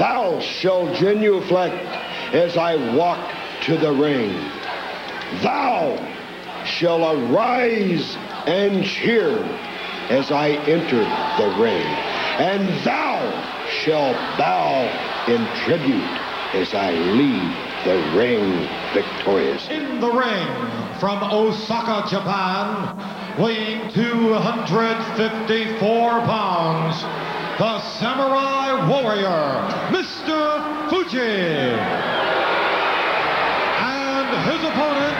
Thou shalt genuflect as I walk to the ring. Thou shall arise and cheer as I enter the ring. And thou shalt bow in tribute as I leave the ring victorious. In the ring from Osaka, Japan, weighing 254 pounds, the Samurai Warrior, Mr. Fuji. And his opponent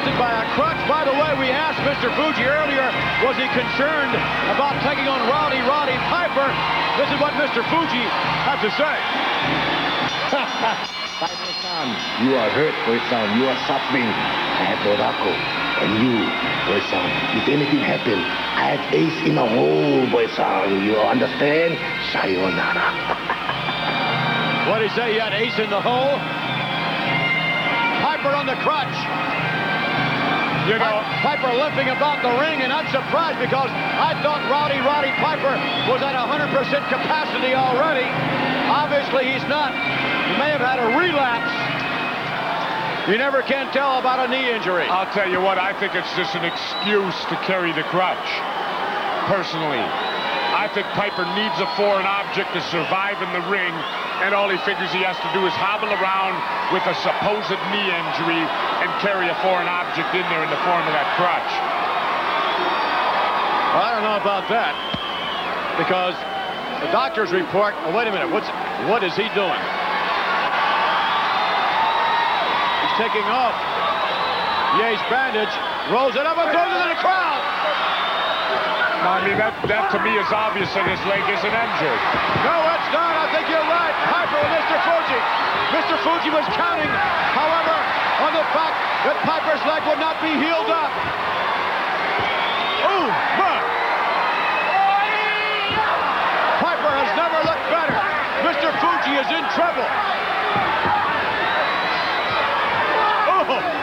assisted by a crutch. By the way, we asked Mr. Fuji earlier, was he concerned about taking on Rowdy Roddy Piper? This is what Mr. Fuji had to say. You are hurt, boy-san. You are suffering. I have Muraco. And you, boy-san, if anything happen, I have ace in the hole, boy-san. You understand? Sayonara. What did he say? He had ace in the hole? Piper on the crutch. You know, Piper limping about the ring, and I'm surprised because I thought Rowdy Roddy Piper was at 100% capacity already. Obviously, he's not. He may have had a relapse. You never can tell about a knee injury. I'll tell you what, I think it's just an excuse to carry the crutch. Personally. I think Piper needs a foreign object to survive in the ring, and all he figures he has to do is hobble around with a supposed knee injury and carry a foreign object in there in the form of that crutch. Well, I don't know about that. Because the doctor's report. Oh, wait a minute. What's what is he doing? He's taking off Ye's bandage, rolls it up and throws it in the crowd. I mean, that, that to me is obvious that his leg isn't injured. No, it's not. I think you're right. Piper with Mr. Fuji. Mr. Fuji was counting, however, on the fact that Piper's leg would not be healed up. Ooh, but Piper has never looked better. Mr. Fuji is in trouble. Oh, oh.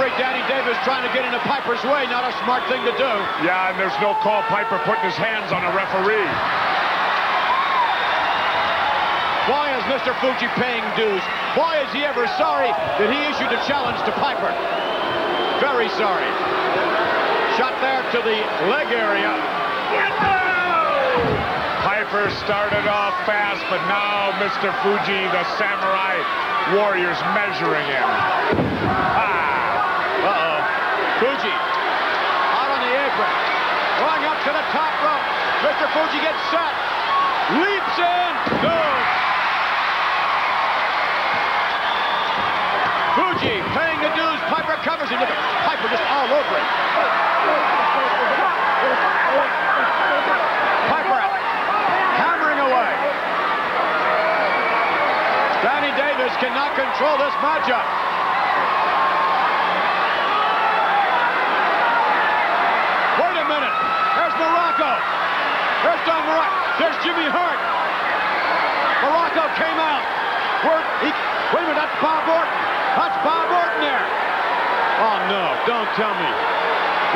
Referee Danny Davis trying to get into Piper's way. Not a smart thing to do. Yeah, and there's no call Piper putting his hands on a referee. Why is Mr. Fuji paying dues? Why is he ever sorry that he issued a challenge to Piper? Very sorry. Shot there to the leg area. Piper started off fast, but now Mr. Fuji, the samurai warrior's measuring him. Ah, Uh-oh. Fuji out apron. Going up to the top rope. Mr. Fuji gets set. Leaps in. No. Fuji paying the dues. Piper covers him. Look at Piper just all over him. Piper hammering away. Danny Davis cannot control this matchup. Wait a minute. There's Muraco. There's Don Muraco. There's Jimmy Hart. Muraco came out. Word, he, wait a minute, that's Bob Orton. That's Bob Orton there. Oh no, don't tell me.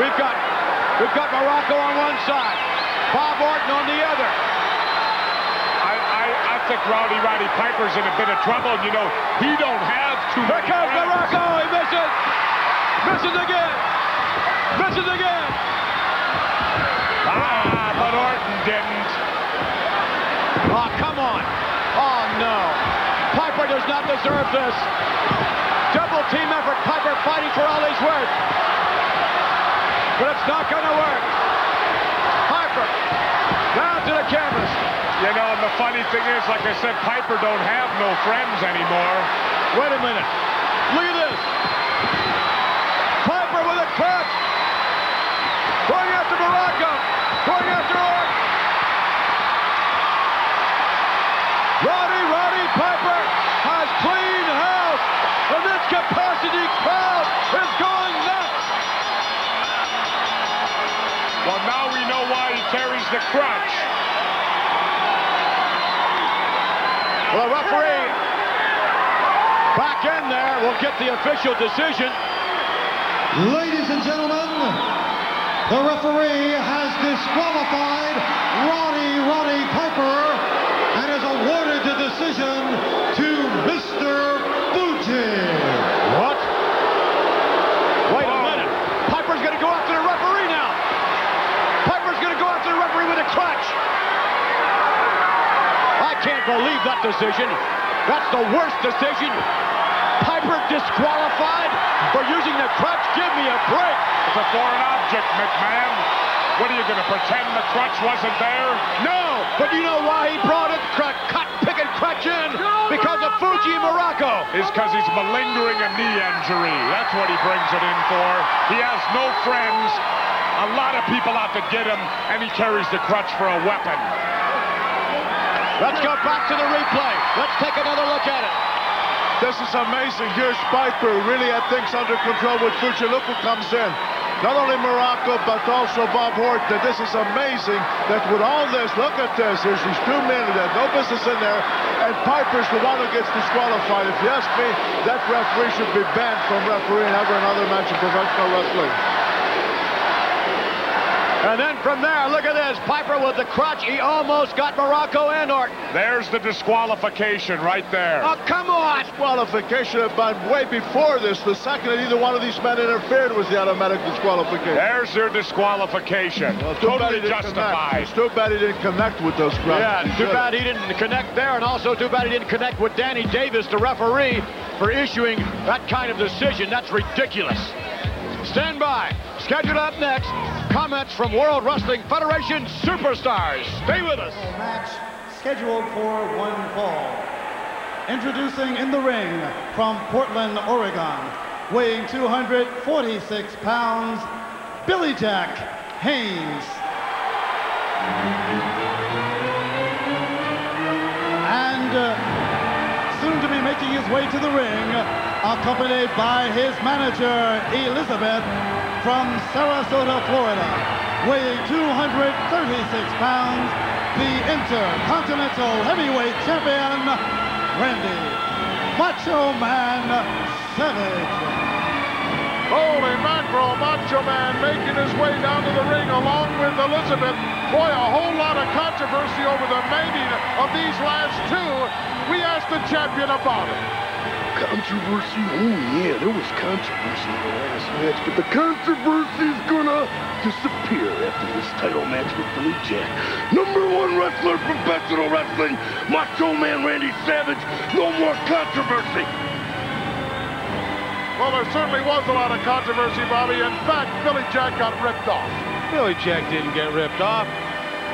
We've got we've got Muraco on one side, Bob Orton on the other. I, I, I think Rowdy Roddy Piper's in a bit of trouble. You know, he don't have too Here comes. Muraco. He misses. Misses again. Misses again. Ah, but Orton didn't. Oh, come on. Oh, no. Piper does not deserve this. Double team effort. Piper fighting for all he's worth. But it's not going to work. Piper down to the canvas. You know, and the funny thing is, like I said, Piper don't have no friends anymore. Wait a minute. and this capacity crowd is going nuts. Well, now we know why he carries the crutch. Well, the referee back in there. will get the official decision. Ladies and gentlemen, the referee has disqualified Ronnie, Ronnie Piper and has awarded the decision can't believe that decision. That's the worst decision. Piper disqualified for using the crutch. Give me a break. It's a foreign object, McMahon. What are you going to pretend the crutch wasn't there? No, but you know why he brought it? Crutch, cut, pick and crutch in because of Fuji Muraco. Is because he's malingering a knee injury. That's what he brings it in for. He has no friends. A lot of people out to get him, and he carries the crutch for a weapon. Let's go back to the replay. Let's take another look at it. This is amazing. Here's Piper really had things under control with Fuji. Look who comes in. Not only Muraco, but also Bob Orton. This is amazing that with all this, look at this. There's these two men that no business in there, and Piper's the one who gets disqualified. If you ask me, that referee should be banned from refereeing ever another match in professional wrestling. And then from there, look at this. Piper with the crutch. He almost got Muraco and Orton. There's the disqualification right there. Oh, come on. Disqualification had been way before this. The second that either one of these men interfered was the automatic disqualification. There's their disqualification. Well, too totally he didn't justified. Connect. It's too bad he didn't connect with those crowds. Yeah, too should've. bad he didn't connect there, and also too bad he didn't connect with Danny Davis, the referee, for issuing that kind of decision. That's ridiculous. Stand by. Scheduled up next, comments from World Wrestling Federation superstars. Stay with us. match scheduled for one fall. Introducing in the ring from Portland, Oregon, weighing 246 pounds, Billy Jack Haynes. And uh, soon to be making his way to the ring, accompanied by his manager, Elizabeth, from Sarasota, Florida, weighing 236 pounds, the Intercontinental Heavyweight Champion, Randy Macho Man Savage. Holy mackerel, Macho Man making his way down to the ring along with Elizabeth. Boy, a whole lot of controversy over the mating of these last two. We asked the champion about it. Controversy? Oh, yeah, there was controversy in the last match, but the controversy is gonna disappear after this title match with Billy Jack. Number one wrestler, professional wrestling, Macho Man Randy Savage. No more controversy. Well, there certainly was a lot of controversy, Bobby. In fact, Billy Jack got ripped off. Billy Jack didn't get ripped off.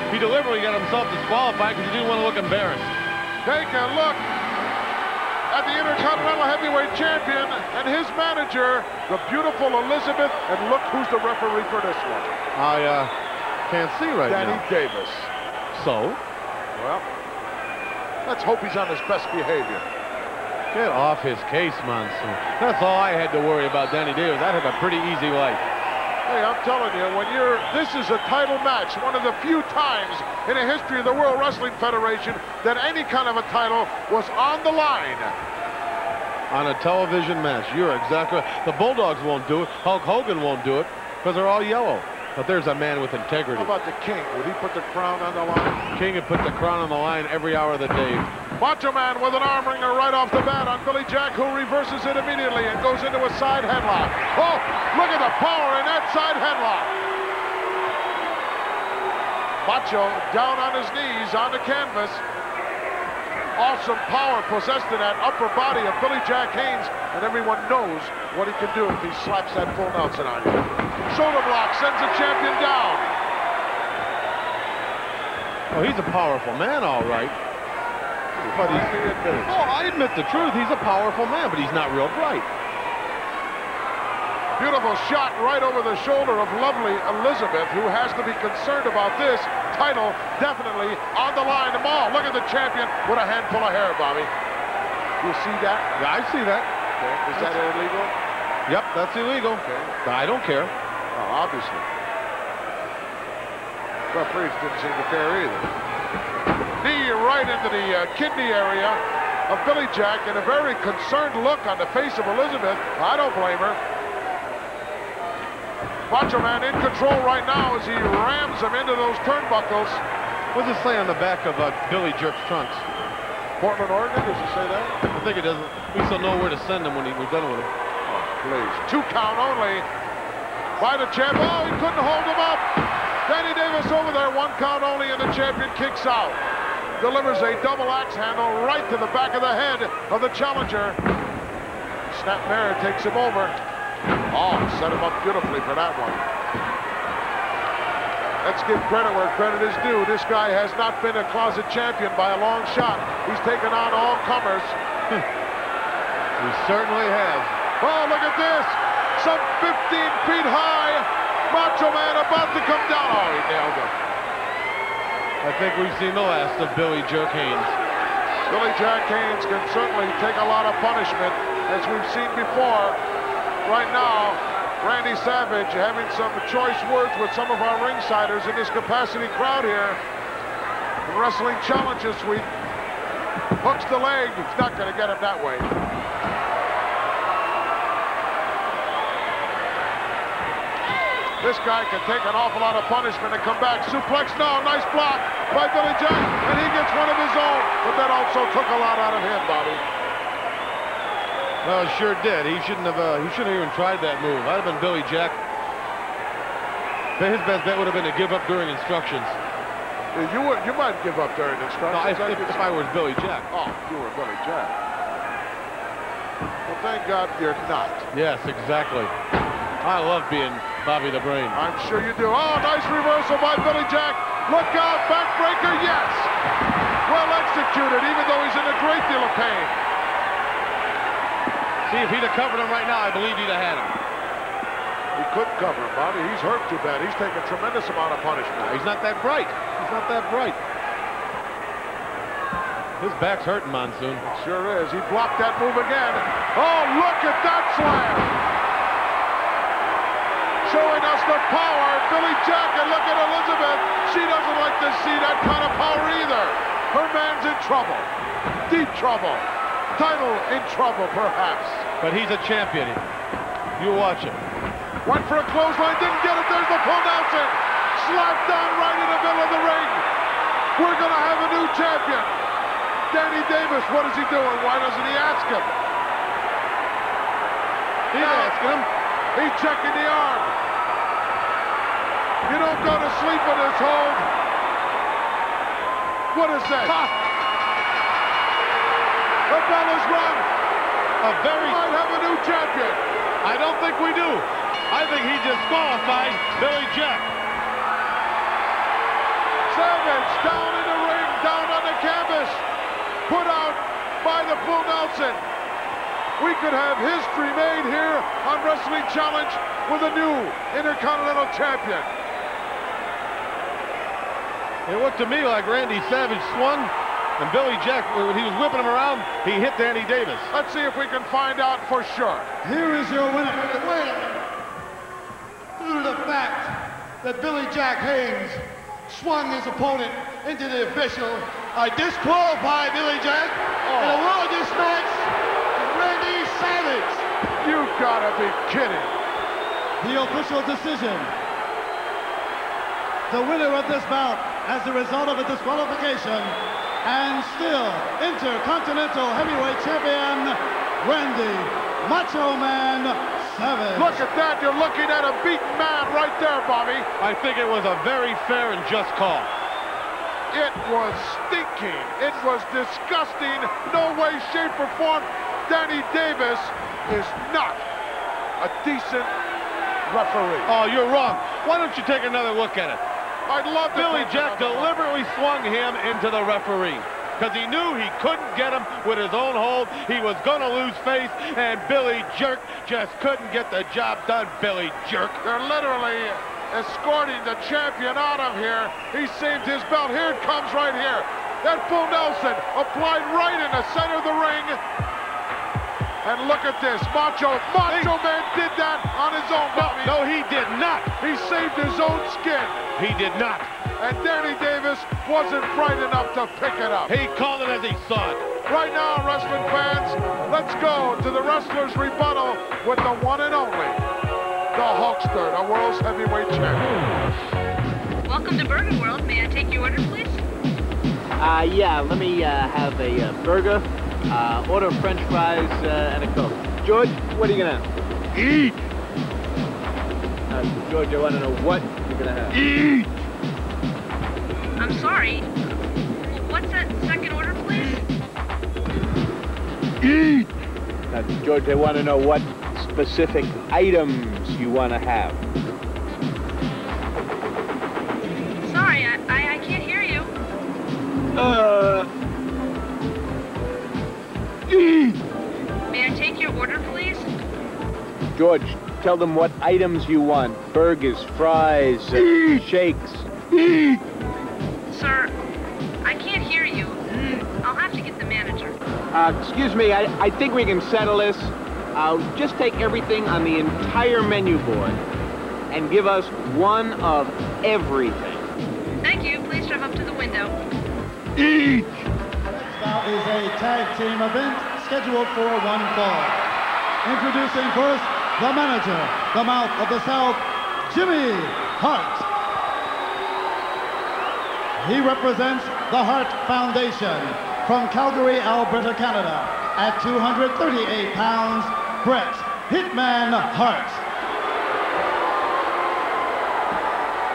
He deliberately got himself disqualified because he didn't want to look embarrassed. Take a look at the Intercontinental Heavyweight Champion and his manager, the beautiful Elizabeth. And look who's the referee for this one. I uh, can't see right Danny now. Danny Davis. So, Well, let's hope he's on his best behavior. get off his case, Monsoon. That's all I had to worry about Danny Davis. I'd have a pretty easy life. Hey, I'm telling you, when you're, this is a title match, one of the few times in the history of the World Wrestling Federation that any kind of a title was on the line. On a television match, you're exactly right. The Bulldogs won't do it. Hulk Hogan won't do it because they're all yellow. But there's a man with integrity. How about the King? Would he put the crown on the line? King would put the crown on the line every hour of the day. Macho Man with an arm wringer right off the bat on Billy Jack, who reverses it immediately and goes into a side headlock. Oh, look at the power in that side headlock. Macho down on his knees on the canvas. Awesome power possessed in that upper body of Billy Jack Haynes, and everyone knows what he can do if he slaps that full Nelson on you. Shoulder block sends the champion down. Oh, he's a powerful man, all right. But he's, He oh, I admit the truth. He's a powerful man, but he's not real bright. Beautiful shot right over the shoulder of lovely Elizabeth, who has to be concerned about this title definitely on the line. The ball. Look at the champion with a handful of hair, Bobby. You see that? Yeah, I see that. Okay. Is that illegal? Yep, that's illegal. Okay. I don't care. Oh, obviously. Referees didn't seem to care either. Knee right into the uh, kidney area of Billy Jack and a very concerned look on the face of Elizabeth. I don't blame her. Macho Man in control right now as he rams him into those turnbuckles. What does it say on the back of uh, Billy Jerk's trunks? Portland, Oregon, does it say that? I think it doesn't. We still know where to send him when he, we're done with him. Oh, please. Two count only by the champ. Oh, he couldn't hold him up. Danny Davis over there, one count only, and the champion kicks out. Delivers a double axe handle right to the back of the head of the challenger. Snap Mare takes him over. Oh, set him up beautifully for that one. Let's give credit where credit is due. This guy has not been a closet champion by a long shot. He's taken on all comers. he certainly has. Oh, look at this. Some 15 feet high. Macho Man about to come down. Oh, he nailed him. I think we've seen the last of Billy Jack Haynes. Billy Jack Haynes can certainly take a lot of punishment, as we've seen before. Right now, Randy Savage having some choice words with some of our ringsiders in this capacity crowd here. The Wrestling Challenge this week. Hooks the leg. He's not going to get him that way. This guy can take an awful lot of punishment and come back. Suplex now. Nice block by Billy Jack. And he gets one of his own. But that also took a lot out of him, Bobby. Well, sure did. He shouldn't have. Uh, he shouldn't have even tried that move. I'd have been Billy Jack. But his best bet would have been to give up during instructions. You would, you might give up during No, instructions. if, if, if I was Billy Jack. Oh, you were Billy Jack. Well, thank God you're not. Yes, exactly. I love being Bobby the Brain. I'm sure you do. Oh, nice reversal by Billy Jack. Look out, backbreaker, yes. Well executed, even though he's in a great deal of pain. See, if he'd have covered him right now, I believe he'd have had him. He couldn't cover him, Bobby. He's hurt too bad. He's taking a tremendous amount of punishment. He's not that bright. He's not that bright. His back's hurting, Monsoon. It Sure is. He blocked that move again. Oh, look at that slam. Showing us the power. Billy Jack, and look at Elizabeth. She doesn't like to see that kind of power either. Her man's in trouble. Deep trouble. Title in trouble, perhaps. But he's a champion. You watch him. Went for a clothesline, didn't get it. There's the full Nelson. Slapped down right in the middle of the ring. We're going to have a new champion. Danny Davis, what is he doing? Why doesn't he ask him? He's Now- asking him. He's checking the arm. You don't go to sleep with this hold. What is that? The bell is rung. A very. Champion. I don't think we do. I think he disqualified Billy Jack. Savage down in the ring, down on the canvas. Put out by the Full Nelson. We could have history made here on Wrestling Challenge with a new Intercontinental Champion. It looked to me like Randy Savage swung, and Billy Jack, when he was whipping him around, he hit Danny Davis. Let's see if we can find out for sure. Here is your winner. Due to the fact that Billy Jack Haynes swung his opponent into the official, I disqualify Billy Jack oh. and award this match Randy Savage. You gotta be kidding. The official decision. The winner of this bout as a result of a disqualification and still Intercontinental Heavyweight Champion Randy Macho Man Savage. Look at that. You're looking at a beaten man right there, Bobby. I think it was a very fair and just call. It was stinking. It was disgusting. No way, shape, or form. Danny Davis is not a decent referee. Oh, you're wrong. Why don't you take another look at it? I'd love. Billy Jack deliberately swung him into the referee because he knew he couldn't get him with his own hold. He was going to lose face, and Billy Jerk just couldn't get the job done. Billy Jerk. They're literally escorting the champion out of here. He saved his belt. Here it comes right here. That Bull Nelson applied right in the center of the ring. And look at this. Macho, Macho Man did that on his own, Bobby. No, he did not. He saved his own skin. He did not. And Danny Davis wasn't bright enough to pick it up. He called it as he saw it. Right now, wrestling fans, let's go to the wrestler's rebuttal with the one and only, the Hulkster, the world's heavyweight champion. Welcome to Burger World. May I take your order, please? Uh, yeah, let me uh, have a uh, burger, uh, order french fries, uh, and a Coke. George, what are you gonna have? Eat! Uh, George, I want to know what you're gonna have. Eat! I'm sorry. What's that second order, please? Eat! Uh, George, I want to know what specific items you want to have. Sorry, I, I, I can't hear you. Uh, Eat! May I take your order, please? George, tell them what items you want. Burgers, fries, uh, shakes. Sir, I can't hear you. I'll have to get the manager. Uh, excuse me, I, I think we can settle this. I'll just take everything on the entire menu board and give us one of everything. Thank you. Please drive up to the window. Eat! Now is a tag team event scheduled for one fall. Introducing first the manager, the mouth of the South, Jimmy Hart. He represents the Hart Foundation from Calgary, Alberta, Canada. At 238 pounds, Bret Hitman Hart.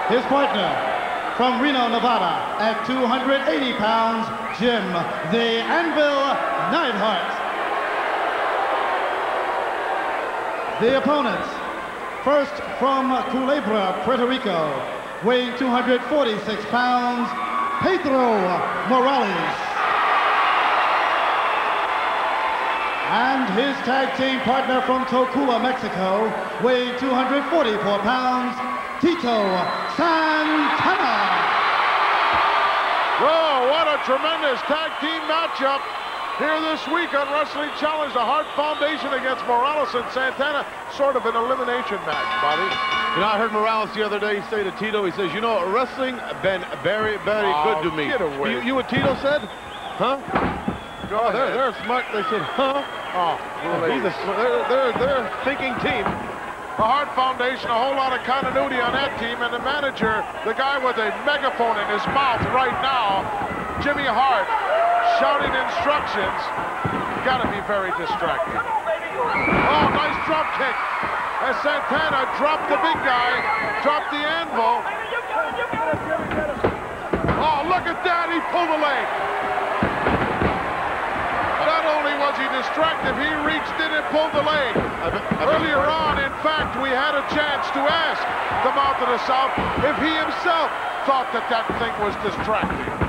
His partner from Reno, Nevada, at 280 pounds, Jim the Anvil Neidhart. The opponents, first from Culebra, Puerto Rico, weighing 246 pounds, Pedro Morales. And his tag team partner from Tocula, Mexico, weighing 244 pounds, Tito Santana. Whoa, what a tremendous tag team matchup here this week on Wrestling Challenge. The Hart Foundation against Morales and Santana. Sort of an elimination match, Bobby. You know, I heard Morales the other day say to Tito, he says, you know, wrestling been very, very Oh, good to me. get away. You, you what Tito said? Huh? Go Oh, they're, they're smart. They said, huh? Oh, He's a, they're, they're, they're a thinking team. The Hart Foundation, a whole lot of continuity on that team, and the manager, the guy with a megaphone in his mouth right now, Jimmy Hart, shouting instructions. Gotta be very distracting. Oh, nice drop kick. As Santana dropped the big guy, dropped the anvil. Oh, look at that, he pulled the leg. Not only was he distracted, he reached in and pulled the leg. Earlier on, in fact, we had a chance to ask the Mouth of the South if he himself thought that that thing was distracting.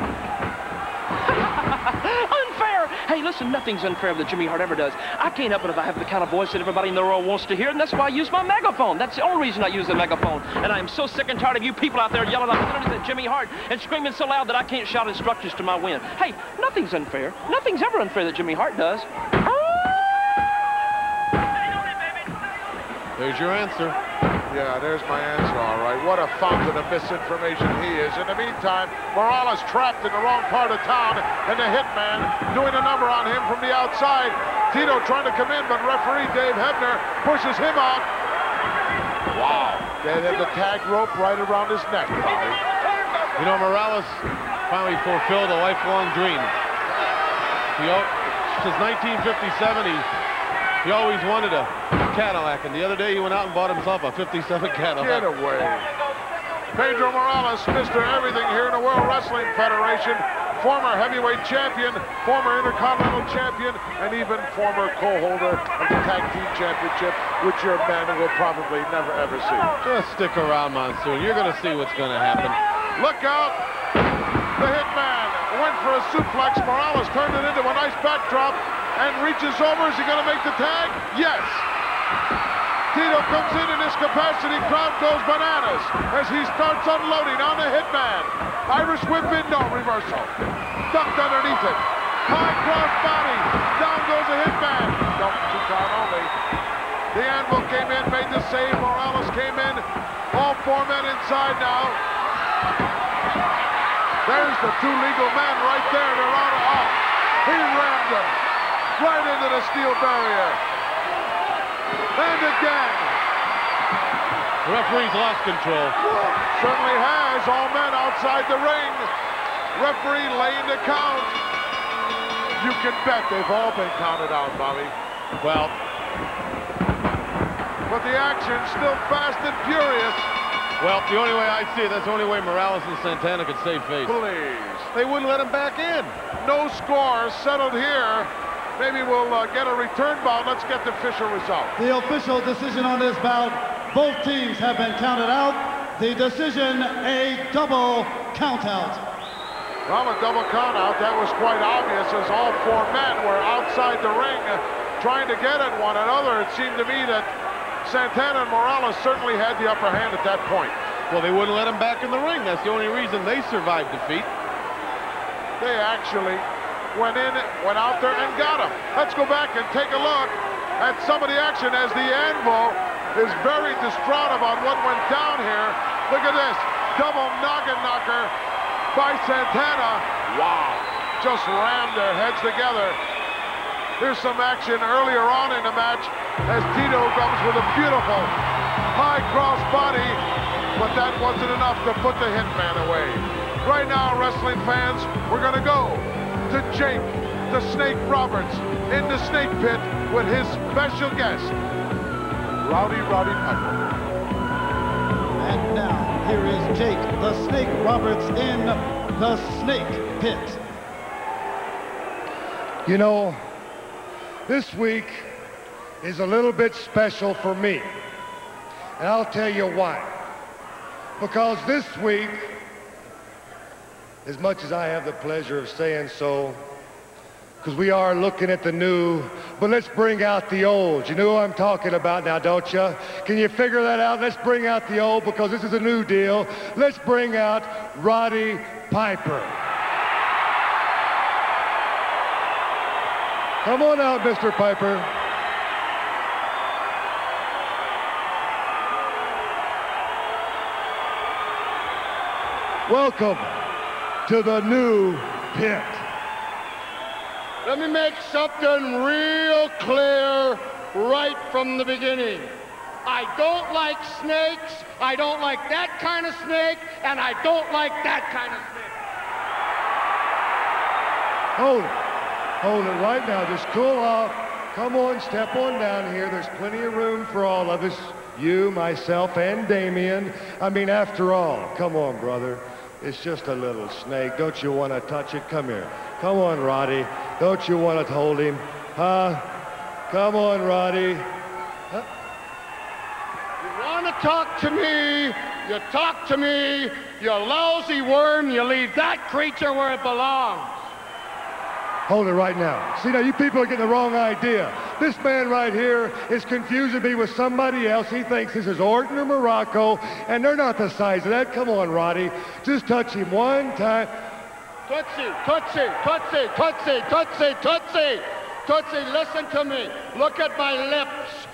Unfair! Hey, listen, nothing's unfair that Jimmy Hart ever does. I can't help it if I have the kind of voice that everybody in the world wants to hear, and that's why I use my megaphone. That's the only reason I use the megaphone. And I am so sick and tired of you people out there yelling obscenities at Jimmy Hart and screaming so loud that I can't shout instructions to my win. Hey, nothing's unfair. Nothing's ever unfair that Jimmy Hart does. There's your answer. Yeah, there's my answer, all right. What a fountain of misinformation he is. In the meantime, Morales trapped in the wrong part of town, and the hitman doing a number on him from the outside. Tito trying to come in, but referee Dave Hebner pushes him out. Wow. They have the tag rope right around his neck, Bobby. You know, Morales finally fulfilled a lifelong dream. He, since 1957, he, he always wanted a Cadillac, and the other day he went out and bought himself a 57 Cadillac. Get away. Pedro Morales, Mr. Everything here in the World Wrestling Federation, former heavyweight champion, former Intercontinental champion, and even former co-holder of the Tag Team Championship, which your man will probably never ever see. Just stick around, Monsoon. You're going to see what's going to happen. Look out! The hitman went for a suplex. Morales turned it into a nice backdrop and reaches over. Is he going to make the tag? Yes. Tito comes in in his capacity. Crowd goes bananas as he starts unloading on the hitman. Irish whip in, no reversal. Ducked underneath it. High cross body. Down goes the hitman. Don't two count only. The anvil came in, made the save. Morales came in. All four men inside now. There's the two legal men right there. They're on off. He rammed him right into the steel barrier. And again. The referee's lost control. Certainly has. All men outside the ring. Referee laying the count. You can bet they've all been counted out, Bobby. Well, but the action still fast and furious. Well, the only way I see it, that's the only way Morales and Santana could save face. Please. They wouldn't let him back in. No score settled here. Maybe we'll uh, get a return bout. Let's get the official result. The official decision on this bout, both teams have been counted out. The decision, a double countout. Well, a double countout, that was quite obvious as all four men were outside the ring uh, trying to get at one another. It seemed to me that Santana and Morales certainly had the upper hand at that point. Well, they wouldn't let him back in the ring. That's the only reason they survived defeat. They actually went in, went out there and got him. Let's go back and take a look at some of the action as the Anvil is very distraught about what went down here. Look at this, double noggin knocker by Santana. Wow, just rammed their heads together. Here's some action earlier on in the match as Tito comes with a beautiful high cross body, but that wasn't enough to put the Hitman away. Right now, wrestling fans, we're gonna go to Jake the Snake Roberts in the Snake Pit with his special guest, Rowdy Roddy Piper. And now, here is Jake the Snake Roberts in the Snake Pit. You know, this week is a little bit special for me. And I'll tell you why. Because this week, as much as I have the pleasure of saying so, because we are looking at the new, but let's bring out the old. You know who I'm talking about now, don't you? Can you figure that out? Let's bring out the old because this is a new deal. Let's bring out Roddy Piper. Come on out, Mr. Piper. Welcome to the new pit. Let me make something real clear right from the beginning. I don't like snakes, I don't like that kind of snake, and I don't like that kind of snake. Hold it. Hold it right now. Just cool off. Come on, step on down here. There's plenty of room for all of us. You, myself, and Damien. I mean, after all, come on, brother. It's just a little snake. Don't you want to touch it? Come here. Come on, Roddy. Don't you want to hold him? Huh? Come on, Roddy. Huh? You want to talk to me, you talk to me, you lousy worm, you leave that creature where it belongs. Hold it right now. See, now you people are getting the wrong idea. This man right here is confusing me with somebody else. He thinks this is Orton or Muraco, and they're not the size of that. Come on, Roddy. Just touch him one time. Tootsie, Tootsie, Tootsie, Tootsie, Tootsie, Tootsie. Tootsie, listen to me. Look at my lips.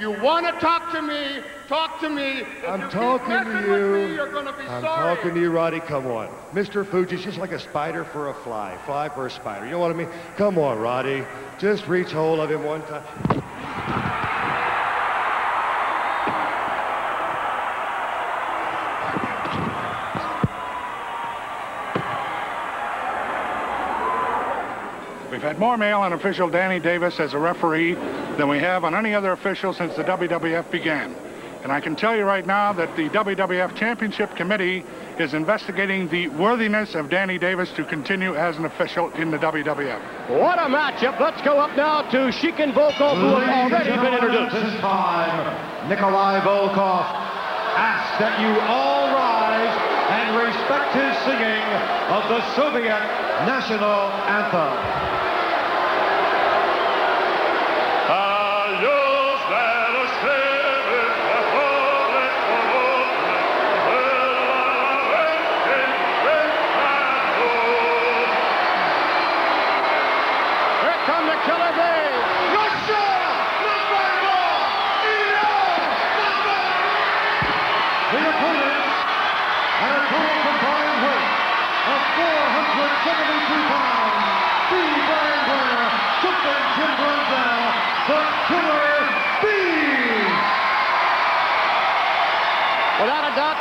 You want to talk to me, talk to me. If I'm talking to you. Me, you're going to be I'm sorry. talking to you, Roddy. Come on. Mr. Fuji's just like a spider for a fly, fly for a spider. You know what I mean? Come on, Roddy. Just reach hold of him one time. We've had more mail on official Danny Davis as a referee than we have on any other official since the WWF began. And I can tell you right now that the WWF Championship Committee is investigating the worthiness of Danny Davis to continue as an official in the WWF. What a matchup. Let's go up now to Sheik and Volkov, who have already been introduced. This is time. Nikolai Volkov asks that you all rise and respect his singing of the Soviet national anthem.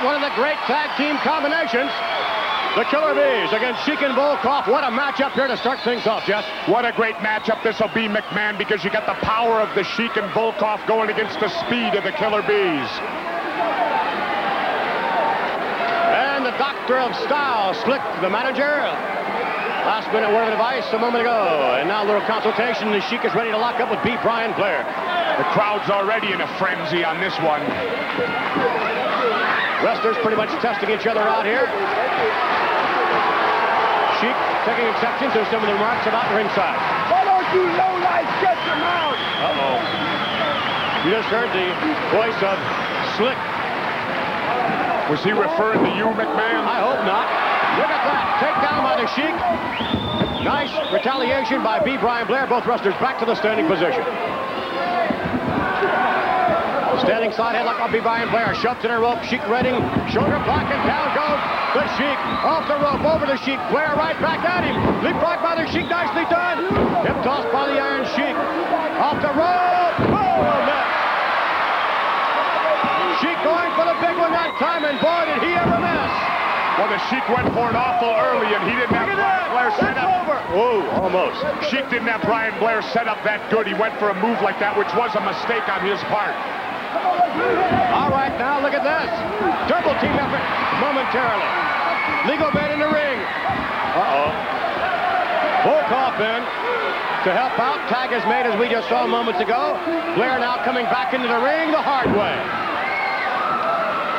One of the great tag team combinations. The Killer Bees against Sheik and Volkov. What a matchup here to start things off, Jess. What a great matchup this will be, McMahon, because you got the power of the Sheik and Volkov going against the speed of the Killer Bees. And the Doctor of Style, Slick, the manager. Last minute word of advice a moment ago. And now a little consultation. The Sheik is ready to lock up with B. Brian Blair. The crowd's already in a frenzy on this one. Wrestlers pretty much testing each other out here. Sheik taking exception to some of the remarks about ringside. Why don't you lowlights get them out? Uh-oh. You just heard the voice of Slick. Was he referring to you, McMahon? I hope not. Look at that. Takedown by the Sheik. Nice retaliation by B. Brian Blair. Both wrestlers back to the standing position. Standing side headlock B. Brian Blair. Shoved to the rope. Sheik Redding. Shoulder block and down goes the Sheik. Off the rope. Over the Sheik. Blair right back at him. Leapfrog by the Sheik. Nicely done. Hip toss by the Iron Sheik. Off the rope. Oh, miss. Sheik going for the big one that time, and boy, did he ever miss. Well, the Sheik went for it awful early, and he didn't have Brian Blair set up. over. Whoa, almost. Sheik didn't have Brian Blair set up that good. He went for a move like that, which was a mistake on his part. All right, now look at this. Double team effort momentarily. Legal man in the ring. Uh-oh. Volkov in to help out. Tag is made as we just saw moments ago. Blair now coming back into the ring the hard way.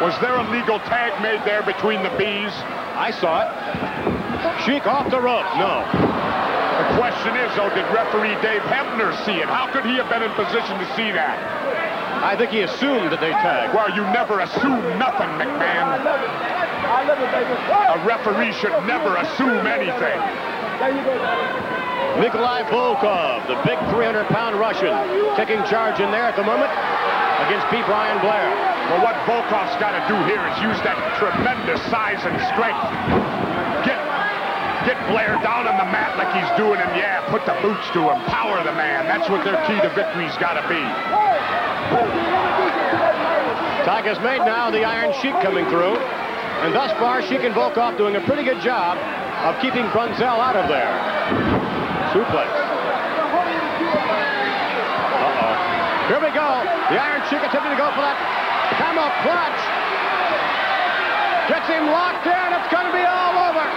Was there a legal tag made there between the bees? I saw it. Sheik off the rope. No. The question is, though, did referee Dave Hebner see it? How could he have been in position to see that? I think he assumed that they tagged. Well, you never assume nothing, McMahon. A referee should never assume anything. Nikolai Volkov, the big 300-pound Russian, taking charge in there at the moment against B. Brian Blair. Well, what Volkov's got to do here is use that tremendous size and strength. Get Blair down on the mat like he's doing, him. yeah, put the boots to him. Power the man. That's what their key to victory's got to be. Tag is made now, the Iron Sheik coming through. And thus far, Sheik and Volkov doing a pretty good job of keeping Brunzell out of there. Suplex. Uh-oh. Here we go. The Iron Sheik attempting to go for that camel clutch. Gets him locked in. It's going to be all over.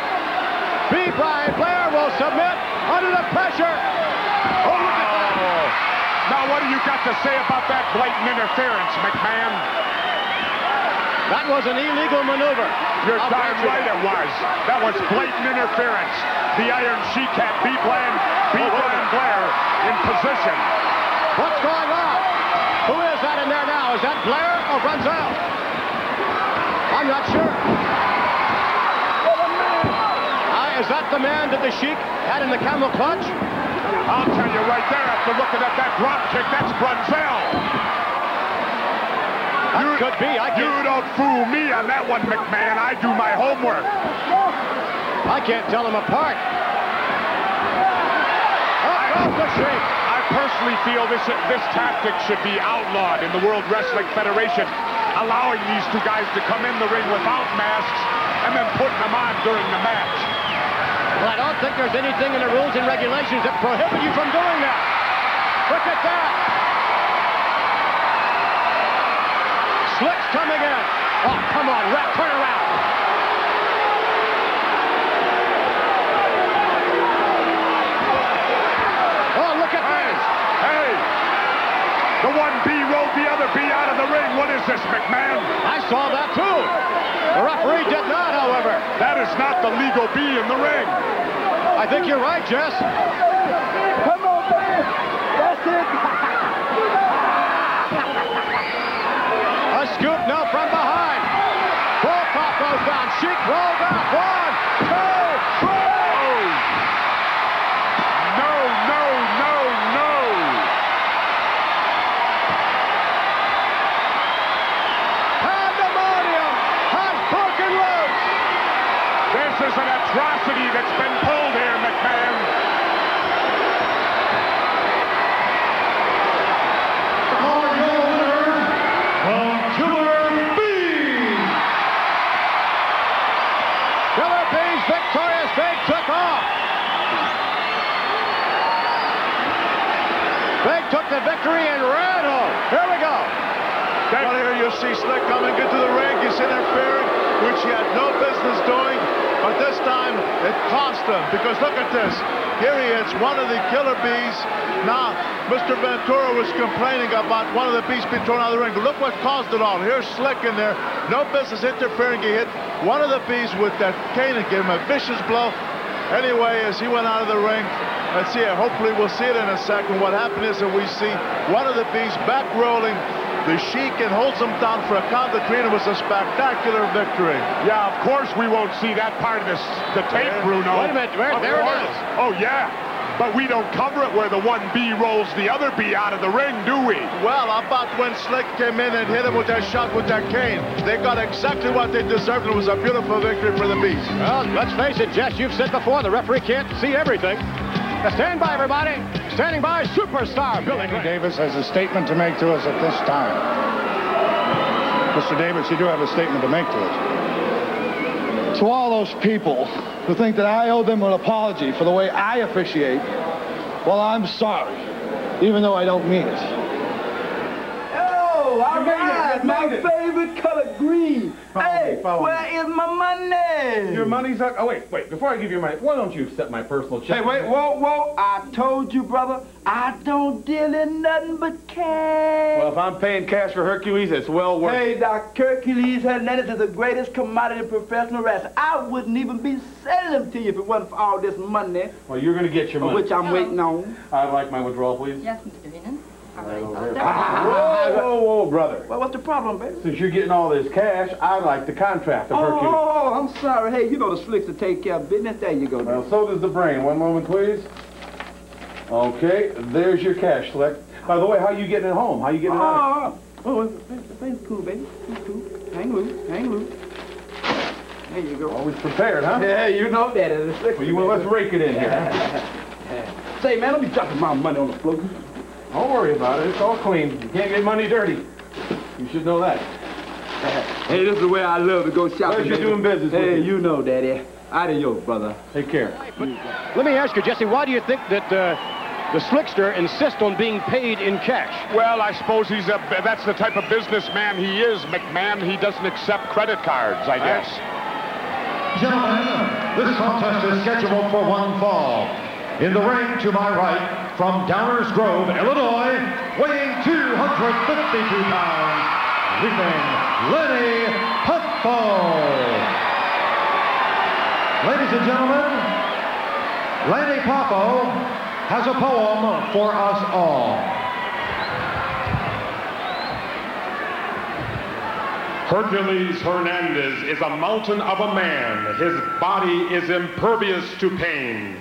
B. Brian Blair will submit under the pressure. Oh, look at that. Oh. Now, what do you got to say about that blatant interference, McMahon? That was an illegal maneuver. You're I'll darn right it was. That was blatant interference. The Iron Sheik had B. Blair, B. Brian Blair in position. What's going on? Who is that in there now? Is that Blair or Brunzell? I'm not sure. Is that the man that the Sheik had in the camel clutch? I'll tell you right there after looking at that drop kick, that's Brunzell. That could be. I You can't, You don't fool me on that one, McMahon. I do my homework. I can't tell them apart. Oh, Up goes the Sheik. I personally feel this this tactic should be outlawed in the World Wrestling Federation, allowing these two guys to come in the ring without masks and then putting them on during the match. Well, I don't think there's anything in the rules and regulations that prohibit you from doing that. Look at that. Slick's coming in. Oh, come on, ref, turn around. Oh, look at Hey, hey! The one B rolled the other B out of the ring. What is this, McMahon? I saw that too. The referee did not, however. That is not the legal B in the ring. I think you're right, Jess. Come on, man. That's it. A scoop now from behind. Volkov goes down. Sheik rolled up. One, two, three. No, no, no, no. Pandemonium has broken loose. This is an atrocity that's been pulled here, McMahon. Killer Bees! He's victorious. Big took off. Big took the victory and ran home. Here we go. You see Slick coming into the ring. He's interfering, which he had no business doing. But this time, it cost him. Because look at this. Here he is, one of the killer bees. Now, Mr. Ventura was complaining about one of the bees being thrown out of the ring. Look what caused it all. Here's Slick in there. No business interfering. He hit one of the bees with that cane and gave him a vicious blow. Anyway, as he went out of the ring, let's see it. Hopefully we'll see it in a second. What happened is that we see one of the bees back rolling the Sheik and holds him down for a count. The three. and It was a spectacular victory. Yeah, of course we won't see that part of this, the tape, Bruno. Wait a minute, where, there it course. is. Oh, yeah. But we don't cover it where the one B rolls the other B out of the ring, do we? Well, how about when Slick came in and hit him with that shot with that cane? They got exactly what they deserved. It was a beautiful victory for the Bees. Well, let's face it, Jess, you've said before, the referee can't see everything. Now stand by, everybody. Standing by, superstar Billy Danny Graham. Davis has a statement to make to us at this time. Mr. Davis, you do have a statement to make to us. To all those people who think that I owe them an apology for the way I officiate, well, I'm sorry, even though I don't mean it. Oh, all You made it, right, you my made favorite color, green. Follow hey, me, follow where is my money? Your money's up. Oh, wait, wait. Before I give you your money, why don't you accept my personal check? Hey, wait, whoa, whoa. I told you, brother, I don't deal in nothing but cash. Well, if I'm paying cash for Hercules, it's well worth Hey, Doc Hercules Hernandez is the greatest commodity professional wrestler. I wouldn't even be selling them to you if it wasn't for all this money, Well, you're going to get your money. which I'm waiting on. I'd like my withdrawal, please. Yes, Mr. Heenan. Whoa, Oh, whoa, whoa, whoa, brother. Well, what's the problem, baby? Since you're getting all this cash, I'd like the contract of Oh, Hercules. oh, oh, I'm sorry. Hey, you know the slicks to take care of business. There you go. Well, so does the brain. One moment, please. Okay, there's your cash, Slick. By the way, how you getting it home? How you getting it out? Ah, oh, oh, everything's cool, baby. It's cool. Hang loose, hang loose. There you go. Always prepared, huh? Yeah, you know that. Well, you want let's rake it in here. Say, man, don't be dropping my money on the floor. Don't worry about it. It's all clean. You can't get money dirty. You should know that. Hey, this is the way I love to go shopping. Pleasure baby. doing business with Hey, you. you know, Daddy. Adios, brother. Take care. Let me ask you, Jesse, why do you think that uh, the slickster insists on being paid in cash? Well, I suppose he's a, that's the type of businessman he is, McMahon. He doesn't accept credit cards, I guess. Gentlemen, this contest is scheduled for one fall. In the ring to my right, from Downers Grove, Illinois, weighing 252 pounds, leaping Lanny Poffo. Ladies and gentlemen, Lanny Poffo has a poem for us all. Hercules Hernandez is a mountain of a man. His body is impervious to pain.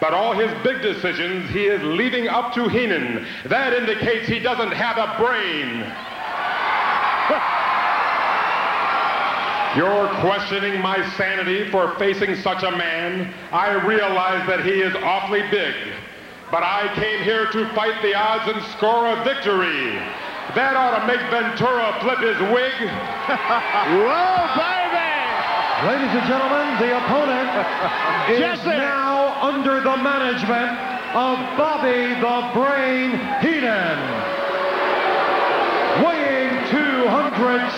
But all his big decisions he is leaving up to Heenan. That indicates he doesn't have a brain. You're questioning my sanity for facing such a man. I realize that he is awfully big. But I came here to fight the odds and score a victory. That ought to make Ventura flip his wig. Whoa, baby! Ladies and gentlemen, the opponent is Jesse. now under the management of Bobby the Brain Heenan. Weighing 268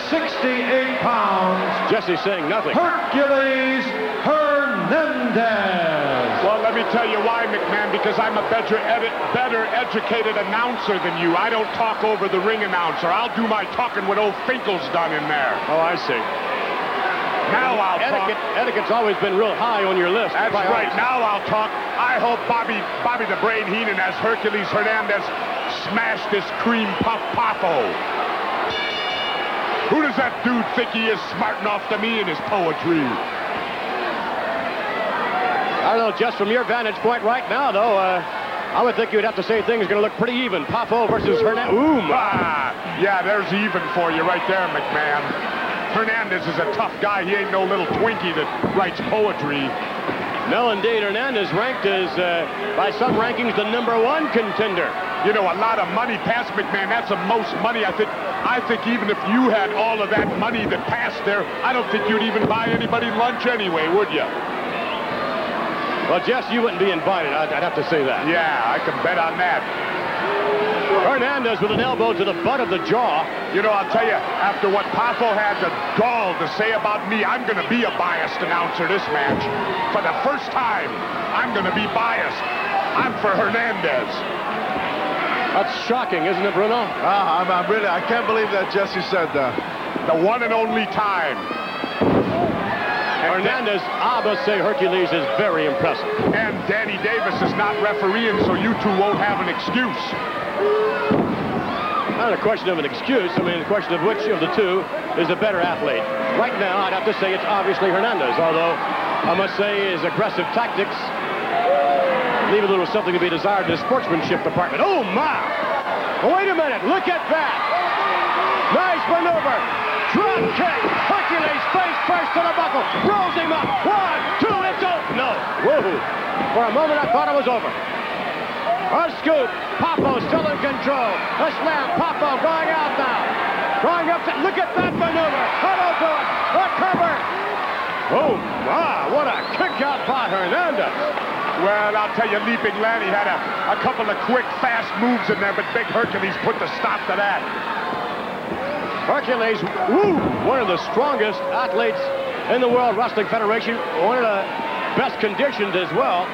pounds, Jesse saying nothing. Hercules Hernandez. Well, let me tell you why, McMahon, because I'm a better, edi- better educated announcer than you. I don't talk over the ring announcer. I'll do my talking when old Finkel's done in there. Oh, I see. Now I'll Etiquette, talk. etiquette's always been real high on your list. That's right. Now I'll talk. I hope Bobby, Bobby the Brain Heenan as Hercules Hernandez smash this cream puff Poffo. Who does that dude think he is smart enough to me in his poetry? I don't know, just from your vantage point right now, though, uh, I would think you'd have to say things are going to look pretty even. Poffo versus Hernandez. Ooh. Ah, yeah, there's even for you right there, McMahon. Hernandez is a tough guy. He ain't no little Twinkie that writes poetry. No, indeed, Hernandez ranked as, uh, by some rankings, the number one contender. You know, a lot of money past McMahon. That's the most money I think. I think even if you had all of that money that passed there, I don't think you'd even buy anybody lunch anyway, would you? Well, Jess, you wouldn't be invited. I'd, I'd have to say that. Yeah, I can bet on that. Hernandez with an elbow to the butt of the jaw. You know, I'll tell you, after what Poffo had the gall to say about me, I'm going to be a biased announcer this match. For the first time, I'm going to be biased. I'm for Hernandez. That's shocking, isn't it, Bruno? Ah, I'm, I'm really, I can't believe that Jesse said that. The one and only time. Hernandez, I say Hercules is very impressive. And Danny Davis is not refereeing, so you two won't have an excuse. Not a question of an excuse. I mean, a question of which of the two is the better athlete. Right now, I'd have to say it's obviously Hernandez, although I must say his aggressive tactics leave a little something to be desired in the sportsmanship department. Oh, my! Wait a minute. Look at that. Nice maneuver. Drop kick. Hercules face first to the buckle. Rolls him up. One, two, it's over. No. Whoa. For a moment, I thought it was over. A scoop. Poffo still in control. A slam. Poffo going out now. Going up. To, look at that maneuver. Huddle to it. A cover. Oh, my. What a kick out by Hernandez. Well, I'll tell you, Leaping Lanny had a, a couple of quick, fast moves in there, but Big Hercules put the stop to that. Hercules, woo, one of the strongest athletes in the World Wrestling Federation, one of the best conditioned as well.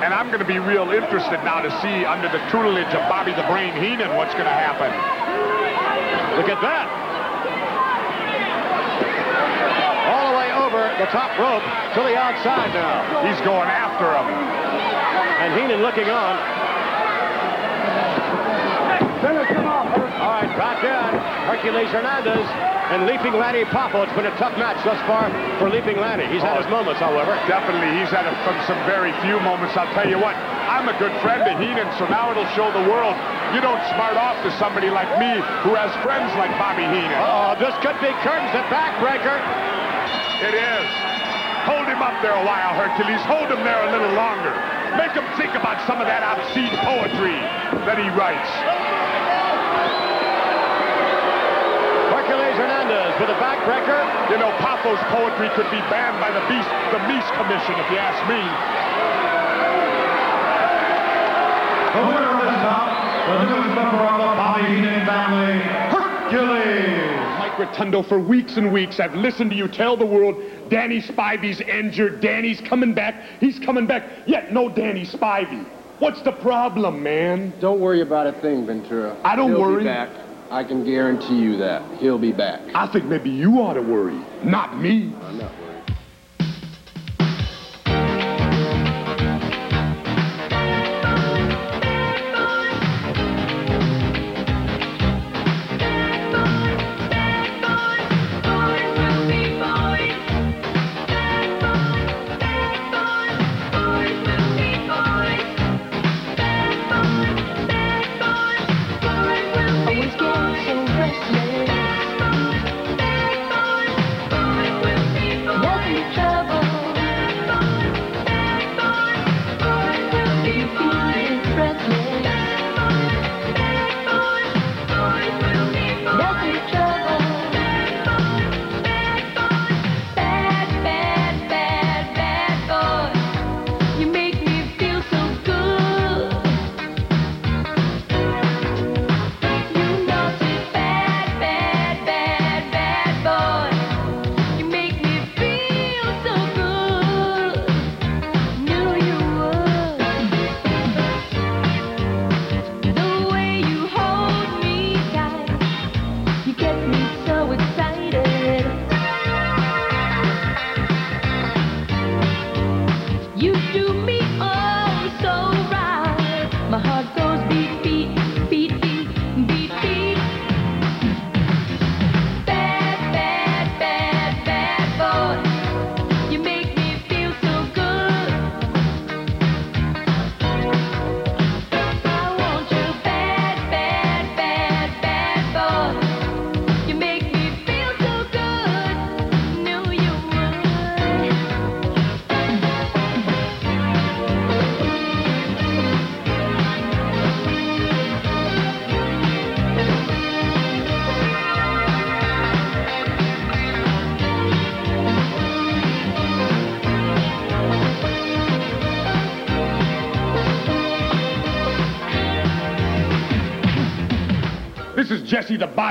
And I'm going to be real interested now to see under the tutelage of Bobby the Brain Heenan what's going to happen. Look at that. All the way over the top rope to the outside now. He's going after him. And Heenan looking on. All right, back in. Hercules Hernandez and Leaping Lanny Poffo. It's been a tough match thus far for Leaping Lanny. He's had oh, his moments, however. Definitely, he's had a, some very few moments. I'll tell you what, I'm a good friend of Heenan, so now it'll show the world you don't smart off to somebody like me who has friends like Bobby Heenan. Oh, this could be curtains and backbreaker. It is. Hold him up there a while, Hercules. Hold him there a little longer. Make him think about some of that obscene poetry that he writes. Hercules Hernandez with a backbreaker. You know, Poffo's poetry could be banned by the Beast, the Meese Commission, if you ask me. The winner of this bout, the newest member of the Bobby Heenan family, Hercules. Mike Rotundo, for weeks and weeks, I've listened to you tell the world Danny Spivey's injured, Danny's coming back, he's coming back, yet no Danny Spivey. What's the problem, man? Don't worry about a thing, Ventura. I don't He'll worry. I can guarantee you that. He'll be back. I think maybe you ought to worry, not me. I'm not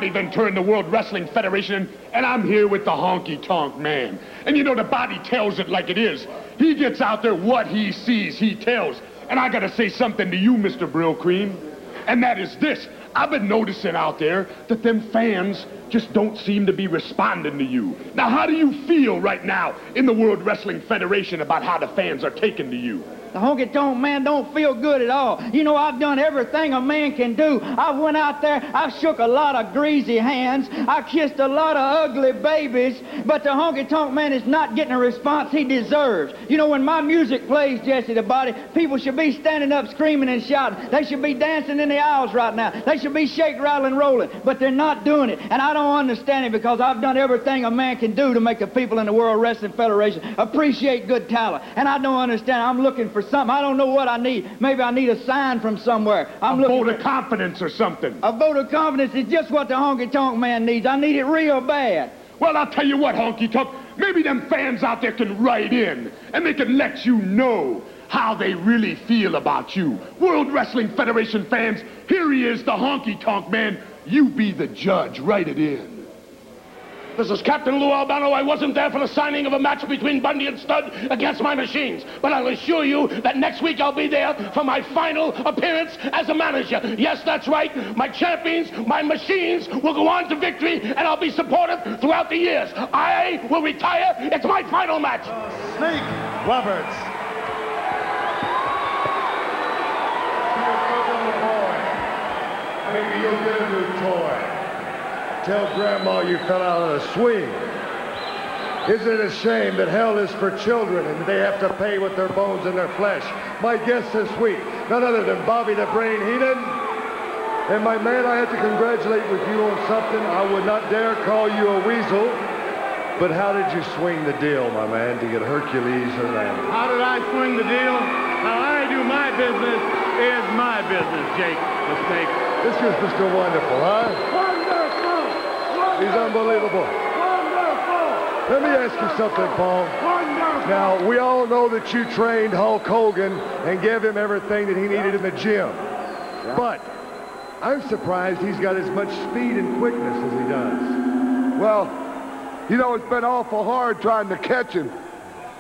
The Ventura the World Wrestling Federation, and I'm here with the Honky Tonk Man. And you know, the body tells it like it is. He gets out there what he sees, he tells. And I gotta say something to you, Mr. Brylcreem. And that is this. I've been noticing out there that them fans just don't seem to be responding to you. Now, how do you feel right now in the World Wrestling Federation about how the fans are taking to you? The honky tonk man don't feel good at all. You know, I've done everything a man can do. I went out there, I shook a lot of greasy hands, I kissed a lot of ugly babies, but the honky tonk man is not getting a response he deserves. You know, when my music plays, Jesse the Body, people should be standing up screaming and shouting. They should be dancing in the aisles right now. They should be shake, rattling, rolling, but they're not doing it. And I don't understand it because I've done everything a man can do to make the people in the World Wrestling Federation appreciate good talent. And I don't understand. I'm looking for something. I don't know what I need. Maybe I need a sign from somewhere. I'm a looking vote of confidence or something. A vote of confidence is just what the honky tonk man needs. I need it real bad. Well, I'll tell you what, honky tonk. Maybe them fans out there can write in and they can let you know how they really feel about you. World Wrestling Federation fans, here he is, the honky tonk man. You be the judge. Write it in. This is Captain Lou Albano. I wasn't there for the signing of a match between Bundy and Studd against my machines. But I'll assure you that next week I'll be there for my final appearance as a manager. Yes, that's right. My champions, my machines will go on to victory, and I'll be supportive throughout the years. I will retire. It's my final match. Snake Roberts. Maybe you'll get a new toy. Tell Grandma you fell out of the swing. Isn't it a shame that hell is for children and they have to pay with their bones and their flesh? My guest this week, none other than Bobby the Brain Heenan. And my man, I have to congratulate with you on something. I would not dare call you a weasel. But how did you swing the deal, my man, to get Hercules Hernandez? How did I swing the deal? How I do my business is my business, Jake the Snake. This is Mr. Wonderful, huh? He's unbelievable. Let me ask you something, Paul. Now, we all know that you trained Hulk Hogan and gave him everything that he needed in the gym. But I'm surprised he's got as much speed and quickness as he does. Well, you know, it's been awful hard trying to catch him.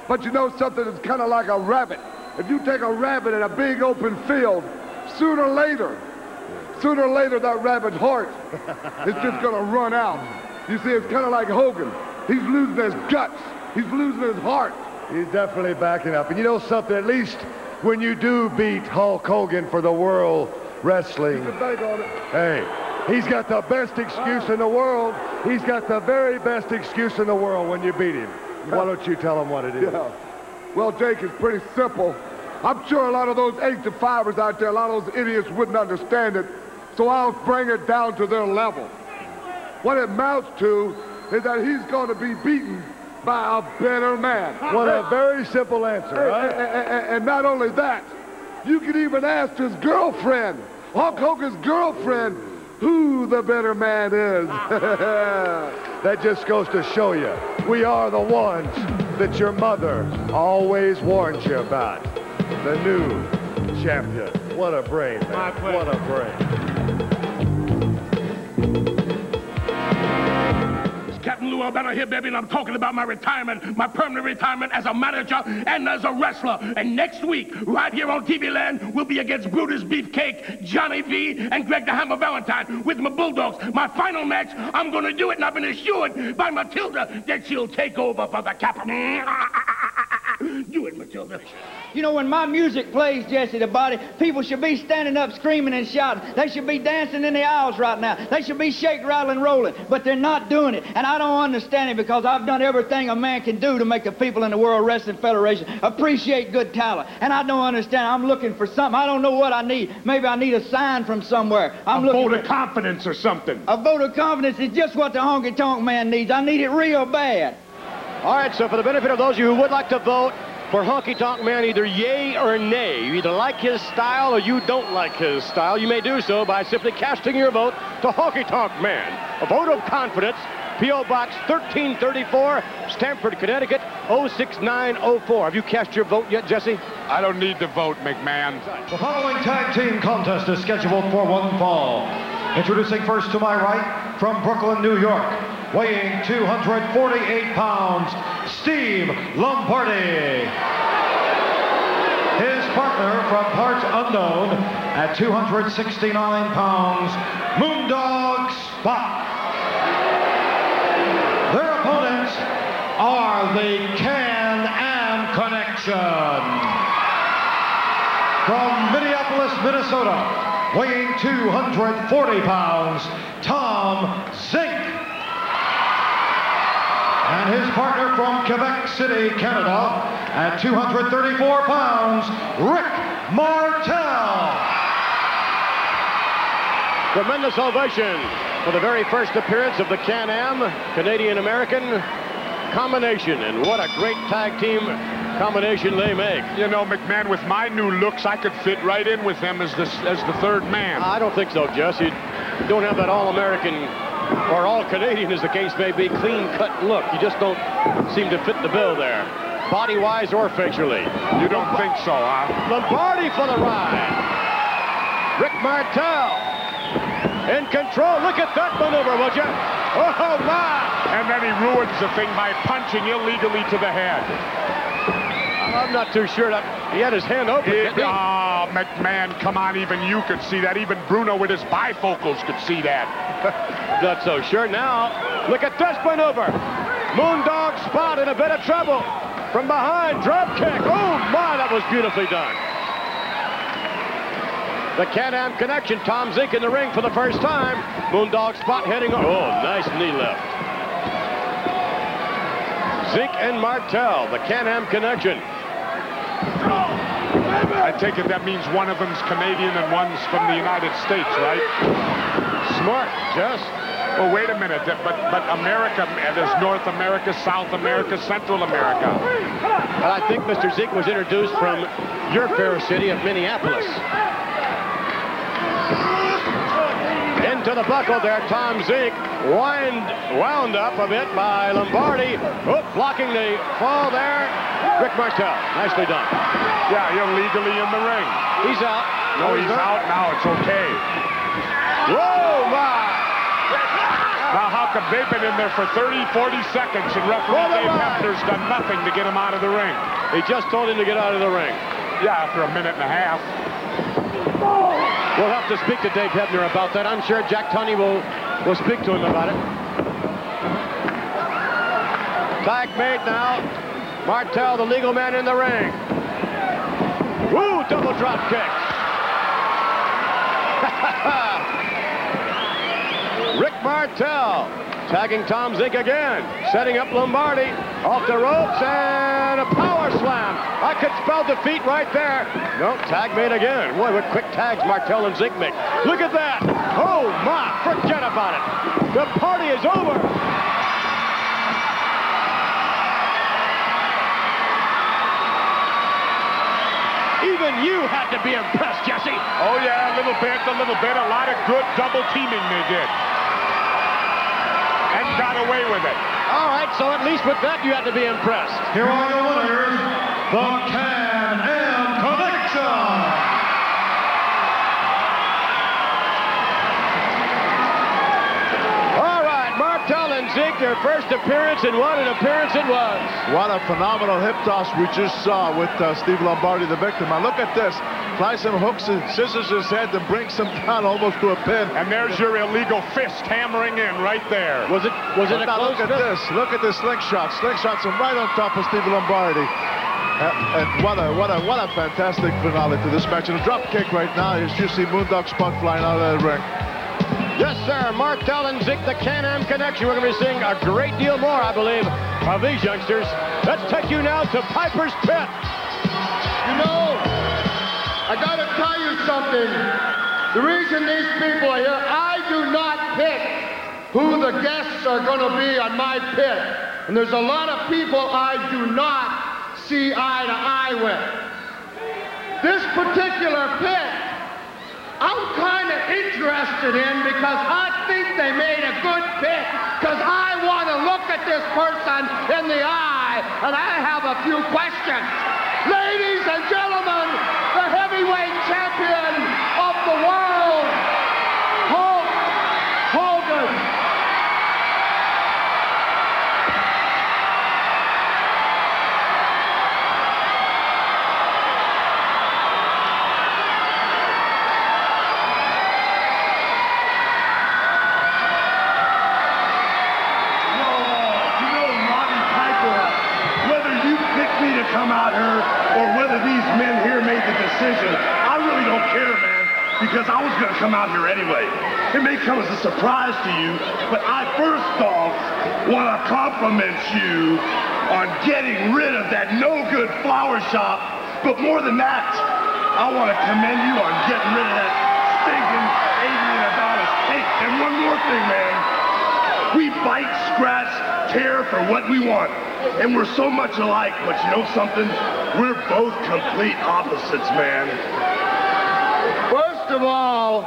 But you know something? It's kind of like a rabbit. If you take a rabbit in a big open field, sooner or later, sooner or later that rabbit's heart is just going to run out. You see, it's kind of like Hogan. He's losing his guts. He's losing his heart. He's definitely backing up. And you know something? At least when you do beat Hulk Hogan for the World Wrestling, hey, he's got the best excuse in the world. He's got the very best excuse in the world when you beat him. Why don't you tell him what it is? Yeah. Well, Jake, it's pretty simple. I'm sure a lot of those eight to fivers out there, a lot of those idiots wouldn't understand it. So I'll bring it down to their level. What it amounts to is that he's going to be beaten by a better man. What a very simple answer, Hey, right? and, and- and not only that, you can even ask his girlfriend, Hulk Hogan's girlfriend, who the better man is. That just goes to show you, we are the ones that your mother always warned you about. The new champion. What a brain, man. What a brain. Captain Lou Albano here, baby, and I'm talking about my retirement, my permanent retirement as a manager and as a wrestler. And next week, right here on TV Land, we'll be against Brutus Beefcake, Johnny V, and Greg the Hammer Valentine with my Bulldogs. My final match, I'm going to do it, and I've been assured by Matilda that she'll take over for the capital. Do it, Matilda. You know, when my music plays, Jesse the Body, people should be standing up screaming and shouting. They should be dancing in the aisles right now. They should be shake, rattling, rolling. But they're not doing it. And I don't understand it because I've done everything a man can do to make the people in the World Wrestling Federation appreciate good talent. And I don't understand. I'm looking for something. I don't know what I need. Maybe I need a sign from somewhere. I'm a looking vote for of confidence or something. a vote of confidence is just what the honky tonk man needs. I need it real bad. All right, so for the benefit of those of you who would like to vote for Honky Tonk Man, either yay or nay, you either like his style or you don't like his style, you may do so by simply casting your vote to Honky Tonk Man. A vote of confidence, P.O. Box 1334, Stamford, Connecticut, 06904. Have you cast your vote yet, Jesse? I don't need to vote, McMahon. The following tag team contest is scheduled for one fall. Introducing first to my right, from Brooklyn, New York, weighing 248 pounds, Steve Lombardi. His partner from parts unknown at 269 pounds, Moondog Spot. Their opponents are the Can-Am Connection. From Minneapolis, Minnesota, weighing 240 pounds, Tom Zink. And his partner from Quebec City, Canada, at 234 pounds, Rick Martel. Tremendous ovation for the very first appearance of the Can-Am Canadian-American combination. And what a great tag team combination they make. You know, McMahon, with my new looks, I could fit right in with them as the, as the third man. I don't think so, Jess. You don't have that all-American or all-Canadian, as the case may be, clean-cut look. You just don't seem to fit the bill there, body-wise or facially. You don't think so, huh? Lombardi for the ride. Rick Martel in control. Look at that maneuver, would you? Oh, my! And then he ruins the thing by punching illegally to the head. I'm not too sure that he had his hand open. It, oh, ah, McMahon, come on, even you could see that. Even Bruno with his bifocals could see that. not so sure now. Look at this maneuver. Moondog spot in a bit of trouble. From behind, drop kick. Oh, my, that was beautifully done. The Can-Am connection. Tom Zink in the ring for the first time. Moondog spot heading. Oh, nice knee left. Zink and Martel, the Can-Am connection. I take it that means one of them's Canadian and one's from the United States, right? Smart, just. Well, wait a minute. But but America, there's North America, South America, Central America. And I think Mr. Zink was introduced from your fair city of Minneapolis. Into the buckle there, Tom Zink. Wind, wound up a bit by Lombardi. Oh, blocking the fall there. Rick Martel, nicely done. Yeah, illegally in the ring. He's out. No, he's out now. It's okay. Whoa, my! Now, how come they've been in there for 30, 40 seconds and referee Dave Hebner's done nothing to get him out of the ring? He just told him to get out of the ring. Yeah, after a minute and a half. We'll have to speak to Dave Hebner about that. I'm sure Jack Tunney will, will speak to him about it. Tag made now. Martel, the legal man in the ring. Woo, double drop kick. Rick Martel tagging Tom Zink again. Setting up Lombardi. Off the ropes and a power slam. I could spell defeat right there. No, tag made again. Boy, what quick tags Martel and Zink make. Look at that. Oh, my. Forget about it. The party is over. Even you had to be impressed, Jesse. Oh, yeah, a little bit, a little bit. A lot of good double teaming they did. And got away with it. All right, so at least with that, you had to be impressed. Here are your winners, the Can-Am Connection. All right, Martel and Zink, their first appearance, and what an appearance it was. What a phenomenal hip toss we just saw with uh, Steve Lombardi, the victim. Now look at this. Flies him hooks and scissors his head and brings him down almost to a pin. And there's your illegal fist hammering in right there. Was it was it a close look at this. Look at this slingshot. Slingshots him right on top of Steve Lombardi. Uh, and what a what a what a fantastic finale to this match. And a drop kick right now as you see Moondog Spot flying out of the ring. Yes, sir. Martel and Zink, the Can-Am connection. We're going to be seeing a great deal more, I believe, of these youngsters. Let's take you now to Piper's Pit. You know, I gotta tell you something. The reason these people are here, I do not pick who the guests are gonna be on my pit. And there's a lot of people I do not see eye to eye with. This particular pit, I'm kind of interested in because I think they made a good pick because I want to look at this person in the eye and I have a few questions. Ladies and gentlemen, decision, I really don't care, man, because I was going to come out here anyway. It may come as a surprise to you, but I first off want to compliment you on getting rid of that no-good flower shop, but more than that, I want to commend you on getting rid of that stinking Adrian Adonis. Hey, and one more thing, man. We bite, scratch, tear for what we want. And we're so much alike, but you know something? We're both complete opposites, man. First of all,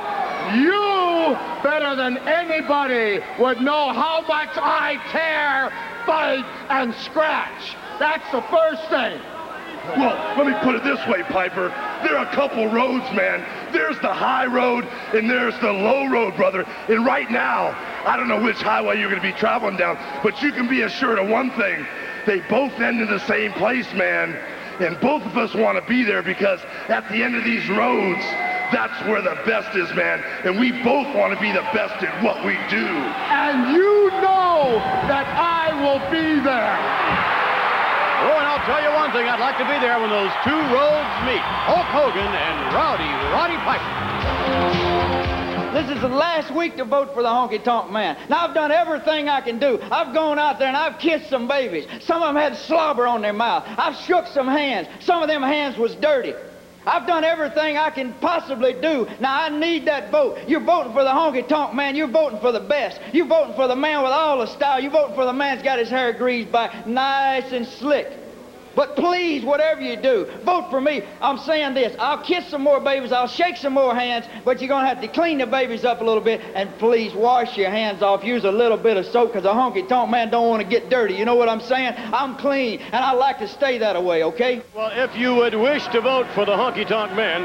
you better than anybody would know how much I tear, fight, and scratch. That's the first thing. Well, let me put it this way, Piper. There are a couple roads, man. There's the high road and there's the low road, brother. And right now, I don't know which highway you're going to be traveling down, but you can be assured of one thing. They both end in the same place, man. And both of us want to be there because at the end of these roads, that's where the best is, man. And we both want to be the best at what we do. And you know that I will be there. I'll tell you one thing. I'd like to be there when those two roads meet. Hulk Hogan and Rowdy Roddy Piper. This is the last week to vote for the honky tonk man. Now, I've done everything I can do. I've gone out there and I've kissed some babies. Some of them had slobber on their mouth. I've shook some hands. Some of them hands was dirty. I've done everything I can possibly do. Now, I need that vote. You're voting for the honky tonk man. You're voting for the best. You're voting for the man with all the style. You're voting for the man that's got his hair greased back nice and slick. But please, whatever you do, vote for me. I'm saying this. I'll kiss some more babies. I'll shake some more hands. But you're going to have to clean the babies up a little bit. And please wash your hands off. Use a little bit of soap because a honky tonk man don't want to get dirty. You know what I'm saying? I'm clean. And I like to stay that way, okay? Well, if you would wish to vote for the honky tonk man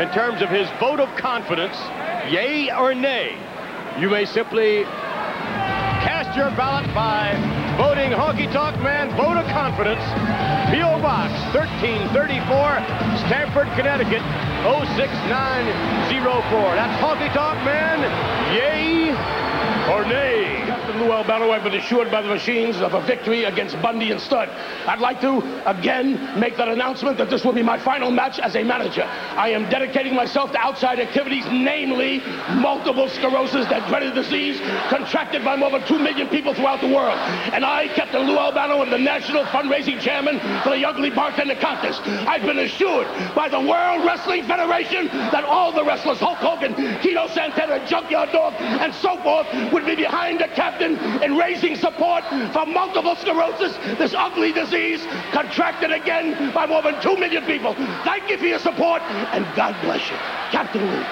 in terms of his vote of confidence, yay or nay, you may simply cast your ballot by voting honky tonk man vote of confidence P.O. Box 1334 Stamford Connecticut 06904 that's honky tonk man yay or nay Albano, I've been assured by the machines of a victory against Bundy and Studd. I'd like to, again, make that announcement that this will be my final match as a manager. I am dedicating myself to outside activities, namely multiple sclerosis, that dreaded disease contracted by more than 2 million people throughout the world. And I, Captain Lou Albano, am the national fundraising chairman for the Ugly Bartender Contest. I've been assured by the World Wrestling Federation that all the wrestlers, Hulk Hogan, Tito Santana, Junkyard Dog, and so forth, would be behind the captain in raising support for multiple sclerosis, this ugly disease contracted again by more than 2 million people. Thank you for your support, and God bless you. Captain Lee.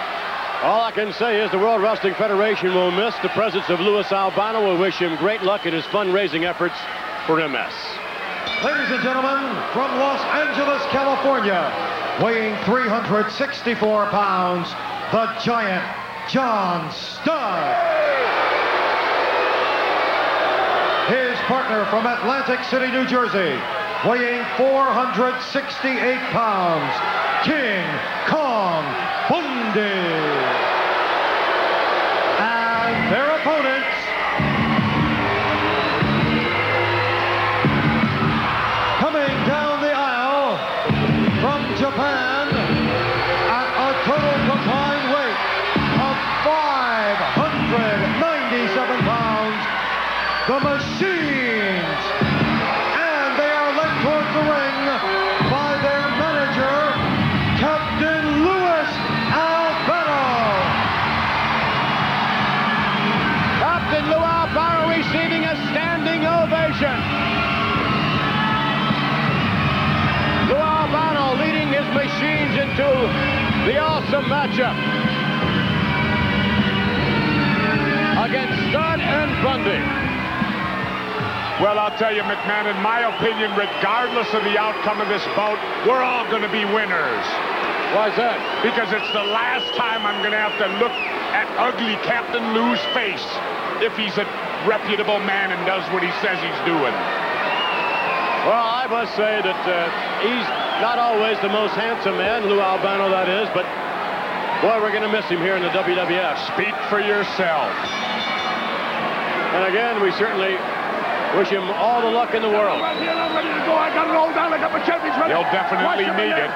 All I can say is the World Wrestling Federation will miss the presence of Louis Albano. We wish him great luck in his fundraising efforts for MS. Ladies and gentlemen, from Los Angeles, California, weighing 364 pounds, the giant John Studd. Partner from Atlantic City, New Jersey, weighing 468 pounds, King Kong Bundy. Matchup against Studd and Bundy. Well, I'll tell you, McMahon, in my opinion, regardless of the outcome of this bout, we're all going to be winners. Why's that? Because it's the last time I'm going to have to look at ugly Captain Lou's face if he's a reputable man and does what he says he's doing. Well, I must say that uh, he's not always the most handsome man, Lou Albano, that is, but boy, we're going to miss him here in the WWF. Speak for yourself. And again, we certainly Wish him all the luck in the world. I'm ready to go. I got it all down. I got my champions ready. He'll definitely need it.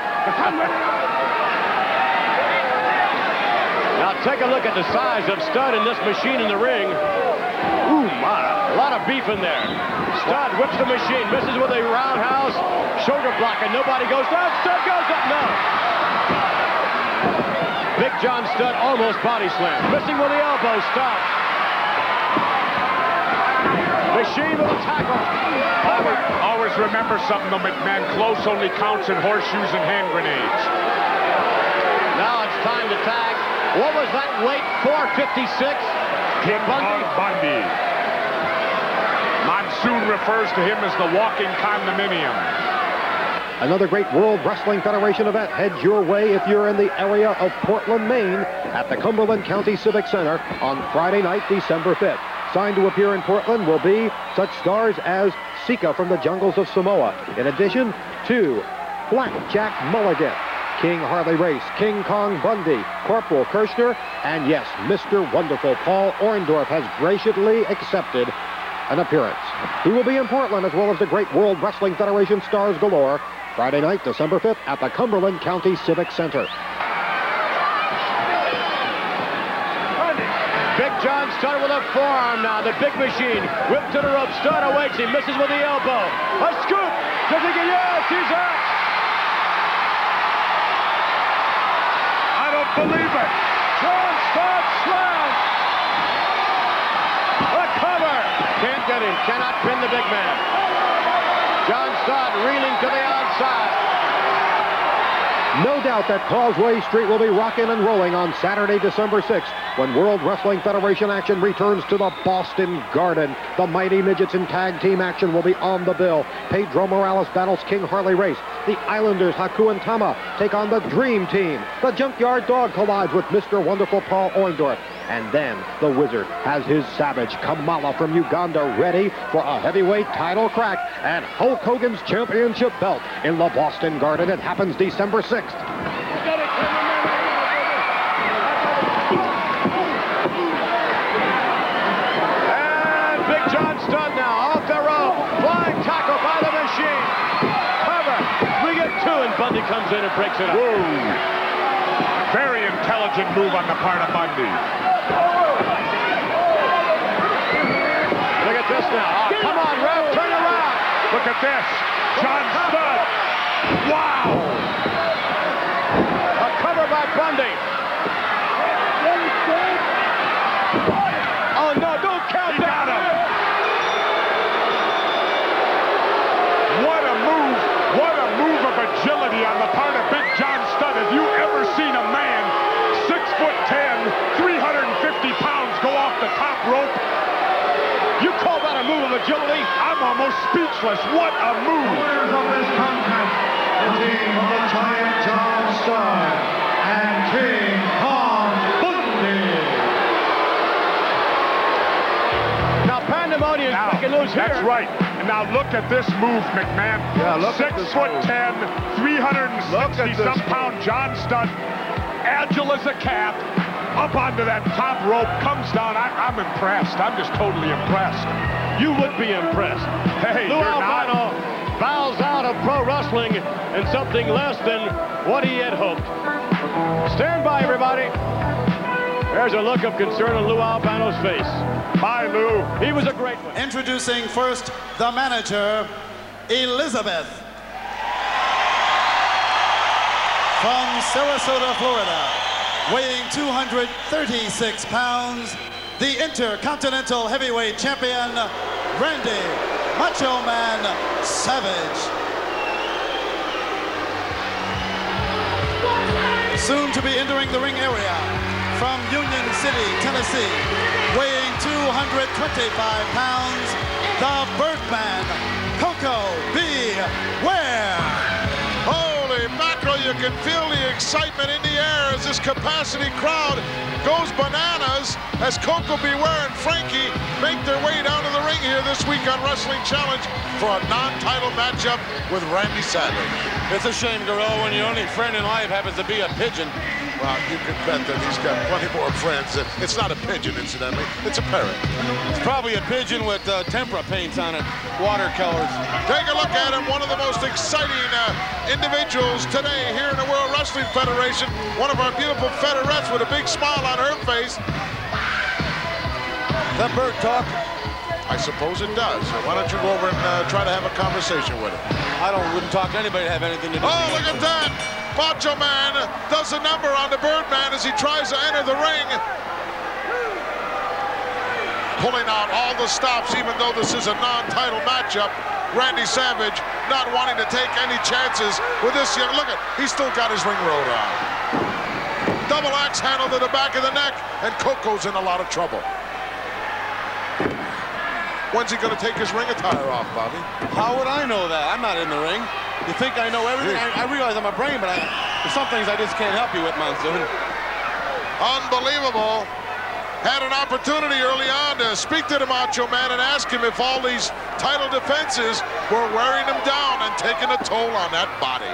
Now take a look at the size of Studd in this machine in the ring. Ooh, my. A lot of beef in there. Studd whips the machine, misses with a roundhouse, shoulder block, and nobody goes down. Studd goes up. No. Big John Studd almost body slam. Missing with the elbow. Stop. Machine with a tackle. Always, always remember something, though, McMahon. Close only counts in horseshoes and hand grenades. Now it's time to tag. What was that weight? 456? King Kong Bundy. Monsoon refers to him as the walking condominium. Another great World Wrestling Federation event heads your way if you're in the area of Portland, Maine at the Cumberland County Civic Center on Friday night, December 5th. Signed to appear in Portland will be such stars as Sika from the jungles of Samoa. In addition to Blackjack Mulligan, King Harley Race, King Kong Bundy, Corporal Kirchner, and yes, Mr. Wonderful Paul Orndorff has graciously accepted an appearance. He will be in Portland as well as the great World Wrestling Federation stars galore Friday night, December 5th at the Cumberland County Civic Center. Big John Studd with a forearm now. The big machine. Whip to the rope. Studd awaits. He misses with the elbow. A scoop. Does he get? Yes, he's out. I don't believe it. John Studd slam. A cover. Can't get him. Cannot pin the big man. Reeling to the outside. No doubt that Causeway Street will be rocking and rolling on Saturday, December 6th, when World Wrestling Federation action returns to the Boston Garden. The Mighty Midgets in tag team action will be on the bill. Pedro Morales battles King Harley Race. The Islanders, Haku and Tama, take on the Dream Team. The Junkyard Dog collides with Mr. Wonderful Paul Orndorff. And then the Wizard has his savage Kamala from Uganda ready for a heavyweight title crack and Hulk Hogan's championship belt in the Boston Garden. It happens December 6th. And Big John Studd now off the rope. Flying tackle by the machine. Cover. We get two and Bundy comes in and breaks it up. Whoa. Very intelligent move on the part of Bundy. Look at this Oh, come on, ref. Turn around. Look at this. John Studd. Wow. A cover by Bundy. Oh, no, don't count He that. got him. What a move. What a move of agility on the part of Big John Studd. Have you ever seen a man, 6 foot 10, 350 pounds, go off the top rope? You call that a move of agility? I'm almost speechless. What a move. Winners of this contest, the team of the Giant John Studd and King Kong Bundy. Now, Pandemonium's Now, breaking loose here. that's right. And now look at this move, McMahon. Yeah, look at Six this foot move. 10, 360 this some pound John Studd, agile as a cat, up onto that top rope, comes down. I, I'm impressed. I'm just totally impressed. You would be impressed. Hey, Lou you're not. Bows out of pro wrestling and something less than what he had hoped. Stand by, everybody. There's a look of concern on Lou Albano's face. Bye, Lou. He was a great one. Introducing first the manager, Elizabeth. From Sarasota, Florida, weighing 236 pounds, the Intercontinental Heavyweight Champion, Randy Macho Man Savage. Soon to be entering the ring area from Union City, Tennessee, weighing 225 pounds, the Birdman, Koko B. you can feel the excitement in the air as this capacity crowd goes bananas as Koko B. Ware and Frankie make their way down to the ring here this week on Wrestling Challenge for a non-title matchup with Randy Savage. It's a shame, Gorilla, when your only friend in life happens to be a pigeon. Well, you can bet that he's got plenty more friends. It's not a pigeon, incidentally. It's a parrot. It's probably a pigeon with uh, tempera paints on it, watercolors. Take a look at him, one of the most exciting uh, individuals today here in the World Wrestling Federation. One of our beautiful federettes with a big smile on her face. That bird talk? I suppose it does. So why don't you go over and uh, try to have a conversation with him? I don't wouldn't talk to anybody to have anything to do. Oh, look at that! Macho Man does a number on the Birdman as he tries to enter the ring. Pulling out all the stops, even though this is a non-title matchup. Randy Savage not wanting to take any chances with this young. Look at, he's still got his ring road on. Double axe handle to the back of the neck, and Koko's in a lot of trouble. When's he going to take his ring attire off, Bobby? How would I know that? I'm not in the ring. You think I know everything? I, I realize I'm a brain, but I, there's some things I just can't help you with, Monsoon. Unbelievable. Had an opportunity early on to speak to the Macho Man and ask him if all these title defenses were wearing him down and taking a toll on that body.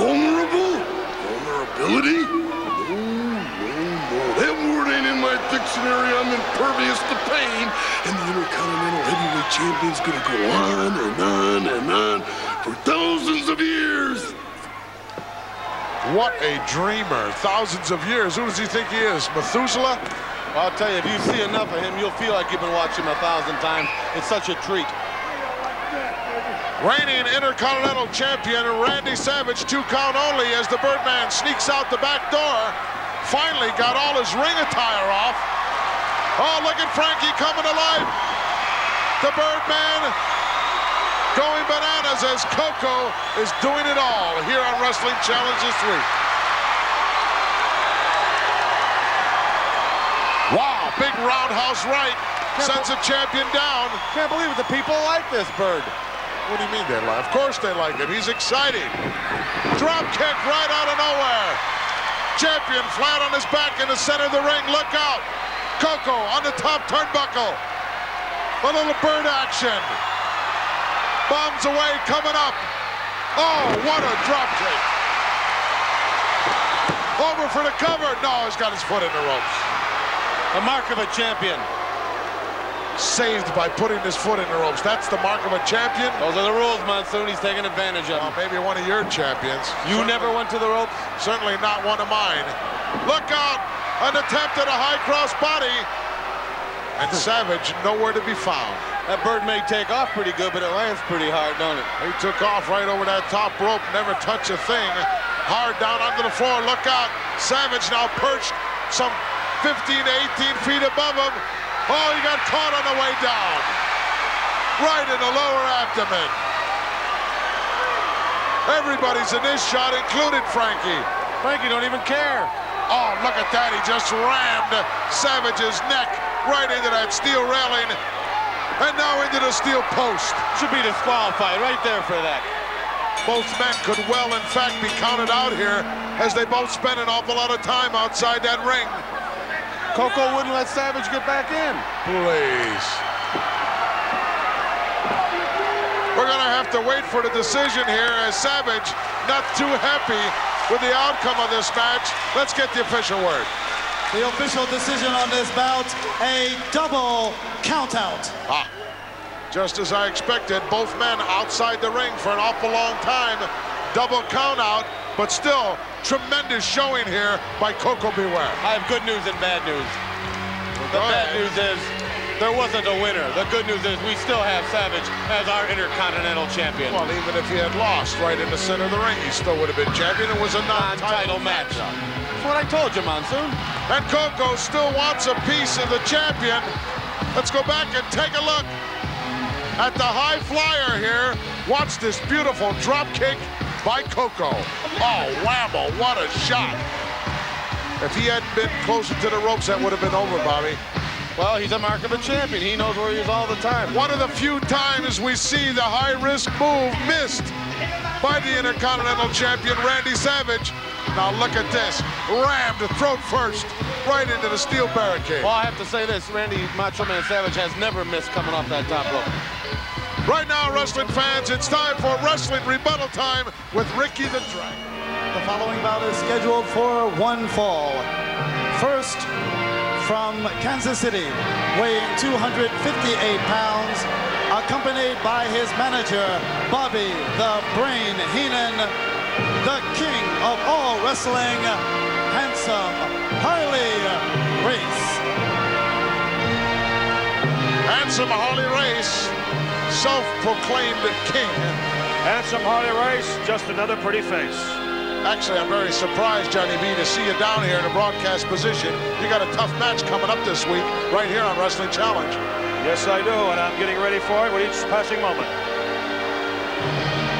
Vulnerable? Vulnerability? No, no, no. That word ain't in my dictionary. I'm impervious to pain. And the Intercontinental Heavyweight Champion's gonna go on and on and on for thousands of years. What a dreamer. Thousands of years. Who does he think he is? Methuselah? Well, I'll tell you, if you see enough of him, you'll feel like you've been watching him a thousand times. It's such a treat. Reigning Intercontinental Champion Randy Savage, two count only as the Birdman sneaks out the back door. Finally got all his ring attire off. Oh, look at Frankie coming to life. The Birdman going bananas as Koko is doing it all here on Wrestling Challenge this week. Wow, big roundhouse right. Sends a champion down. Can't believe it. The people like this bird. What do you mean they like? Of course they like him. He's exciting. Drop kick right out of nowhere. Champion flat on his back in the center of the ring. Look out. Koko on the top turnbuckle. A little bird action. Bombs away, coming up. Oh, what a drop kick. Over for the cover. No, he's got his foot in the ropes. The mark of a champion. Saved by putting his foot in the ropes. That's the mark of a champion. Those are the rules, Monsoon. He's taking advantage of well, maybe one of your champions. You certainly, never went to the ropes? Certainly not one of mine. Look out! An attempt at a high cross body. And hmm. Savage nowhere to be found. That bird may take off pretty good, but it lands pretty hard, don't it? He took off right over that top rope, never touched a thing. Hard down onto the floor, look out. Savage now perched some 15 to 18 feet above him. Oh, he got caught on the way down. Right in the lower abdomen. Everybody's in this shot, included Frankie. Frankie don't even care. Oh, look at that. He just rammed Savage's neck right into that steel railing and now into the steel post. Should be disqualified right there for that. Both men could well, in fact, be counted out here as they both spent an awful lot of time outside that ring. Koko wouldn't let Savage get back in. Please. We're going to have to wait for the decision here as Savage not too happy with the outcome of this match. Let's get the official word. The official decision on this bout, a double countout. Ah, just as I expected, both men outside the ring for an awful long time. Double countout, but still tremendous showing here by Koko B. Ware. I have good news and bad news. The bad news is there wasn't a winner. The good news is we still have Savage as our Intercontinental Champion. Well, even if he had lost right in the center of the ring, he still would have been champion. It was a non-title match. That's what I told you, Monsoon. And Koko still wants a piece of the champion. Let's go back and take a look at the high flyer here. Watch this beautiful drop kick by Koko. Oh, whammo, what a shot. If he hadn't been closer to the ropes, that would have been over, Bobby. Well, he's a mark of a champion. He knows where he is all the time. One of the few times we see the high-risk move missed by the Intercontinental Champion, Randy Savage. Now look at this. Rammed throat first right into the steel barricade. Well, I have to say this. Randy Macho Man Savage has never missed coming off that top rope. Right now, wrestling fans, it's time for Wrestling Rebuttal Time with Ricky the Dragon. The following bout is scheduled for one fall. First, from Kansas City, weighing 258 pounds, accompanied by his manager, Bobby the Brain Heenan, the king of all wrestling, handsome Harley Race. Handsome Harley Race, self-proclaimed king. Handsome Harley Race, just another pretty face. Actually, I'm very surprised, Johnny V, to see you down here in a broadcast position. You got a tough match coming up this week, right here on Wrestling Challenge. Yes, I do, and I'm getting ready for it with each passing moment.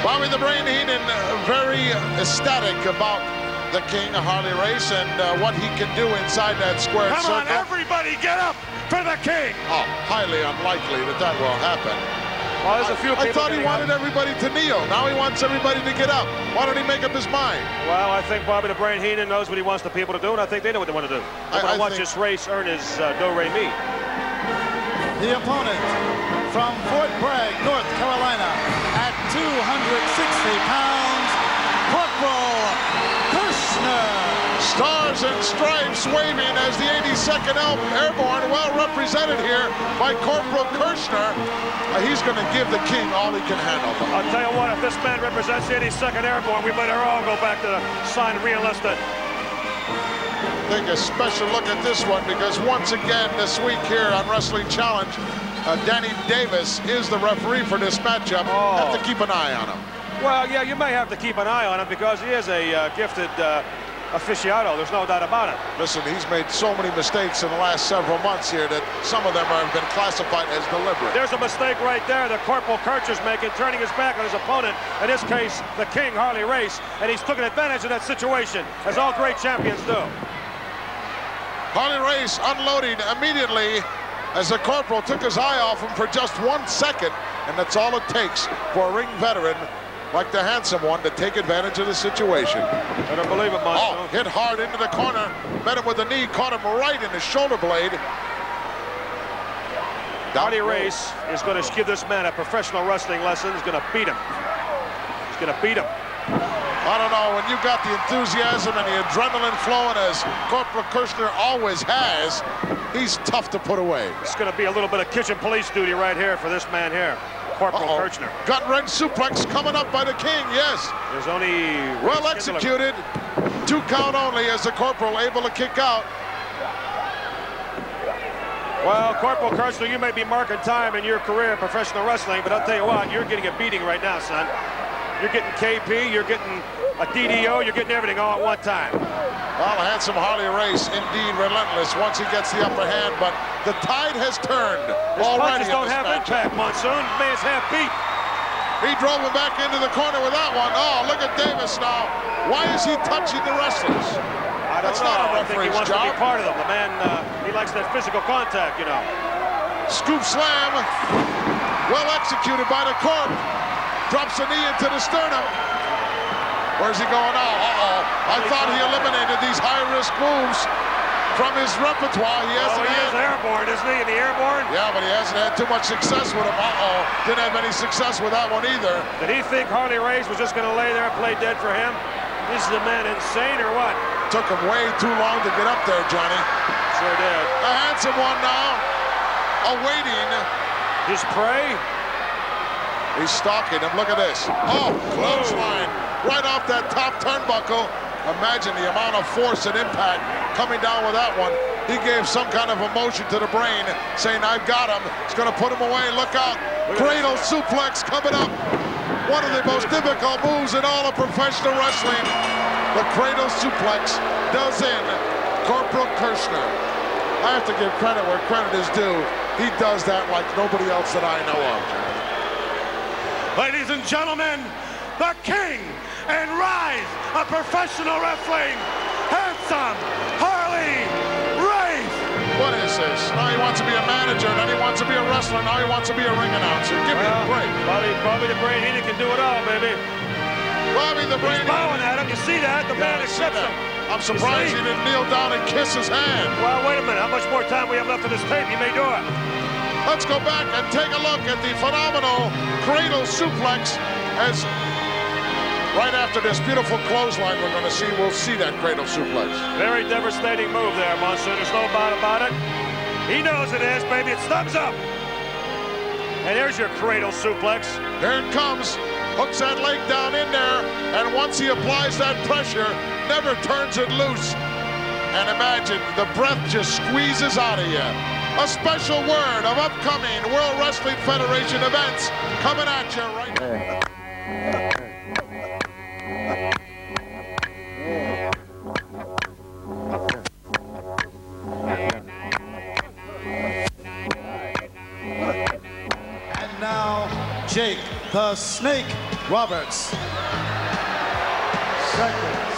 Bobby the Brain Heenan, uh, very ecstatic about the King of Harley Race and uh, what he can do inside that square Come circle. on, everybody, get up for the King! Oh, highly unlikely that that will happen. Well, there's a few I, I thought he wanted up. everybody to kneel. Now he wants everybody to get up. Why don't he make up his mind? Well, I think Bobby the Brain Heenan knows what he wants the people to do, and I think they know what they want to do. They I- to watch think- this race earn his uh, do-re-mi. The opponent from Fort Bragg, North Carolina, at 260 pounds, Corporal Kirchner. Stars and stripes waving as the 82nd Elm Airborne, well represented here by Corporal Kirchner. Uh, he's going to give the king all he can handle. I'll tell you what, if this man represents the 82nd Airborne, we better all go back to the sign re-enlisted. Take a special look at this one because once again this week here on Wrestling Challenge, uh, Danny Davis is the referee for this matchup. Have to keep an eye on him. Well, yeah, you may have to keep an eye on him because he is a uh, gifted uh, aficionado. There's no doubt about it. Listen, he's made so many mistakes in the last several months here that some of them have been classified as deliberate. There's a mistake right there that Corporal Kirchner's making, turning his back on his opponent, in this case, the King, Harley Race, and he's taking advantage of that situation, as all great champions do. Harley Race unloading immediately as the corporal took his eye off him for just one second, and that's all it takes for a ring veteran like the handsome one to take advantage of the situation. Better believe it, Monzo. Oh, hit hard into the corner, met him with the knee, caught him right in the shoulder blade. Harley Race is going to give this man a professional wrestling lesson. He's going to beat him. He's going to beat him. I don't know, when you got the enthusiasm and the adrenaline flowing as Corporal Kirchner always has, he's tough to put away. It's going to be a little bit of kitchen police duty right here for this man here, Corporal Uh-oh. Kirchner. Gut wrench suplex coming up by the king, yes. There's only... Well executed. Two count only as the corporal able to kick out. Well, Corporal Kirchner, you may be marking time in your career in professional wrestling, but I'll tell you what, you're getting a beating right now, son. You're getting KP, you're getting a DDO, you're getting everything all at one time. Well, a handsome Harley Race, indeed relentless once he gets the upper hand, but the tide has turned His already punches don't have matchup. impact, Monsoon. Man's half beat. He drove him back into the corner with that one. Oh, look at Davis now. Why is he touching the wrestlers? I That's know. not a I think he referee's wants to job. be part of them. The man, uh, he likes that physical contact, you know. Scoop slam. Well executed by the corp. Drops a knee into the sternum. Where's he going now? Uh-oh. I thought he eliminated these high-risk moves from his repertoire. He Oh, hasn't he is airborne, isn't he? In the airborne? Yeah, but he hasn't had too much success with him. Uh-oh. Didn't have any success with that one either. Did he think Harley Race was just going to lay there and play dead for him? Is the man insane or what? Took him way too long to get up there, Johnny. Sure did. A handsome one now. Awaiting. His prey? He's stalking him. Look at this. Oh, clothesline. Right off that top turnbuckle. Imagine the amount of force and impact coming down with that one. He gave some kind of emotion to the brain, saying, I've got him. It's going to put him away. Look out. Cradle suplex coming up. One of the most difficult moves in all of professional wrestling. The cradle suplex does in Corporal Kirchner. I have to give credit where credit is due. He does that like nobody else that I know of. Ladies and gentlemen, the king and rise of professional wrestling, handsome Harley Race. What is this? Now he wants to be a manager, then he wants to be a wrestler, now he wants to be a ring announcer. Give me a break. Bobby, Bobby the Brain Heenan can do it all, baby. Bobby the Brain He's bowing at him. You see that? The man accepts him. I'm surprised You he didn't kneel down and kiss his hand. Well, wait a minute. How much more time we have left of this tape? He may do it. Let's go back and take a look at the phenomenal cradle suplex as right after this beautiful clothesline we're going to see, we'll see that cradle suplex. Very devastating move there, Monster. There's no doubt about it. He knows it is, baby. It's thumbs up. And there's your cradle suplex. There it comes. Hooks that leg down in there, and once he applies that pressure, never turns it loose. And imagine the breath just squeezes out of you. A special word of upcoming World Wrestling Federation events coming at you right now. And now, Jake the Snake Roberts. Seconds,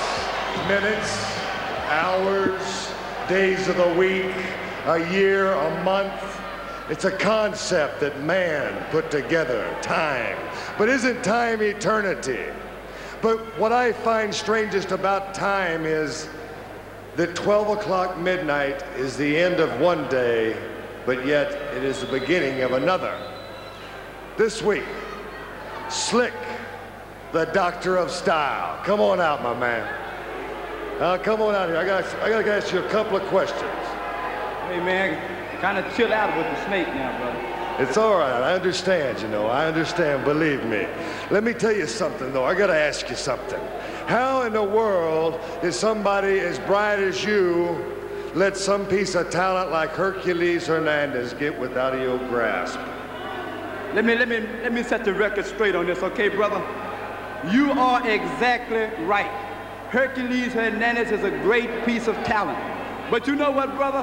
minutes, hours, days of the week, a year, a month. It's a concept that man put together, time. But isn't time eternity? But what I find strangest about time is that 12 o'clock midnight is the end of one day, but yet it is the beginning of another. This week, Slick, the doctor of style. Come on out, my man. Uh, come on out here. I got, I got to ask you a couple of questions. Hey, man, kind of chill out with the snake now, brother. It's all right. I understand, you know. I understand, believe me. Let me tell you something, though. I got to ask you something. How in the world did somebody as bright as you let some piece of talent like Hercules Hernandez get without your grasp? Let me let me let me set the record straight on this, okay, brother? You are exactly right. Hercules Hernandez is a great piece of talent. But you know what, brother?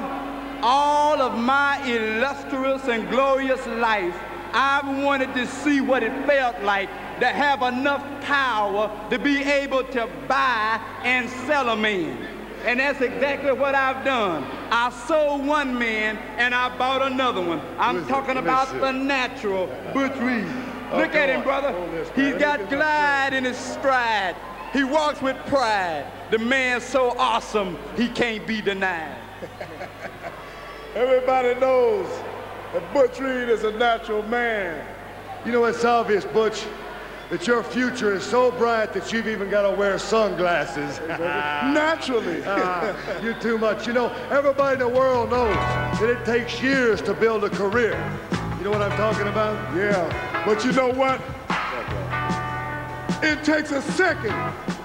All of my illustrious and glorious life, I've wanted to see what it felt like to have enough power to be able to buy and sell a man. And that's exactly what I've done. I sold one man and I bought another one. I'm talking about the natural Butch Reed. Oh, Look at him, on. brother. This, He's got Look at my glide in his stride. He walks with pride. The man's so awesome, he can't be denied. Everybody knows that Butch Reed is a natural man. You know, it's obvious, Butch, that your future is so bright that you've even got to wear sunglasses. Naturally. Ah, you're too much. You know, everybody in the world knows that it takes years to build a career. You know what I'm talking about? Yeah, but you know what? It takes a second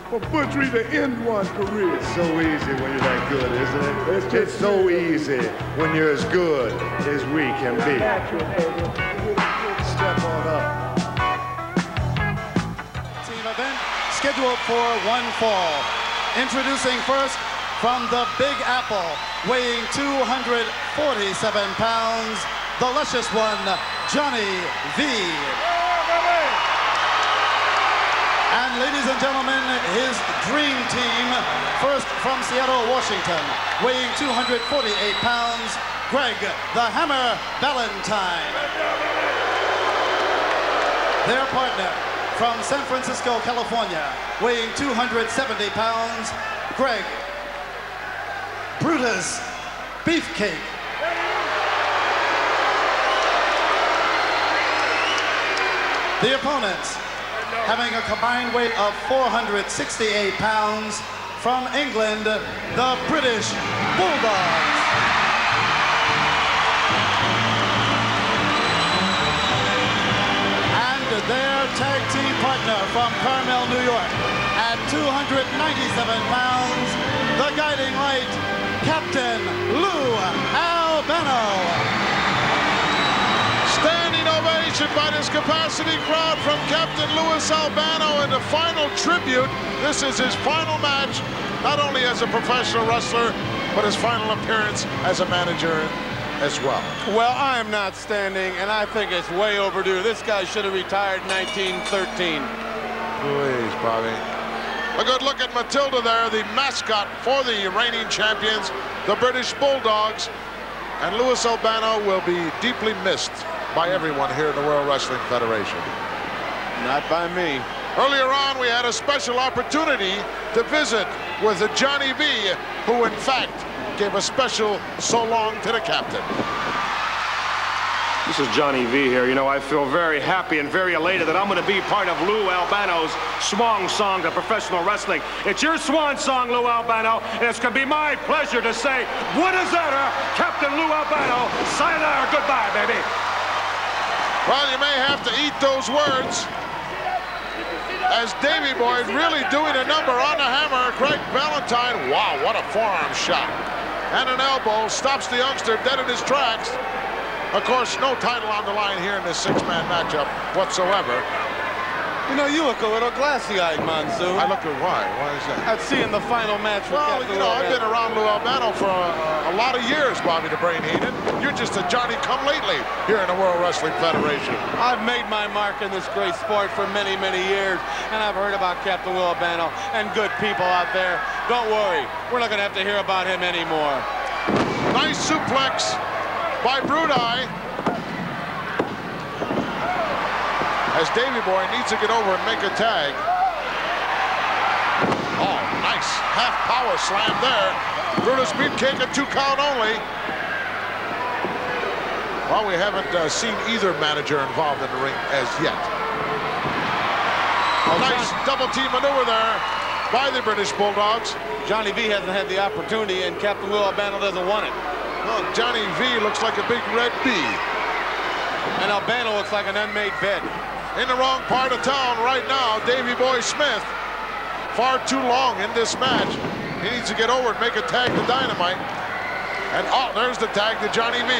for Butch Reed to end one career. It's so easy when you're that good, isn't it? It's It's, so easy when you're as good as we can be. Step on up. Team event scheduled for one fall. Introducing first from the Big Apple, weighing 247 pounds, the luscious one, Johnny V. And ladies and gentlemen, his dream team, first from Seattle, Washington, weighing 248 pounds, Greg the Hammer Valentine. Their partner from San Francisco, California, weighing 270 pounds, Greg Brutus Beefcake. The opponents, having a combined weight of 468 pounds, from England, the British Bulldogs. And their tag team partner from Carmel, New York, at 297 pounds, the guiding light, Captain Lou Albano. By this capacity crowd from Captain Louis Albano in the final tribute. This is his final match, not only as a professional wrestler, but his final appearance as a manager as well. Well, I am not standing, and I think it's way overdue. This guy should have retired in 1913. Please, Bobby. A good look at Matilda there, the mascot for the reigning champions, the British Bulldogs. And Louis Albano will be deeply missed by everyone here in the World Wrestling Federation. Not by me. Earlier on, we had a special opportunity to visit with Johnny V, who in fact gave a special so long to the captain. This is Johnny V here. You know, I feel very happy and very elated that I'm going to be part of Lou Albano's swan song to professional wrestling. It's your swan song, Lou Albano, and it's going to be my pleasure to say, Buenos Aires, Captain Lou Albano, sayonara, goodbye, baby. Well, you may have to eat those words. As Davy Boy really doing a number on the hammer. Greg Valentine, wow, what a forearm shot. And an elbow stops the youngster dead in his tracks. Of course, no title on the line here in this six-man matchup whatsoever. You know, you look a little glassy-eyed, Monsoon. I look at why? Why is that? At seeing the final match with Well, you know, I've been around Lou Albano for a, a lot of years, Bobby the Brain Heenan. You're just a Johnny come lately here in the World Wrestling Federation. I've made my mark in this great sport for many, many years, and I've heard about Captain Lou Albano and good people out there. Don't worry, we're not going to have to hear about him anymore. Nice suplex by Brudai. As Davy Boy needs to get over and make a tag. Oh, nice half power slam there. Brutus Beefcake a two count only. Well, we haven't uh, seen either manager involved in the ring as yet. A nice double team maneuver there by the British Bulldogs. Johnny V hasn't had the opportunity, and Captain Lou Albano doesn't want it. Well, Johnny V looks like a big red bee. And Albano looks like an unmade bed. In the wrong part of town right now, Davy Boy Smith. Far too long in this match. He needs to get over and make a tag to Dynamite. And oh, there's the tag to Johnny V.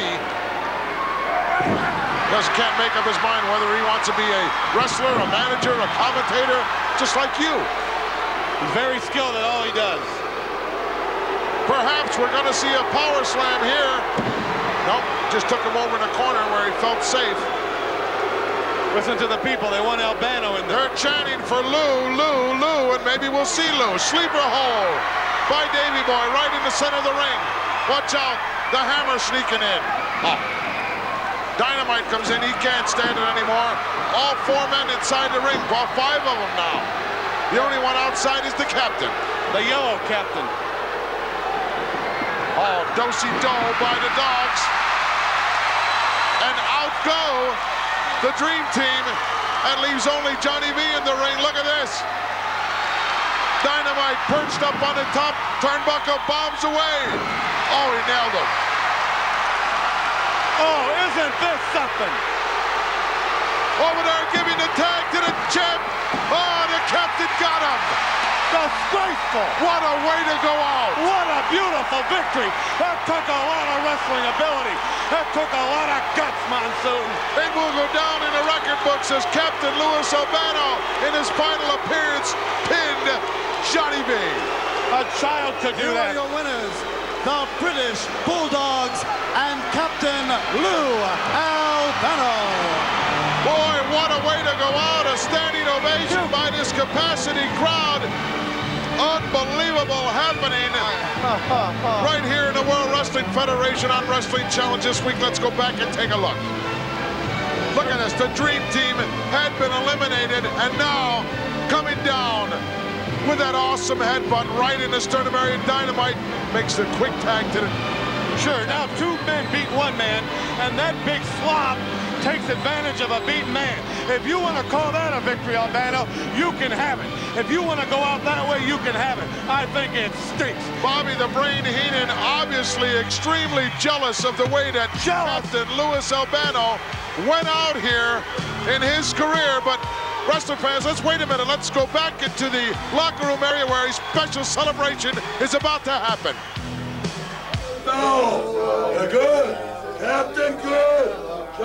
Just can't make up his mind whether he wants to be a wrestler, a manager, a commentator, just like you. He's very skilled at all he does. Perhaps we're going to see a power slam here. Nope, just took him over in the corner where he felt safe. Listen to the people. They want Albano in there. They're chanting for Lou, Lou, Lou, and maybe we'll see Lou. Sleeper hole by Davy Boy right in the center of the ring. Watch out. The hammer sneaking in. Oh. Dynamite comes in. He can't stand it anymore. All four men inside the ring. Well, five of them now. The only one outside is the captain. The yellow captain. Oh, do-si-do by the dogs. And out go the Dream Team and leaves only Johnny V in the ring. Look at this. Dynamite perched up on the top. Turnbuckle bombs away. Oh, he nailed him. Oh, isn't this something? Over there giving the tag to the champ. Oh, the captain got him. Disgraceful. What a way to go out. What a beautiful victory. That took a lot of wrestling ability. That took a lot of guts, Monsoon. It will go down in the record books as Captain Louis Albano in his final appearance pinned Johnny V. A child could do Here that. are your winners, the British Bulldogs and Captain Lou Albano. Boy, what a way to go out. A standing ovation by this capacity crowd. Unbelievable happening right here in the World Wrestling Federation on Wrestling Challenge this week. Let's go back and take a look. Look at this. The Dream Team had been eliminated and now coming down with that awesome headbutt right in the sternum area. Dynamite makes a quick tag to the Sure, now two men beat one man, and that big slob takes advantage of a beaten man. If you want to call that a victory, Albano, you can have it. If you want to go out that way, you can have it. I think it stinks. Bobby the Brain Heenan obviously extremely jealous of the way that Captain Louis Albano went out here in his career, but wrestling fans, let's wait a minute. Let's go back into the locker room area where a special celebration is about to happen. No! You're good! Captain good! I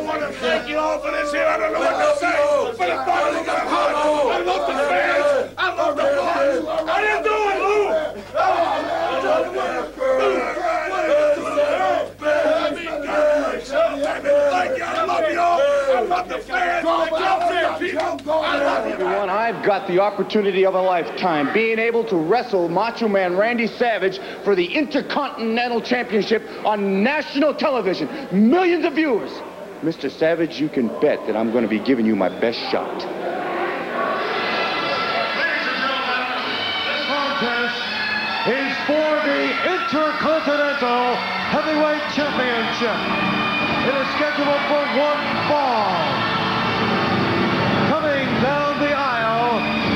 want to thank you all for this here. I don't know what to say, but it's finally got hot. I love the fans. I love the fans. How you doing, Lou? Thank you. I love you all. I love the fans. The captain. Got the opportunity of a lifetime being able to wrestle Macho Man Randy Savage for the Intercontinental Championship on national television. Millions of viewers. Mr. Savage, you can bet that I'm going to be giving you my best shot. This contest is for the Intercontinental Heavyweight Championship. It is scheduled for one fall. Coming down the aisle,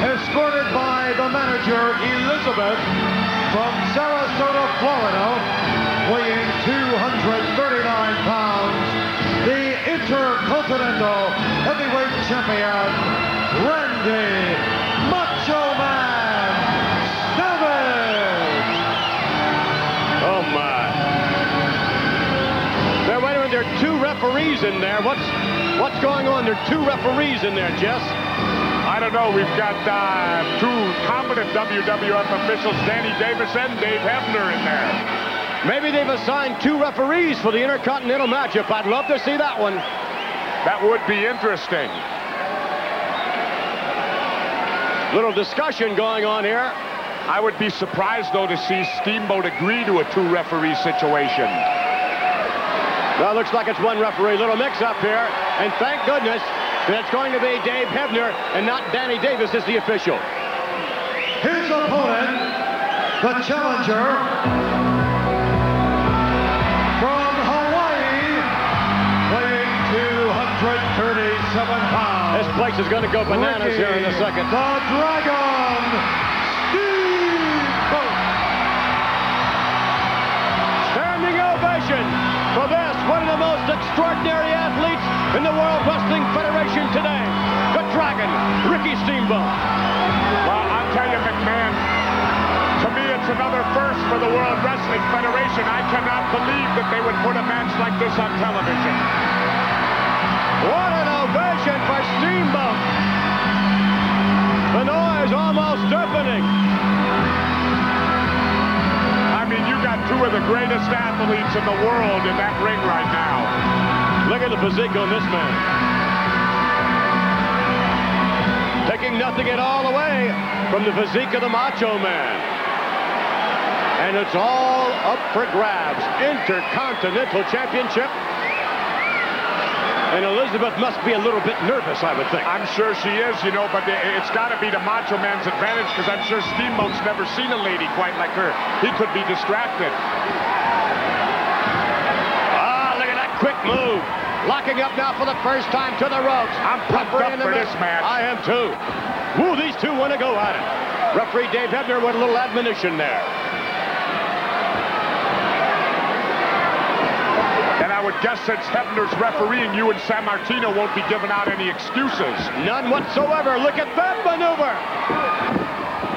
escorted by the manager Elizabeth from Sarasota, Florida, weighing 239 pounds, the Intercontinental Heavyweight Champion, Randy Macho Man Savage. Oh my. A minute. There are two referees in there. What's what's going on? There are two referees in there, Jesse. I don't know. We've got uh, two competent WWF officials, Danny Davis and Dave Hebner, in there. Maybe they've assigned two referees for the Intercontinental matchup. I'd love to see that one. That would be interesting. Little discussion going on here. I would be surprised, though, to see Steamboat agree to a two-referee situation. Well, looks like it's one referee. Little mix-up here. And thank goodness that it's going to be Dave Hebner and not Danny Davis as the official. His opponent, the challenger from Hawaii, weighing 237 pounds. This place is going to go bananas here in a second. The Dragon, one of the most extraordinary athletes in the World Wrestling Federation today, the Dragon, Ricky Steamboat. Well, I'll tell you, McMahon, to me it's another first for the World Wrestling Federation. I cannot believe that they would put a match like this on television. What an ovation for Steamboat. The noise almost deafening. Mean, you got two of the greatest athletes in the world in that ring right now. Look at the physique on this man. Taking nothing at all away from the physique of the Macho Man. And it's all up for grabs. Intercontinental Championship. And Elizabeth must be a little bit nervous, I would think. I'm sure she is, you know, but it's got to be the Macho Man's advantage because I'm sure Steamboat's never seen a lady quite like her. He could be distracted. Ah, look at that quick move. Locking up now for the first time to the ropes. I'm pumped up for this match. I am too. Woo, these two want to go at it. Referee Dave Hebner with a little admonition there. And I would guess since Hebner's refereeing, you and Sammartino won't be giving out any excuses. None whatsoever. Look at that maneuver.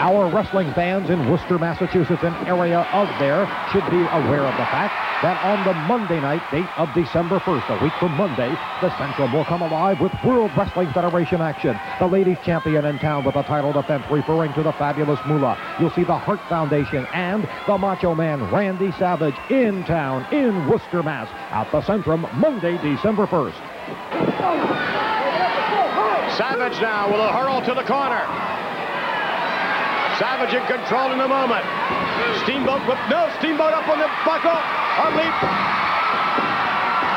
Our wrestling fans in Worcester, Massachusetts, and area of there should be aware of the fact that on the Monday night date of December 1st, a week from Monday, the Centrum will come alive with World Wrestling Federation action. The ladies champion in town with a title defense referring to the fabulous Moolah. You'll see the Hart Foundation and the Macho Man Randy Savage in town in Worcester, Mass. At the Centrum, Monday, December 1st. Savage now with a hurl to the corner. Savage in control in the moment. Steamboat with no Steamboat up on the buckle. A leap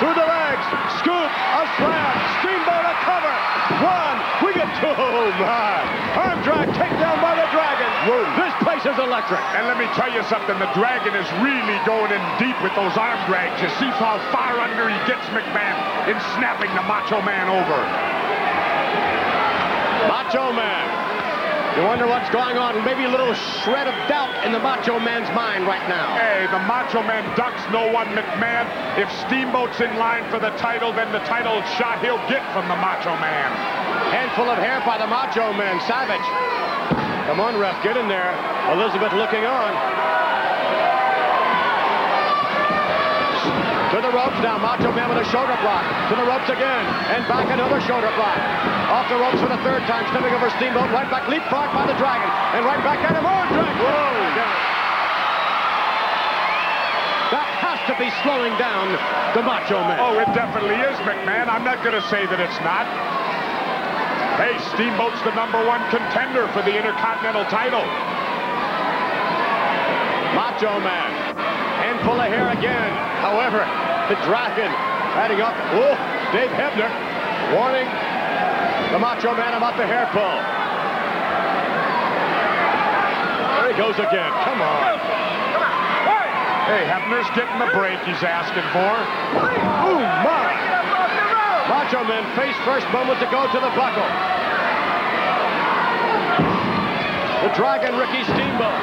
through the legs. Scoop, a slam. Steamboat a cover. One. We get two. Oh my! Arm drag takedown by the Dragon. Whoa. This place is electric. And let me tell you something. The Dragon is really going in deep with those arm drags. You see how far under he gets McMahon in snapping the Macho Man over. Macho Man. You wonder what's going on. Maybe a little shred of doubt in the Macho Man's mind right now. Hey, the Macho Man ducks no one McMahon. If Steamboat's in line for the title, then the title shot he'll get from the Macho Man. Handful of hair by the Macho Man. Savage. Come on, ref, get in there. Elizabeth looking on. To the ropes now. Macho Man with a shoulder block. To the ropes again. And back another shoulder block. Off the ropes for the third time. Stepping over Steamboat. Right back. Leapfrog by the Dragon. And right back at him. Oh, Dragon. Whoa. That has to be slowing down the Macho Man. Oh, it definitely is, McMahon. I'm not going to say that it's not. Hey, Steamboat's the number one contender for the Intercontinental title. Macho Man. Handful of hair again. However, the Dragon heading up. Oh, Dave Hebner warning the Macho Man about the hair pull. There he goes again. Come on. Hey, Hebner's getting the break he's asking for. Ooh, my. Macho Man face first moment to go to the buckle. The Dragon, Ricky Steamboat,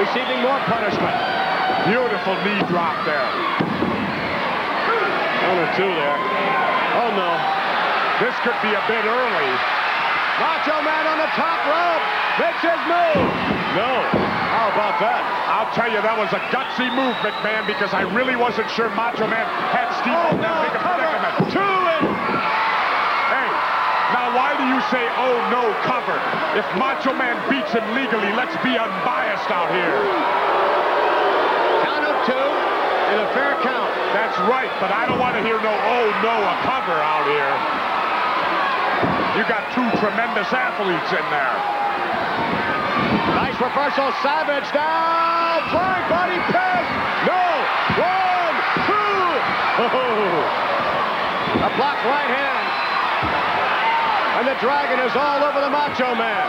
receiving more punishment. Beautiful knee drop there. One or two there. Oh, no. This could be a bit early. Macho Man on the top rope. Makes his move. No. How about that? I'll tell you, that was a gutsy move, McMahon, because I really wasn't sure Macho Man had Steve Oh, in that no, big a predicament. Two and... Hey, now why do you say, oh, no, cover? If Macho Man beats him legally, let's be unbiased out here. And a fair count. That's right, but I don't want to hear no, oh, no, a cover out here. You got two tremendous athletes in there. Nice reversal. Savage down. Flying body press. No. One, two. Oh. A blocked right hand. And the Dragon is all over the Macho Man.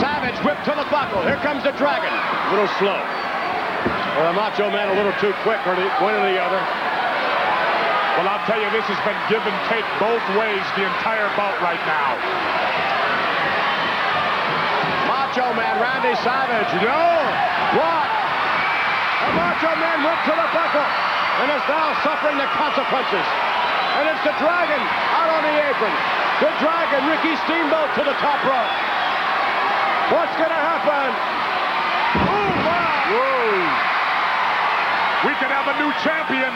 Savage whipped to the buckle. Here comes the Dragon. A little slow. Or the Macho Man a little too quick, or the, one or the other. Well, I'll tell you, this has been give and take both ways the entire bout right now. Macho Man, Randy Savage. No. Block. The Macho Man went to the buckle and is now suffering the consequences. And it's the Dragon out on the apron. The Dragon, Ricky Steamboat to the top rope. What's going to happen? Oh, my. Whoa. We could have a new champion.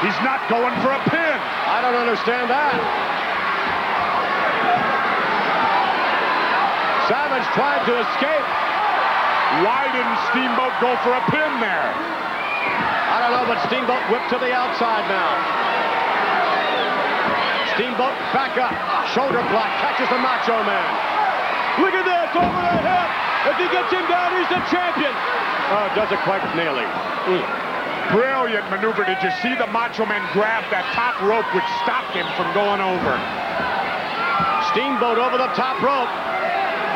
He's not going for a pin. I don't understand that. Savage tried to escape. Why didn't Steamboat go for a pin there? I don't know, but Steamboat whipped to the outside now. Steamboat back up. Shoulder block. Catches the Macho Man. Look at this. Over the hip. If he gets him down, he's the champion. Oh, does it quite nearly. Mm. Brilliant maneuver. Did you see the Macho Man grab that top rope which stopped him from going over? Steamboat over the top rope.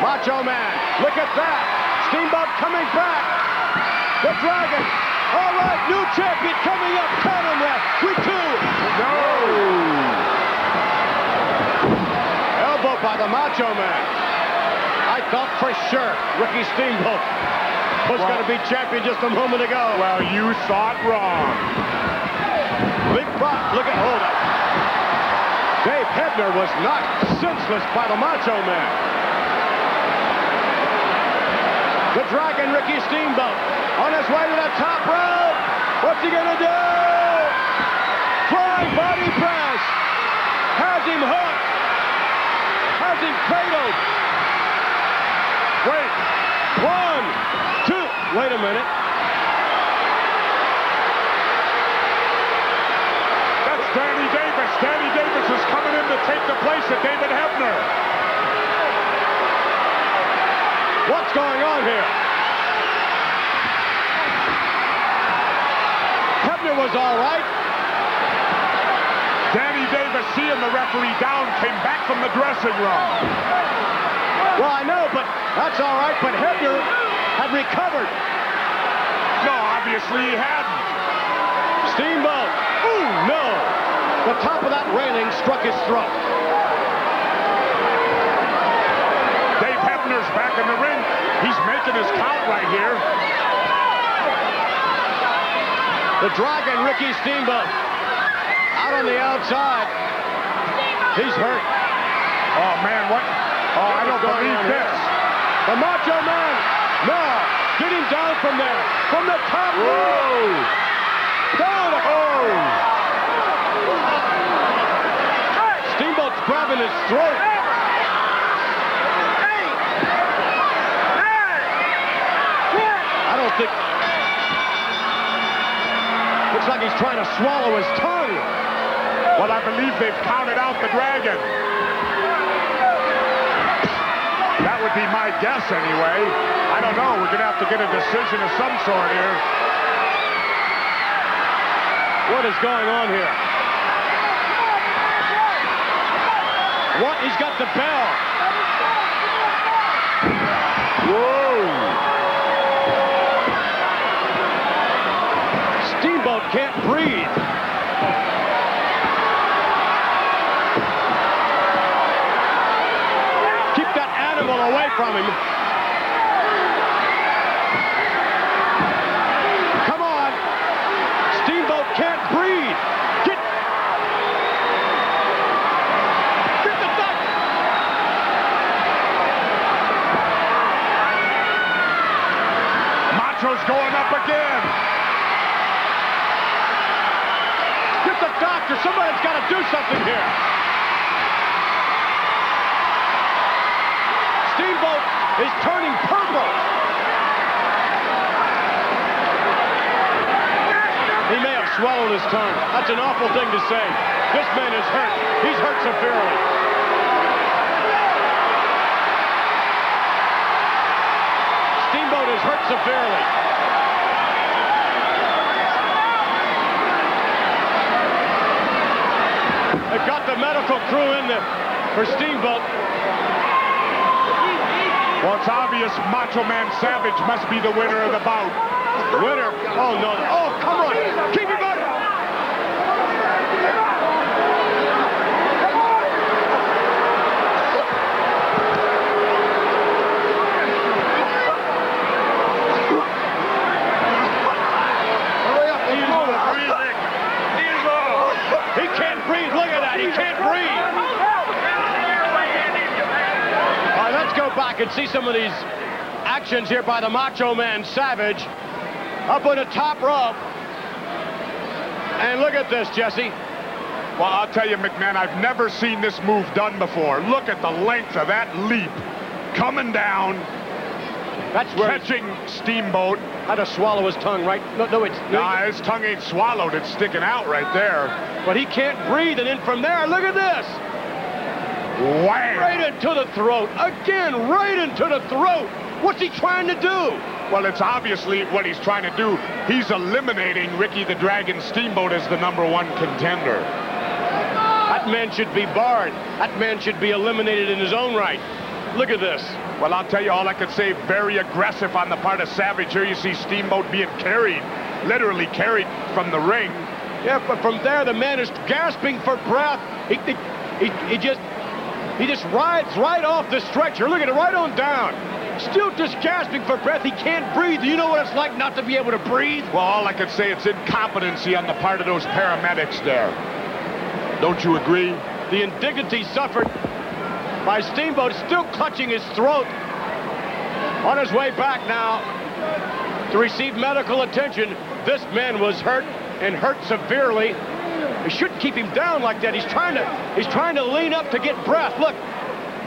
Macho Man. Look at that. Steamboat coming back. The Dragon. All right, new champion coming up. Count him that. With two. No. Elbow by the Macho Man. Thought for sure Ricky Steamboat was Well- going to be champion just a moment ago. Well, you thought wrong. Big buck. Look at, hold up. Dave Hebner was knocked senseless by the Macho Man. The Dragon, Ricky Steamboat, on his way to the top rope. What's he gonna do? Flying body press. Has him hooked. Has him cradled. Wait. One, two. Wait a minute. That's Danny Davis. Danny Davis is coming in to take the place of David Hebner. What's going on here? Hebner was all right. Danny Davis, seeing the referee down, came back from the dressing room. Well, I know, but that's all right. But Hebner had recovered. No, obviously he hadn't. Steamboat. Ooh, no. The top of that railing struck his throat. Dave Hebner's back in the ring. He's making his count right here. The Dragon, Ricky Steamboat, out on the outside. He's hurt. Oh, man, what? Oh, I don't believe this. The Macho Man. No. Get him down from there. From the top rope. Down. Oh. Steamboat's grabbing his throat. I don't think... Looks like he's trying to swallow his tongue. Well, I believe they've counted out the Dragon. Be my guess anyway. I don't know. We're going to have to get a decision of some sort here. What is going on here? What? He's got the bell. Whoa. Steamboat can't breathe. Keep that animal away from him. Come on. Steamboat can't breathe. Get. Get the duck. Macho's going up again. Get the doctor. Somebody's got to do something here. Steamboat is turning purple. He may have tongue. That's an awful thing to say. This man is hurt. He's hurt severely. Steamboat is hurt severely. They've got the medical crew in there for Steamboat. Well, it's obvious Macho Man Savage must be the winner of the bout. Winner? Oh, no. Oh, come on. Keep him up. Hurry up. He's moving. He can't breathe. Look at that. He can't breathe. All right, let's go back and see some of these actions here by the Macho Man Savage up on the top rope. And look at this, Jesse. Well, I'll tell you, McMahon, I've never seen this move done before. Look at the length of that leap. Coming down. That's where catching Steamboat. Had to swallow his tongue, right? No, no, it's no, Nah, his tongue ain't swallowed. It's sticking out right there. But he can't breathe, and then from there, look at this. Wham! Right into the throat. Again, right into the throat. What's he trying to do? Well, it's obviously what he's trying to do. He's eliminating Ricky the Dragon Steamboat as the number one contender. That man should be barred. That man should be eliminated in his own right. Look at this. Well, I'll tell you all I could say, very aggressive on the part of Savage. Here you see Steamboat being carried, literally carried from the ring. Yeah, but from there, the man is gasping for breath. He, he, he, he just he just rides right off the stretcher. Look at it, right on down. Still just gasping for breath. He can't breathe. Do You know what it's like not to be able to breathe? Well, all I could say, it's incompetency on the part of those paramedics there. Don't you agree? The indignity suffered by Steamboat still clutching his throat. On his way back now to receive medical attention. This man was hurt and hurt severely. You shouldn't keep him down like that. He's trying to he's trying to lean up to get breath. Look,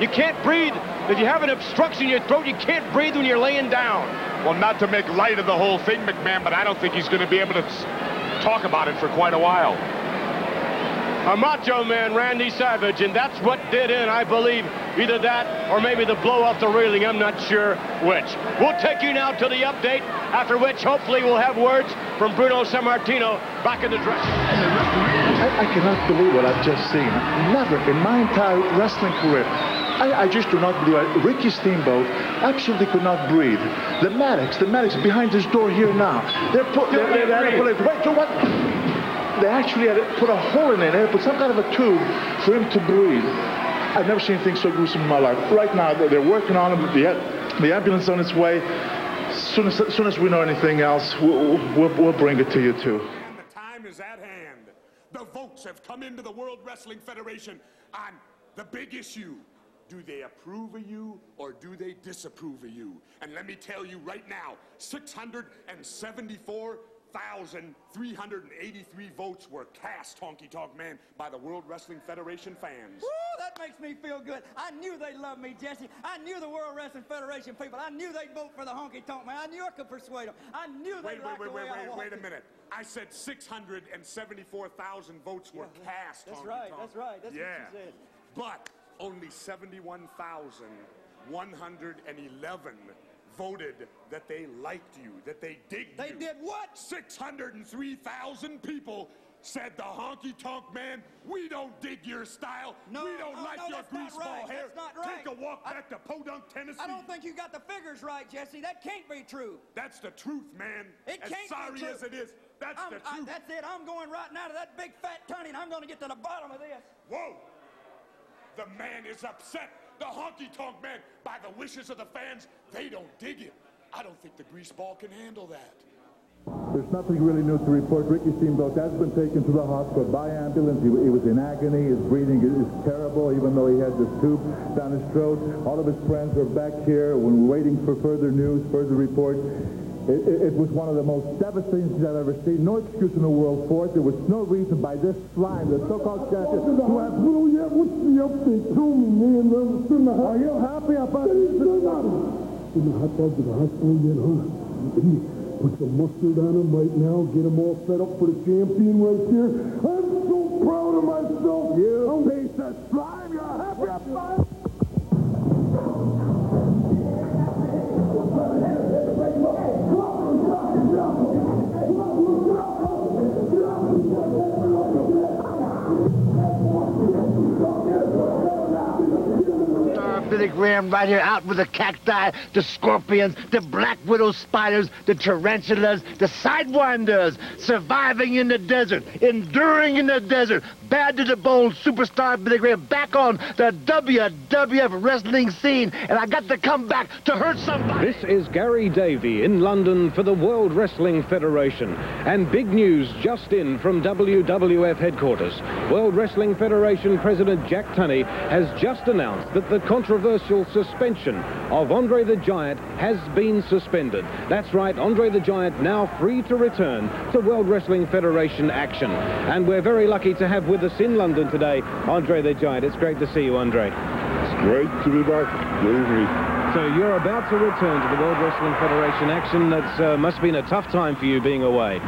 you can't breathe. If you have an obstruction in your throat, you can't breathe when you're laying down. Well, not to make light of the whole thing, McMahon, but I don't think he's going to be able to talk about it for quite a while. A macho man, Randy Savage, and that's what did in, I believe, either that or maybe the blow off the railing. I'm not sure which. We'll take you now to the update, after which hopefully we'll have words from Bruno Sammartino back in the dressing room. I, I cannot believe what I've just seen. Never in my entire wrestling career. I, I just do not believe it. Ricky Steamboat absolutely could not breathe. The medics, the medics behind this door here now, they're put, they're, they're, they're, they're, wait, what? They actually had put a hole in it. They put some kind of a tube for him to breathe. I've never seen anything so gruesome in my life. Right now, they're, working on it. The, the ambulance on its way. Soon as, soon as we know anything else, we'll, we'll, we'll bring it to you too. The time is at hand. The votes have come into the World Wrestling Federation on the big issue. Do they approve of you or do they disapprove of you? And let me tell you right now 674,383 votes were cast, honky tonk man, by the World Wrestling Federation fans. Woo, that makes me feel good. I knew they'd love me, Jesse. I knew the World Wrestling Federation people. I knew they'd vote for the honky tonk man. I knew I could persuade them. I knew they'd Wait, like wait, the wait, way I wait, walked wait a minute. I said 674,000 votes were cast. That's honky right, tonk. that's right. That's yeah. what you said. But only 71,000 111 voted that they liked you, that they digged They you. They did what? 603,000 people said the honky tonk man, we don't dig your style. No, we don't oh, like no, your greaseball right. hair. That's not right. Take a walk back to Podunk, Tennessee. I don't think you got the figures right, Jesse. That can't be true. That's the truth, man. It as can't sorry be true. as it is, that's I'm- the I- truth. that's it. I'm going right now to that big fat Tunney, and I'm going to get to the bottom of this. Whoa! The man is upset. The honky tonk man, by the wishes of the fans, they don't dig him. I don't think the greaseball can handle that. There's nothing really new to report. Ricky Steamboat has been taken to the hospital by ambulance. He, he was in agony. His breathing is, terrible, even though he had this tube down his throat. All of his friends are back here. We're waiting for further news, further reports. It, it, it was one of the most devastating things I've ever seen. No excuse in the world for it. There was no reason by this slime, the so-called champion, to have... Well, yeah, what's the update? Tell me, man. Are you happy about it? In the hot dog to the hospital yet, huh? Put some mustard on him right now. Get him all set up for the champion right here. I'm so proud of myself. You piece of slime. You're happy about Graham right here out with the cacti, the scorpions, the black widow spiders, the tarantulas, the sidewinders, surviving in the desert, enduring in the desert, bad to the bone, superstar Billy Graham back on the WWF wrestling scene, and I got to come back to hurt somebody. This is Gary Davey in London for the World Wrestling Federation. And big news just in from WWF headquarters. World Wrestling Federation President Jack Tunney has just announced that the controversial suspension of Andre the Giant has been suspended. That's right, Andre the Giant now free to return to World Wrestling Federation action. And we're very lucky to have with us in London today Andre the Giant. It's great to see you, Andre. It's great to be back. Believe me. So you're about to return to the World Wrestling Federation action. That uh, must have been a tough time for you being away.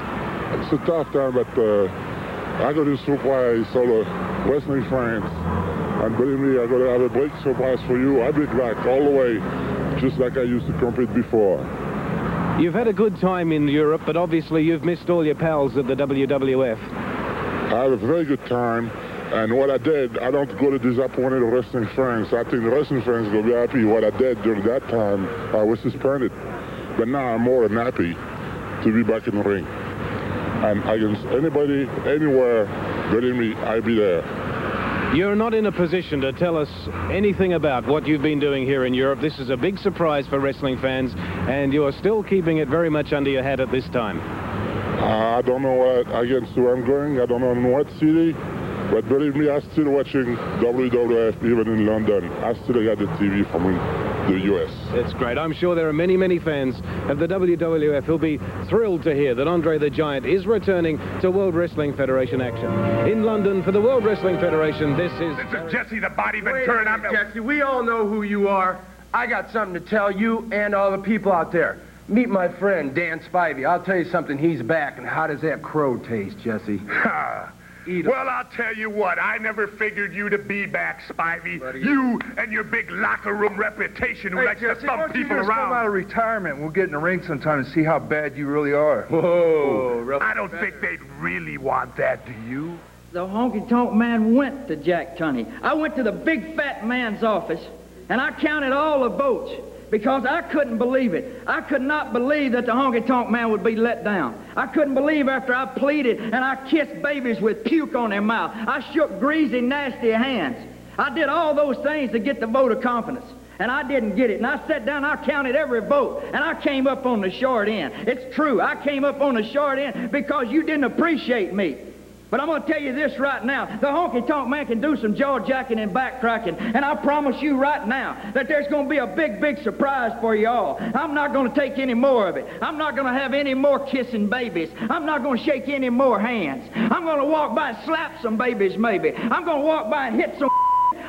It's a tough time, but uh, I got to surprise all the wrestling fans. And believe me, I got to have a great surprise for you. I'll be back all the way, just like I used to compete before. You've had a good time in Europe, but obviously you've missed all your pals at the WWF. I had a very good time. And what I did, I don't go to disappoint the wrestling fans. I think the wrestling fans will be happy what I did during that time. I was suspended. But now I'm more than happy to be back in the ring. And against anybody, anywhere, believe me, I'll be there. You're not in a position to tell us anything about what you've been doing here in Europe. This is a big surprise for wrestling fans, and you are still keeping it very much under your hat at this time. I don't know what, against who I'm going. I don't know in what city. But believe me, I'm still watching WWF even in London. I still got the TV from the U.S. It's great. I'm sure there are many, many fans of the WWF who'll be thrilled to hear that Andre the Giant is returning to World Wrestling Federation action. In London for the World Wrestling Federation, this is... This is Jesse the Body Wait a Ventura. Jesse, we all know who you are. I got something to tell you and all the people out there. Meet my friend, Dan Spivey. I'll tell you something, he's back. And how does that crow taste, Jesse? Ha. Eat Well, I'll tell you what, I never figured you to be back, Spivey. You and your big locker room reputation who Hey, likes Jesse, to why thump don't you people just come around. out of retirement. We'll get in the ring sometime and see how bad you really are. Whoa, I don't think they'd really want that, do you? The honky tonk man went to Jack Tunney. I went to the big fat man's office and I counted all the votes because I couldn't believe it. I could not believe that the honky tonk man would be let down. I couldn't believe after I pleaded and I kissed babies with puke on their mouth. I shook greasy, nasty hands. I did all those things to get the vote of confidence. And I didn't get it. And I sat down, I counted every vote, and I came up on the short end. It's true. I came up on the short end because you didn't appreciate me. But I'm going to tell you this right now. The honky tonk man can do some jaw jacking and back cracking. And I promise you right now that there's going to be a big, big surprise for you all. I'm not going to take any more of it. I'm not going to have any more kissing babies. I'm not going to shake any more hands. I'm going to walk by and slap some babies, maybe. I'm going to walk by and hit some.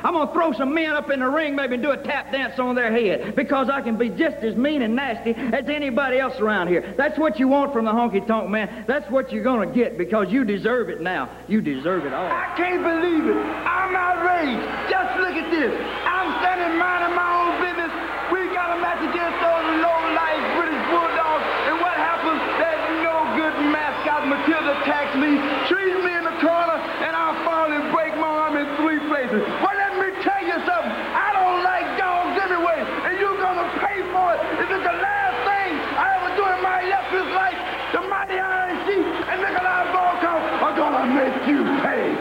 I'm going to throw some men up in the ring, maybe, and do a tap dance on their head because I can be just as mean and nasty as anybody else around here. That's what you want from the honky tonk man. That's what you're going to get because you deserve it now. You deserve it all. I can't believe it. I'm outraged. Just look at this. I'm standing minding my own business, Well, let me tell you something. I don't like dogs anyway, and you're gonna pay for it. If it's the last thing I ever do in my illustrious life, the mighty Iron Sheik and Nikolai Volkov are gonna make you pay.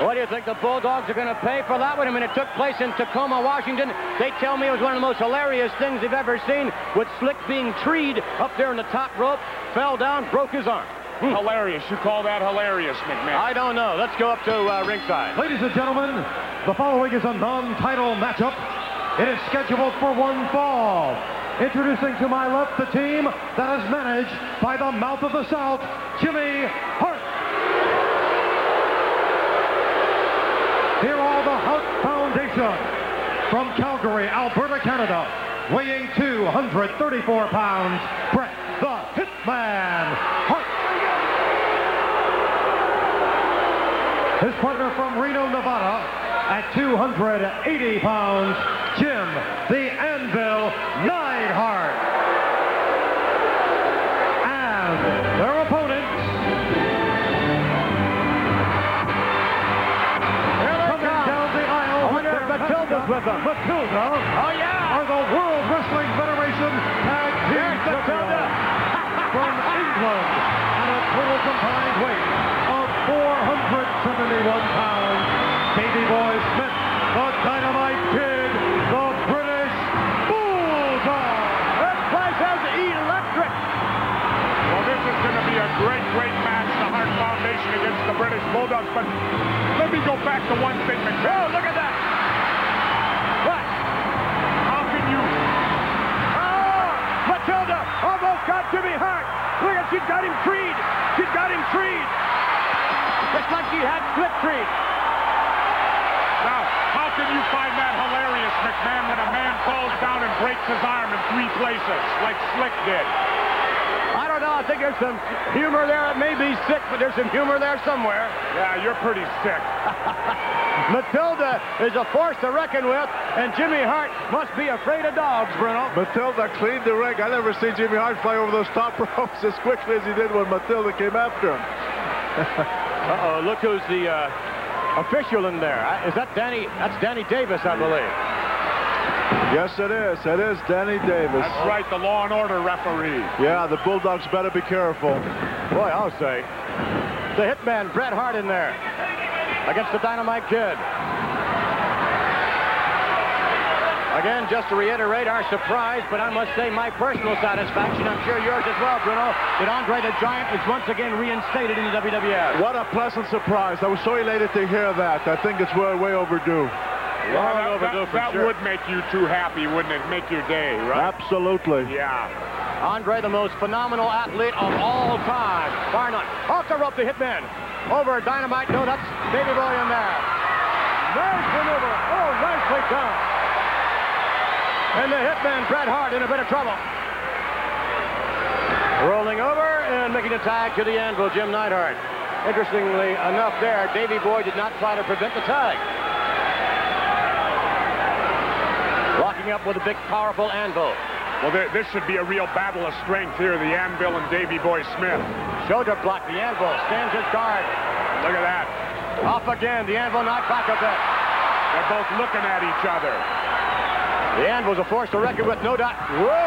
What do you think the Bulldogs are going to pay for that one? I mean, it took place in Tacoma, Washington. They tell me it was one of the most hilarious things they've ever seen, with Slick being treed up there in the top rope, fell down, broke his arm. Hilarious. You call that hilarious, McMahon? I don't know. Let's go up to uh, ringside. Ladies and gentlemen, the following is a non-title matchup. It is scheduled for one fall. Introducing to my left the team that is managed by the mouth of the South, Jimmy Hart. Here are the Hart Foundation from Calgary, Alberta, Canada, weighing 234 pounds, Bret the Hitman Hart. His partner from Reno, Nevada, at 280 pounds, Jim the with them. Matilda Oh, yeah. are the World Wrestling Federation Tag Team Champions from England at a total combined weight of 471 pounds. Davey Boy Smith, the Dynamite Kid, the British Bulldog. This place is electric. Well, this is going to be a great, great match, the Hart Foundation against the British Bulldogs. But let me go back to one thing, McMahon. Oh, look at that. Got Jimmy Hart. Look at, she's got him treed. She's got him treed. Just like she had Slick treed. Now, how can you find that hilarious, McMahon, when a man falls down and breaks his arm in three places, like Slick did? I don't know. I think there's some humor there. It may be sick, but there's some humor there somewhere. Yeah, you're pretty sick. Matilda is a force to reckon with, and Jimmy Hart must be afraid of dogs, Bruno. Matilda cleaned the ring. I never seen Jimmy Hart fly over those top ropes as quickly as he did when Matilda came after him. Uh-oh, look who's the uh, official in there. Uh, that Danny? That's Danny Davis, I believe. Yes, it is. It is Danny Davis. That's right, the Law and Order referee. Yeah, the Bulldogs better be careful. Boy, I'll say. The hitman, Bret Hart, in there against the Dynamite Kid. Again, just to reiterate our surprise, but I must say my personal satisfaction, I'm sure yours as well, Bruno, that Andre the Giant is once again reinstated in the WWF. What a pleasant surprise. I was so elated to hear that. I think it's way, way overdue. Well, Long that, overdue that, for that sure. would make you too happy, wouldn't it? Make your day, right? Absolutely. Yeah. Andre, the most phenomenal athlete of all time. Bar none. Off the rope, the hitman. Over Dynamite. No, that's Davey Boy in there. Nice maneuver. Oh, nicely done. And the hitman, Bret Hart, in a bit of trouble. Rolling over and making a tag to the anvil, Jim Neidhart. Interestingly enough there, Davy Boy did not try to prevent the tag. Locking up with a big, powerful anvil. Well, there, this should be a real battle of strength here, the Anvil and Davy Boy Smith. Shoulder block, the anvil stands his guard. Look at that. Off again, the anvil knocked back a bit. They're both looking at each other. The anvil's a force to reckon with, no doubt. Whoa!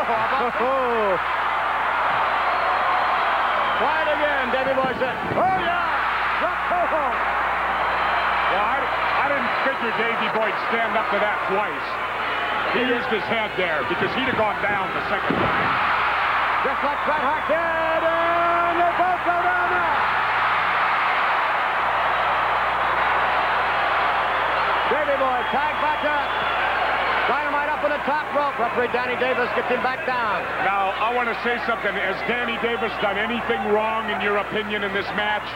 Try it again, Davy Boy said. Oh, yeah! Well, I, I didn't figure Davy Boy'd stand up to that twice. He used his head there because he'd have gone down the second time. Just like Bret Hart did, and they both go down now. Davy Boy tagged back up. Dynamite up on the top rope. Referee Danny Davis gets him back down. Now, I want to say something. Has Danny Davis done anything wrong, in your opinion, in this match?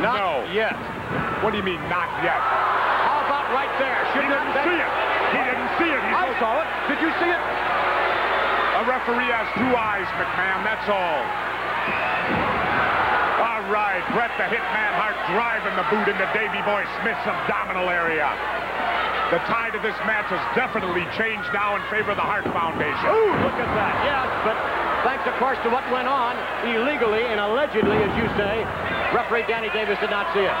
Not no. yet. What do you mean, not yet? How about right there? Shouldn't didn't see it. He didn't see it. He's I saw it. Did you see it? A referee has two eyes, McMahon, that's all. All right, Bret the Hitman Hart driving the boot into Davy Boy Smith's abdominal area. The tide of this match has definitely changed now in favor of the Hart Foundation. Ooh, look at that. Yes, but thanks, of course, to what went on illegally and allegedly, as you say, referee Danny Davis did not see it.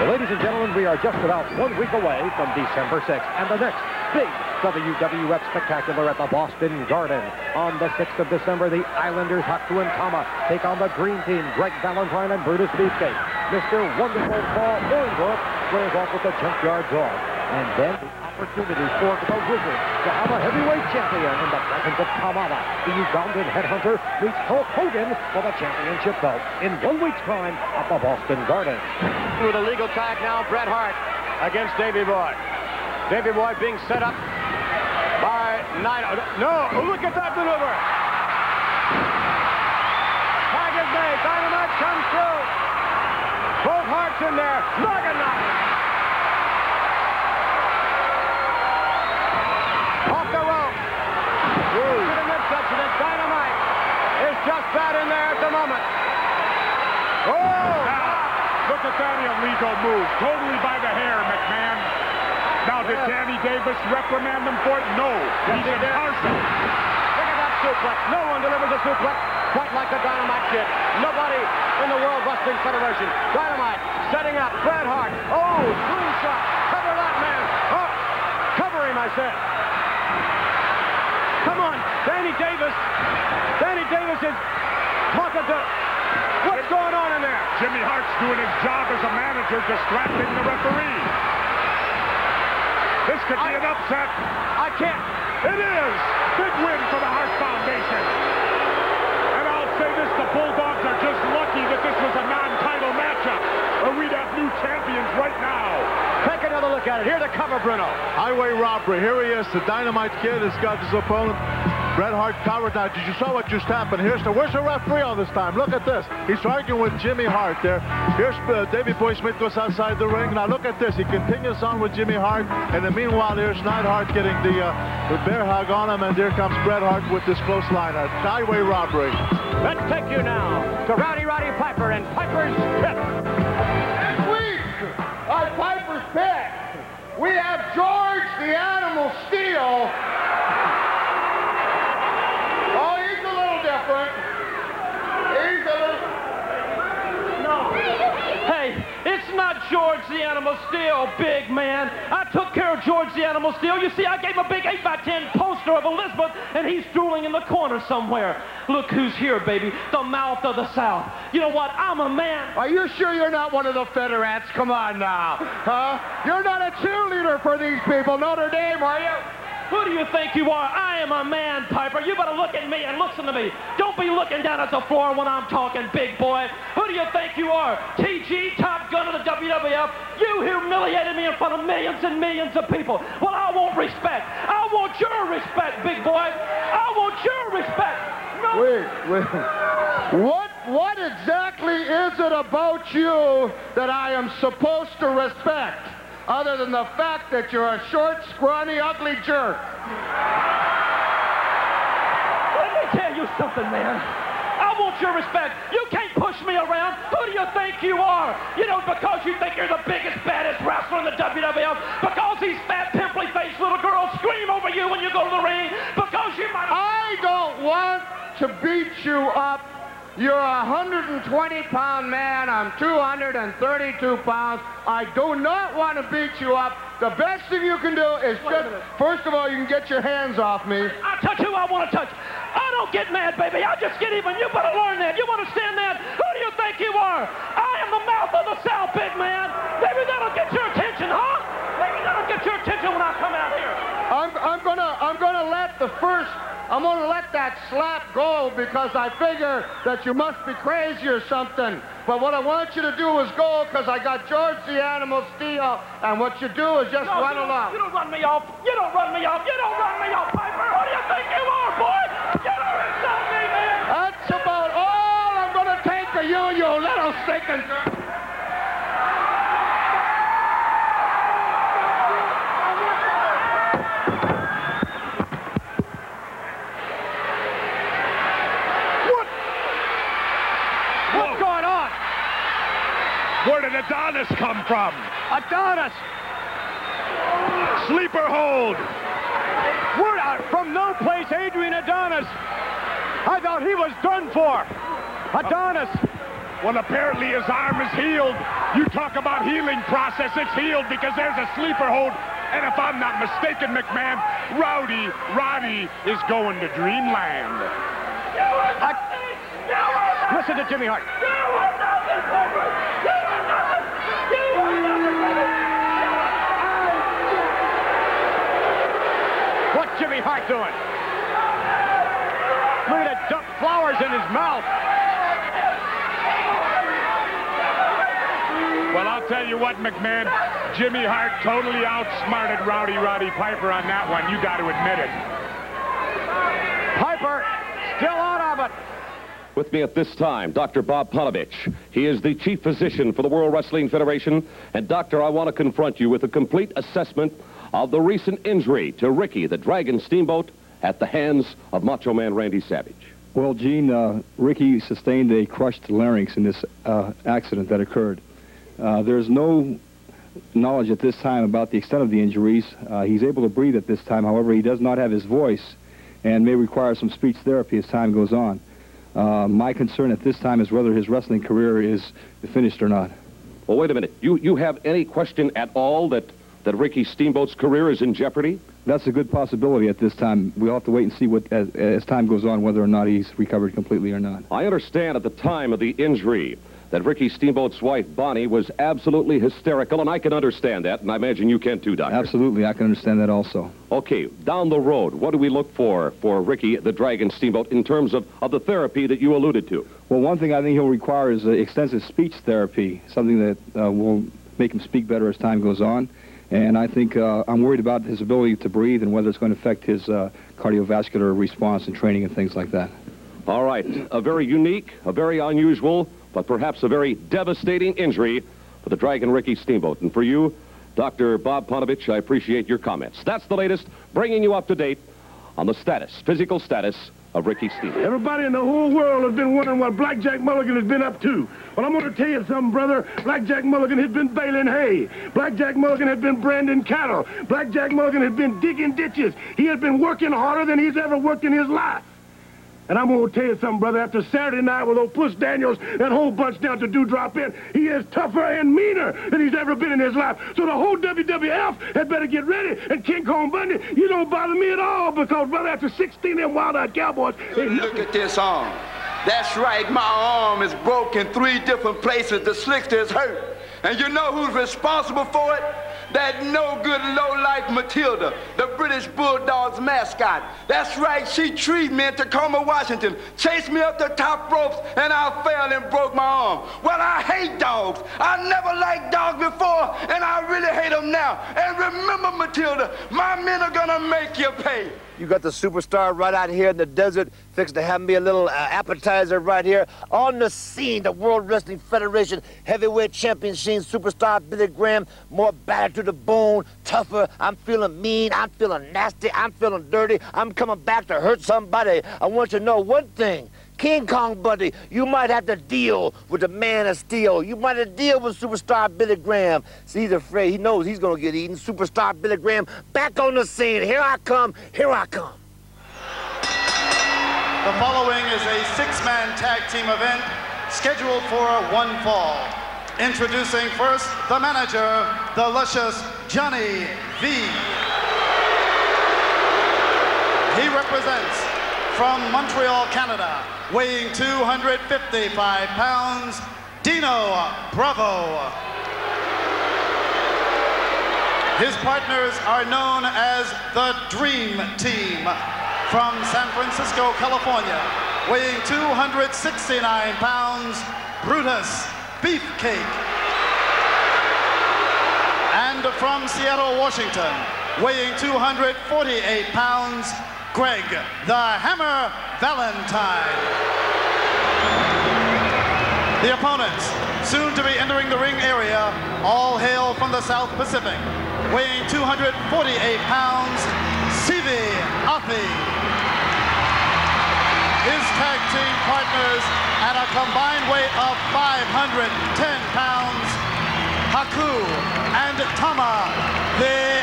Well, ladies and gentlemen, we are just about one week away from December 6th and the next big WWF spectacular at the Boston Garden. On the 6th of December, the Islanders, Haku and Tama, take on the Dream Team, Greg Valentine and Brutus Beefcake. Mr. Wonderful Paul Orndorff squares off with the Junkyard Dog. And then the opportunity for the Wizard a heavyweight champion in the presence of Kamala. The Ugandan headhunter meets Hulk Hogan for the championship belt in one week's time at the Boston Garden. With a legal tag now, Bret Hart against Davy Boy. Davy Boy being set up by nine. Oh, no, oh, look at that maneuver. Tag is made. Dynamite comes through. Both Harts in there. Nugget Off the rope. To the midsection. And Dynamite is just that in there at the moment. Oh! Now, look at that illegal move. Totally by the hair, McMahon. Now, did Danny Davis reprimand him for it? No. He's impartial. Look at that suplex. No one delivers a suplex quite like the Dynamite did. Nobody in the World Wrestling Federation. Dynamite setting up Bret Hart. Oh, slingshot. Cover that man. Oh, cover him, I said. Come on, Danny Davis. Danny Davis is talking to... What's going on in there? Jimmy Hart's doing his job as a manager, distracting the referee. This could be I, an upset. I can't. It is. Big win for the Hart Foundation. And I'll say this, the Bulldogs are just lucky that this was a non-title matchup, or we'd have new champions right now. Take another look at it. Here to cover Bruno. Highway robbery. Here he is. The Dynamite Kid has got his opponent. Bret Hart covered now. Did you saw what just happened? Here's the where's the referee all this time? Look at this. He's arguing with Jimmy Hart there. Here's uh, Davey Boy Smith goes outside the ring. Now look at this. He continues on with Jimmy Hart, and then meanwhile here's Neidhart getting the uh, the bear hug on him, and there comes Bret Hart with this close line. A highway robbery. Let's take you now to Rowdy Roddy Piper and Piper's Pit. This week on Piper's Pit, we have George the Animal Steel. Oh, he's a little different. He's a little. Hey, it's not George the Animal Steel, big man. I took care of George the Animal Steel. You see, I gave him a big 8 by 10 poster of Elizabeth, and he's drooling in the corner somewhere. Look who's here, baby. The mouth of the South. You know what? I'm a man. Are you sure you're not one of the Federats? Come on now. Huh? You're not a cheerleader for these people, Notre Dame, are you? Who do you think you are? I am a man, Piper. You better look at me and listen to me. Don't be looking down at the floor when I'm talking, big boy. Who do you think you are? TG, top gun of the WWF? You humiliated me in front of millions and millions of people. Well, I want respect. I want your respect, big boy. I want your respect. No. Wait, wait. What, what exactly is it about you that I am supposed to respect? Other than the fact that you're a short, scrawny, ugly jerk. Let me tell you something, man. I want your respect. You can't push me around. Who do you think you are? You know, because you think you're the biggest, baddest wrestler in the WWF, because these fat, pimply-faced little girls scream over you when you go to the ring, because you might... I don't want to beat you up. You're a 120-pound man. I'm 232 pounds. I do not want to beat you up. The best thing you can do is just, first of all, you can get your hands off me. I touch who I want to touch. I don't get mad, baby. I just get even. You better learn that. You understand that? Who do you think you are? I am the mouth of the South, big man. Maybe that'll get your attention, huh? Maybe that'll get your attention when I come out here. I'm, I'm gonna, I'm gonna let the first, I'm gonna let that slap go because I figure that you must be crazy or something. But what I want you to do is go because I got George the Animal Steel, and what you do is just No, run you along. You don't run me off. You don't run me off. You don't run me off, Piper. Who do you think you are, boy? You don't insult me, man. That's about all I'm gonna take of you, you little stinking going on? Where did Adonis come from? Adonis! Sleeper hold. Word out uh, from no place, Adrian Adonis. I thought he was done for. Adonis. Well, apparently his arm is healed. You talk about healing process, it's healed because there's a sleeper hold. And if I'm not mistaken, McMahon, Rowdy, Roddy is going to Dreamland. I, listen to Jimmy Hart. What's Hart doing? Look at that duck flowers in his mouth. Well, I'll tell you what, McMahon, Jimmy Hart totally outsmarted Rowdy Roddy Piper on that one. You got to admit it. Piper still out of it. With me at this time, Dr. Bob Ponovich. He is the chief physician for the World Wrestling Federation. And, Doctor, I want to confront you with a complete assessment of the recent injury to Ricky, the Dragon Steamboat, at the hands of Macho Man Randy Savage. Well, Gene, uh, Ricky sustained a crushed larynx in this uh, accident that occurred. Uh, there's no knowledge at this time about the extent of the injuries. Uh, he's able to breathe at this time. However, he does not have his voice and may require some speech therapy as time goes on. Uh, my concern at this time is whether his wrestling career is finished or not. Well, wait a minute. You, you have any question at all that, that Ricky Steamboat's career is in jeopardy? That's a good possibility at this time. We'll have to wait and see what as, as time goes on whether or not he's recovered completely or not. I understand at the time of the injury that Ricky Steamboat's wife, Bonnie, was absolutely hysterical, and I can understand that, and I imagine you can too, Doctor. Absolutely, I can understand that also. Okay, down the road, what do we look for for Ricky the Dragon Steamboat in terms of, of the therapy that you alluded to? Well, one thing I think he'll require is uh, extensive speech therapy, something that uh, will make him speak better as time goes on. And I think uh, I'm worried about his ability to breathe and whether it's going to affect his uh, cardiovascular response and training and things like that. All right, a very unique, a very unusual, but perhaps a very devastating injury for the Dragon Ricky Steamboat. And for you, Dr. Bob Ponovich, I appreciate your comments. That's the latest, bringing you up to date on the status, physical status of Ricky Steamboat. Everybody in the whole world has been wondering what Blackjack Mulligan has been up to. Well, I'm going to tell you something, brother. Blackjack Mulligan has been baling hay. Blackjack Mulligan has been branding cattle. Blackjack Mulligan has been digging ditches. He has been working harder than he's ever worked in his life. And I'm going to tell you something, brother. After Saturday night with old Puss Daniels and whole bunch down to Dewdrop Inn, he is tougher and meaner than he's ever been in his life. So the whole WWF had better get ready. And King Kong Bundy, you don't bother me at all because, brother, after 16 them wild-eyed cowboys... Look at this arm. That's right, my arm is broken three different places. The slickster is hurt. And you know who's responsible for it? That no good low-life Matilda, the British Bulldogs mascot. That's right, she treated me in Tacoma, Washington, chased me up the top ropes, and I fell and broke my arm. Well, I hate dogs. I never liked dogs before, and I really hate them now. And remember, Matilda, my men are gonna make you pay. You got the superstar right out here in the desert, fixed to have me a little uh, appetizer right here. On the scene, the World Wrestling Federation heavyweight champion superstar Billy Graham, more battered to the bone, tougher. I'm feeling mean, I'm feeling nasty, I'm feeling dirty. I'm coming back to hurt somebody. I want you to know one thing. King Kong Bundy, you might have to deal with the man of steel. You might have to deal with superstar Billy Graham. See, he's afraid. He knows he's going to get eaten. Superstar Billy Graham back on the scene. Here I come. Here I come. The following is a six-man tag team event scheduled for one fall. Introducing first the manager, the luscious Johnny V. He represents from Montreal, Canada, weighing 255 pounds, Dino Bravo. His partners are known as the Dream Team from San Francisco, California, weighing 269 pounds, Brutus Beefcake. And from Seattle, Washington, weighing 248 pounds, Greg the Hammer Valentine. The opponents, soon to be entering the ring area, all hail from the South Pacific, weighing 248 pounds, Siva Afi. His tag team partners at a combined weight of 510 pounds, Haku and Tama, the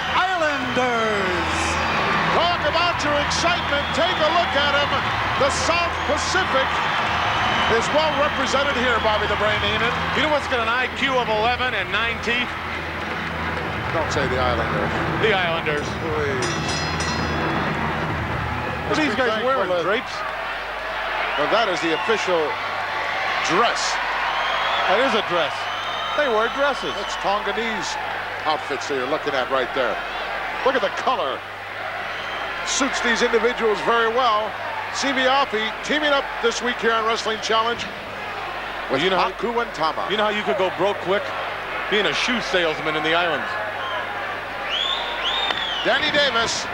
about your excitement. Take a look at him. The South Pacific is well represented here, Bobby the Brain Heenan. You know what's got an IQ of 11 and nine teeth? Don't say the Islanders. The Islanders. Please. What are these guys wearing, drapes? Well, that is the official dress. That is a dress. They wear dresses. That's Tonganese outfits that you're looking at right there. Look at the color. Suits these individuals very well. Siva Afi teaming up this week here on Wrestling Challenge with you know Haku and Tama. You know how you could go broke quick? Being a shoe salesman in the islands. Danny Davis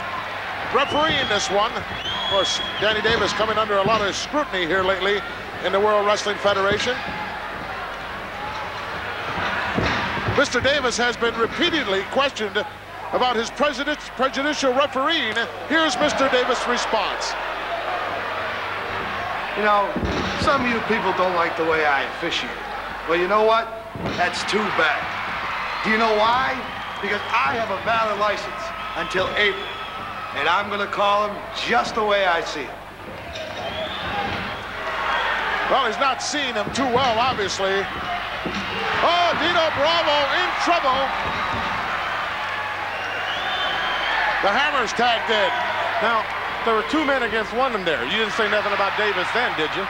refereeing this one. Of course, Danny Davis coming under a lot of scrutiny here lately in the World Wrestling Federation. Mr. Davis has been repeatedly questioned about his president's prejudicial refereeing. Here's Mr. Davis' response. You know, some of you people don't like the way I officiate. Well, you know what? That's too bad. Do you know why? Because I have a valid license until April. And I'm going to call him just the way I see him. Well, he's not seeing him too well, obviously. Oh, Dino Bravo in trouble. The Hammers tagged in. Now, there were two men against one in there. You didn't say nothing about Davis then, did you?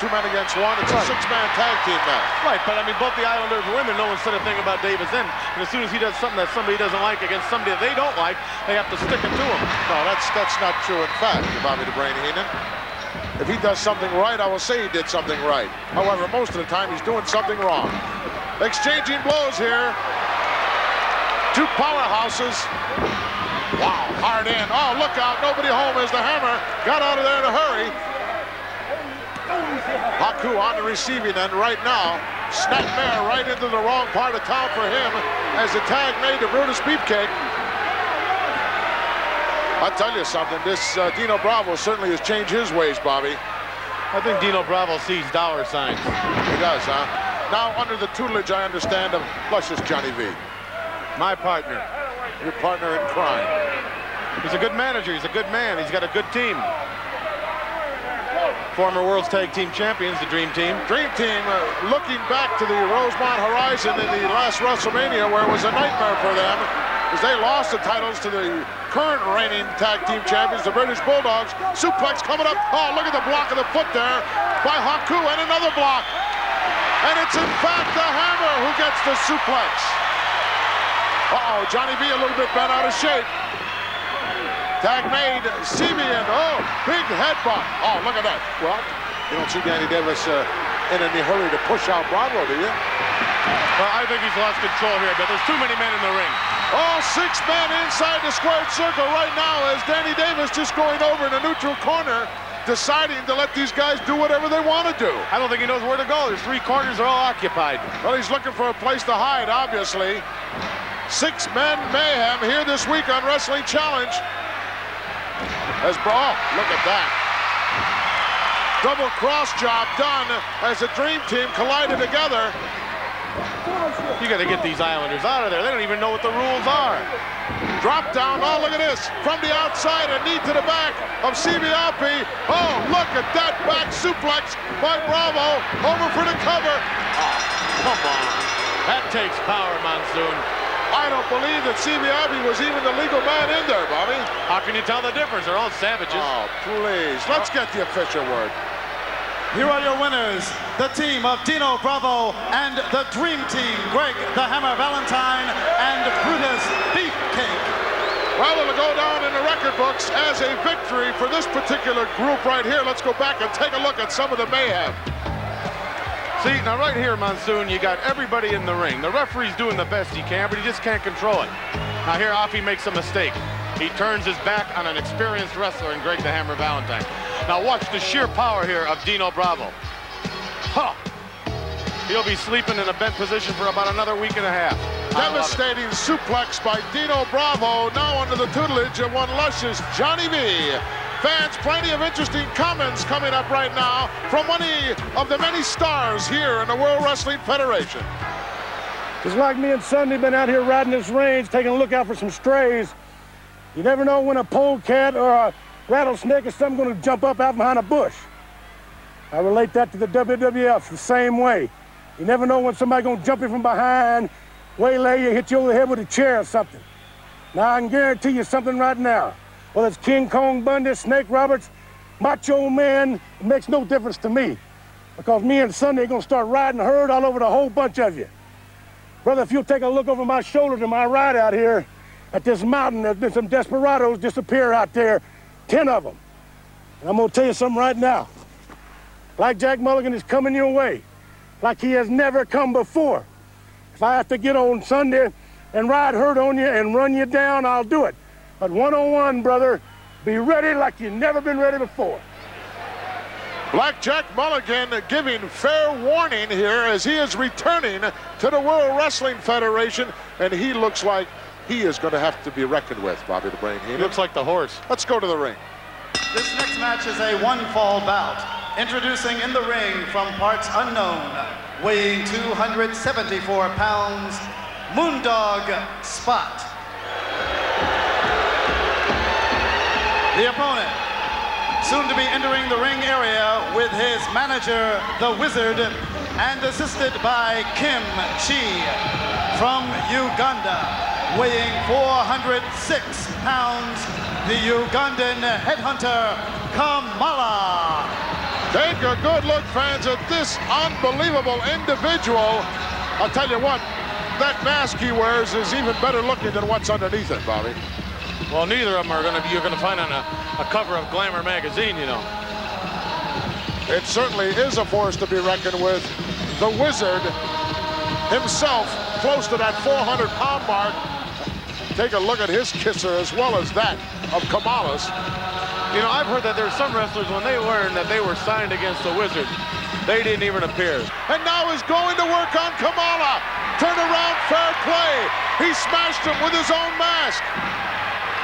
Two men against one. It's right. a six-man tag team now. Right, but I mean, both the Islanders women, no one said a thing about Davis then. And as soon as he does something that somebody doesn't like against somebody that they don't like, they have to stick it to him. No, that's that's not true. In fact, Bobby the Brain Heenan. If he does something right, I will say he did something right. However, most of the time he's doing something wrong. Exchanging blows here. Two powerhouses. Wow, hard in. Oh, look out. Nobody home as the hammer got out of there in a hurry. Haku on the receiving end right now. Snap Snapmare right into the wrong part of town for him as the tag made to Brutus Beefcake. I'll tell you something, this uh, Dino Bravo certainly has changed his ways, Bobby. I think Dino Bravo sees dollar signs. He does, huh? Now, under the tutelage, I understand, of Luscious Johnny V. My partner. Your partner in crime. He's a good manager. He's a good man. He's got a good team former World's Tag Team Champions, the Dream Team. Dream Team uh, looking back to the Rosemont Horizon in the last WrestleMania where it was a nightmare for them as they lost the titles to the current reigning tag team champions, the British Bulldogs. Suplex coming up. Oh, look at the block of the foot there by Haku and another block. And it's in fact the Hammer who gets the suplex. Uh-oh, Johnny V a little bit bent out of shape. Tag made, Simeon, oh, big headbutt. Oh, look at that. Well, you don't see Danny Davis uh, in any hurry to push out Bravo, do you? Well, I think he's lost control here, but there's too many men in the ring. All six men inside the squared circle right now as Danny Davis just going over in a neutral corner deciding to let these guys do whatever they want to do. I don't think he knows where to go. His three corners they're all occupied. Well, he's looking for a place to hide, obviously. Six men mayhem here this week on Wrestling Challenge. As Brawl, look at that. Double cross job done as the Dream Team collided together. You got to get these Islanders out of there. They don't even know what the rules are. Drop down. Oh, look at this. From the outside, a knee to the back of Siva Afi. Oh, look at that back suplex by Bravo. Over for the cover. Oh, come on. That takes power, Monsoon. I don't believe that Siva Afi was even the legal man in there, Bobby. How can you tell the difference? They're all savages. Oh, please. Let's get the official word. Here are your winners, the team of Dino Bravo and the Dream Team, Greg the Hammer Valentine and Brutus Beefcake. Well, it'll go down in the record books as a victory for this particular group right here. Let's go back and take a look at some of the mayhem. See, now right here, Monsoon, you got everybody in the ring. The referee's doing the best he can, but he just can't control it. Now here, Afi makes a mistake. He turns his back on an experienced wrestler in Greg the Hammer Valentine. Now watch the sheer power here of Dino Bravo. Huh. He'll be sleeping in a bent position for about another week and a half. Devastating suplex by Dino Bravo, now under the tutelage of one luscious Johnny V. Fans, plenty of interesting comments coming up right now from one of the many stars here in the World Wrestling Federation. Just like me and Sunday been out here riding this range, taking a look out for some strays. You never know when a polecat or a rattlesnake or something going to jump up out behind a bush. I relate that to the WWF the same way. You never know when somebody's gonna jump you from behind, waylay you, hit you over the head with a chair or something. Now I can guarantee you something right now. Whether it's King Kong Bundy, Snake Roberts, Macho Man, it makes no difference to me. Because me and Sunday are gonna start riding herd all over the whole bunch of you. Brother, if you'll take a look over my shoulder to my right out here at this mountain, there's been some desperados disappear out there, 10 of them. And I'm gonna tell you something right now. Black Jack Mulligan is coming your way like he has never come before. If I have to get on Sunday and ride herd on you and run you down, I'll do it. But one-on-one, brother, be ready like you've never been ready before. Blackjack Mulligan giving fair warning here as he is returning to the World Wrestling Federation, and he looks like he is going to have to be reckoned with, Bobby the Brain He looks like the horse. Let's go to the ring. This next match is a one-fall bout. Introducing in the ring from parts unknown, weighing 274 pounds, Moondog Spot. The opponent, soon to be entering the ring area with his manager, the Wizard, and assisted by Kim Chee from Uganda, weighing 406 pounds, the Ugandan headhunter, Kamala. Take a good look, fans, at this unbelievable individual. I'll tell you what, that mask he wears is even better looking than what's underneath it, Bobby. Well, neither of them are going to be, you're going to find on a, a cover of Glamour magazine, you know. It certainly is a force to be reckoned with. The Wizard himself close to that 400-pound mark. Take a look at his kisser as well as that of Kamala's. You know, I've heard that there's some wrestlers, when they learned that they were signed against the Wizard, they didn't even appear. And now is going to work on Kamala. Turn around, fair play. He smashed him with his own mask.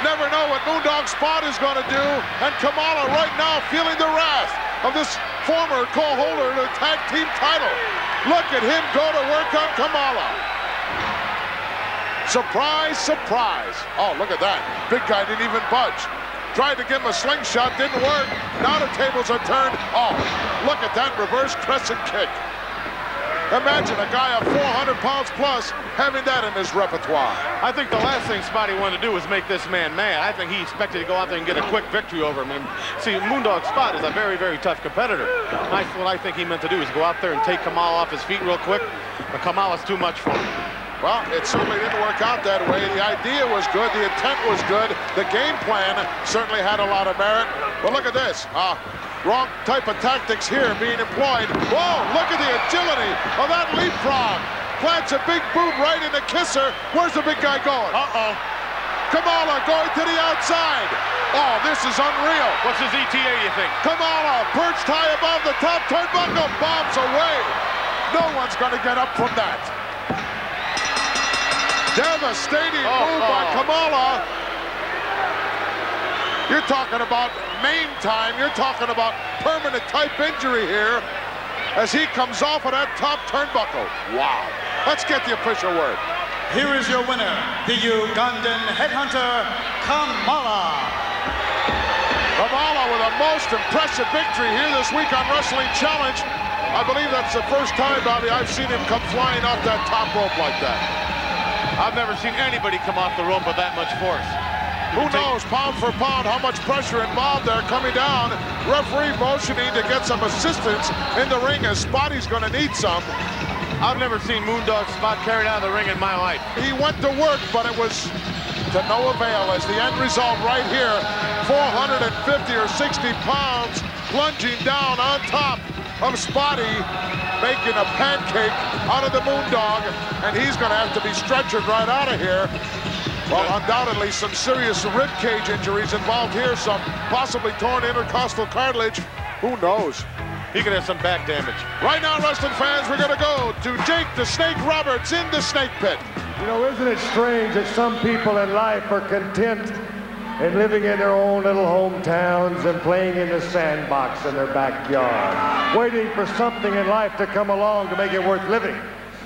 Never know what Moondog Spot is going to do. And Kamala right now feeling the wrath of this former co-holder of the tag team title. Look at him go to work on Kamala. Surprise, surprise. Oh, look at that. Big guy didn't even budge. Tried to give him a slingshot, didn't work. Now the tables are turned. Oh, look at that reverse crescent kick. Imagine a guy of 400 pounds plus having that in his repertoire. I think the last thing Spotty wanted to do was make this man mad. I think he expected to go out there and get a quick victory over him. And see, Moondog Spot is a very, very tough competitor. That's what I think he meant to do is go out there and take Kamal off his feet real quick. But Kamala's too much for him. Well, it certainly didn't work out that way. The idea was good. The intent was good. The game plan certainly had a lot of merit. But look at this. Uh, wrong type of tactics here being employed. Whoa, look at the agility of that leapfrog. Plants a big boot right in the kisser. Where's the big guy going? Uh-oh. Kamala going to the outside. Oh, this is unreal. What's his ETA, you think? Kamala perched high above the top turnbuckle, bombs away. No one's going to get up from that. Devastating Oh, move by oh. Kamala. You're talking about main time. You're talking about permanent type injury here as he comes off of that top turnbuckle. Wow. Let's get the official word. Here is your winner, the Ugandan headhunter, Kamala. Kamala with a most impressive victory here this week on Wrestling Challenge. I believe that's the first time, Bobby, I've seen him come flying off that top rope like that. I've never seen anybody come off the rope with that much force. Who knows, pound for pound, how much pressure involved there coming down. Referee motioning to get some assistance in the ring as Spotty's going to need some. I've never seen Moondog Spot carried out of the ring in my life. He went to work, but it was to no avail as the end result right here, 450 or 60 pounds plunging down on top of Spotty, making a pancake out of the Moondog, and he's going to have to be stretchered right out of here. Well, undoubtedly some serious rib cage injuries involved here, some possibly torn intercostal cartilage. Who knows? He could have some back damage. Right now, wrestling fans, we're going to go to Jake the Snake Roberts in the Snake Pit. You know, isn't it strange that some people in life are content in living in their own little hometowns and playing in the sandbox in their backyard, waiting for something in life to come along to make it worth living?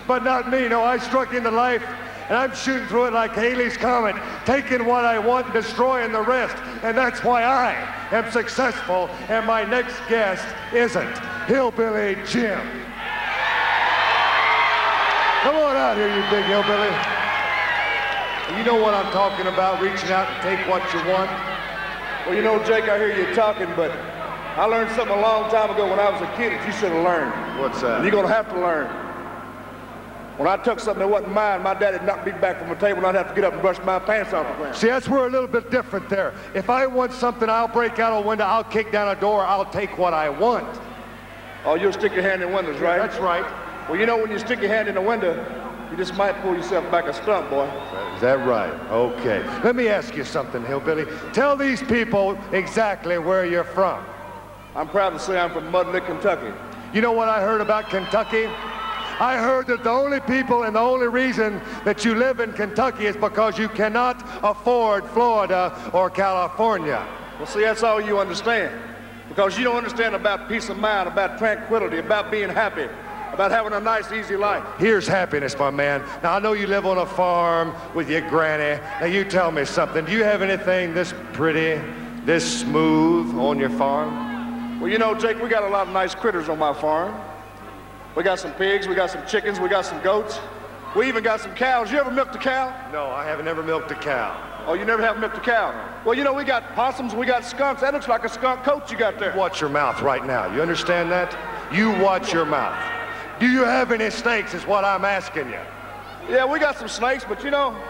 But not me. No, I struck into life and I'm shooting through it like Halley's Comet, taking what I want and destroying the rest. And that's why I am successful and my next guest isn't. Hillbilly Jim. Come on out here, you big hillbilly. You know what I'm talking about, reaching out and take what you want. Well, you know, Jake, I hear you talking, but I learned something a long time ago when I was a kid that you should have learned. What's that? And you're going to have to learn. When I took something that wasn't mine, my daddy knocked me back from the table and I'd have to get up and brush my pants off the ground. See, that's where a little bit different there. If I want something, I'll break out a window, I'll kick down a door, I'll take what I want. Oh, you'll stick your hand in windows, right? That's right. Well, you know, when you stick your hand in a window, you just might pull yourself back a stump, boy. Is that right? Okay. Let me ask you something, Hillbilly. Tell these people exactly where you're from. I'm proud to say I'm from Mud Lick, Kentucky. You know what I heard about Kentucky? I heard that the only people and the only reason that you live in Kentucky is because you cannot afford Florida or California. Well, see, that's all you understand. Because you don't understand about peace of mind, about tranquility, about being happy, about having a nice, easy life. Here's happiness, my man. Now, I know you live on a farm with your granny. Now, you tell me something. Do you have anything this pretty, this smooth on your farm? Well, you know, Jake, we got a lot of nice critters on my farm. We got some pigs, we got some chickens, we got some goats. We even got some cows. You ever milked a cow? No, I haven't ever milked a cow. Oh, you never have milked a cow? Well, you know, we got possums, we got skunks. That looks like a skunk coat you got there. Watch your mouth right now. You understand that? You watch your mouth. Do you have any snakes is what I'm asking you. Yeah, we got some snakes, but you know,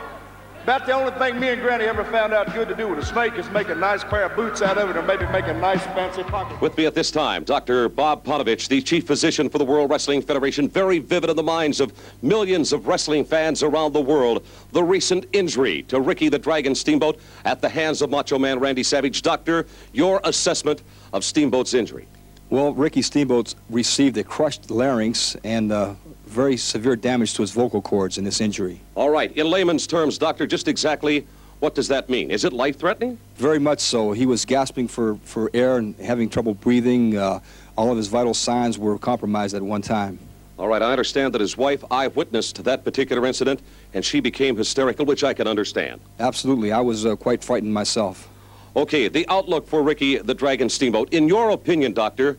about the only thing me and Granny ever found out good to do with a snake is make a nice pair of boots out of it or maybe make a nice fancy pocket. With me at this time, Dr. Bob Ponovich, the chief physician for the World Wrestling Federation, very vivid in the minds of millions of wrestling fans around the world. The recent injury to Ricky the Dragon Steamboat at the hands of Macho Man Randy Savage. Doctor, your assessment of Steamboat's injury. Well, Ricky Steamboat received a crushed larynx and uh, very severe damage to his vocal cords in this injury. All right, in layman's terms, Doctor, just exactly what does that mean? Is it life-threatening? Very much so. He was gasping for, for air and having trouble breathing. Uh, all of his vital signs were compromised at one time. All right, I understand that his wife eyewitnessed that particular incident, and she became hysterical, which I can understand. Absolutely. I was uh, quite frightened myself. Okay, the outlook for Ricky the Dragon Steamboat. In your opinion, Doctor,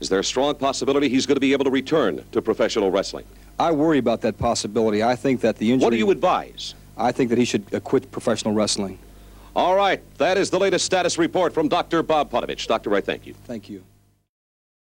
is there a strong possibility he's going to be able to return to professional wrestling? I worry about that possibility. I think that the injury... What do you advise? I think that he should uh, quit professional wrestling. All right, that is the latest status report from Dr. Bob Potovich. Dr. Wright, thank you. Thank you.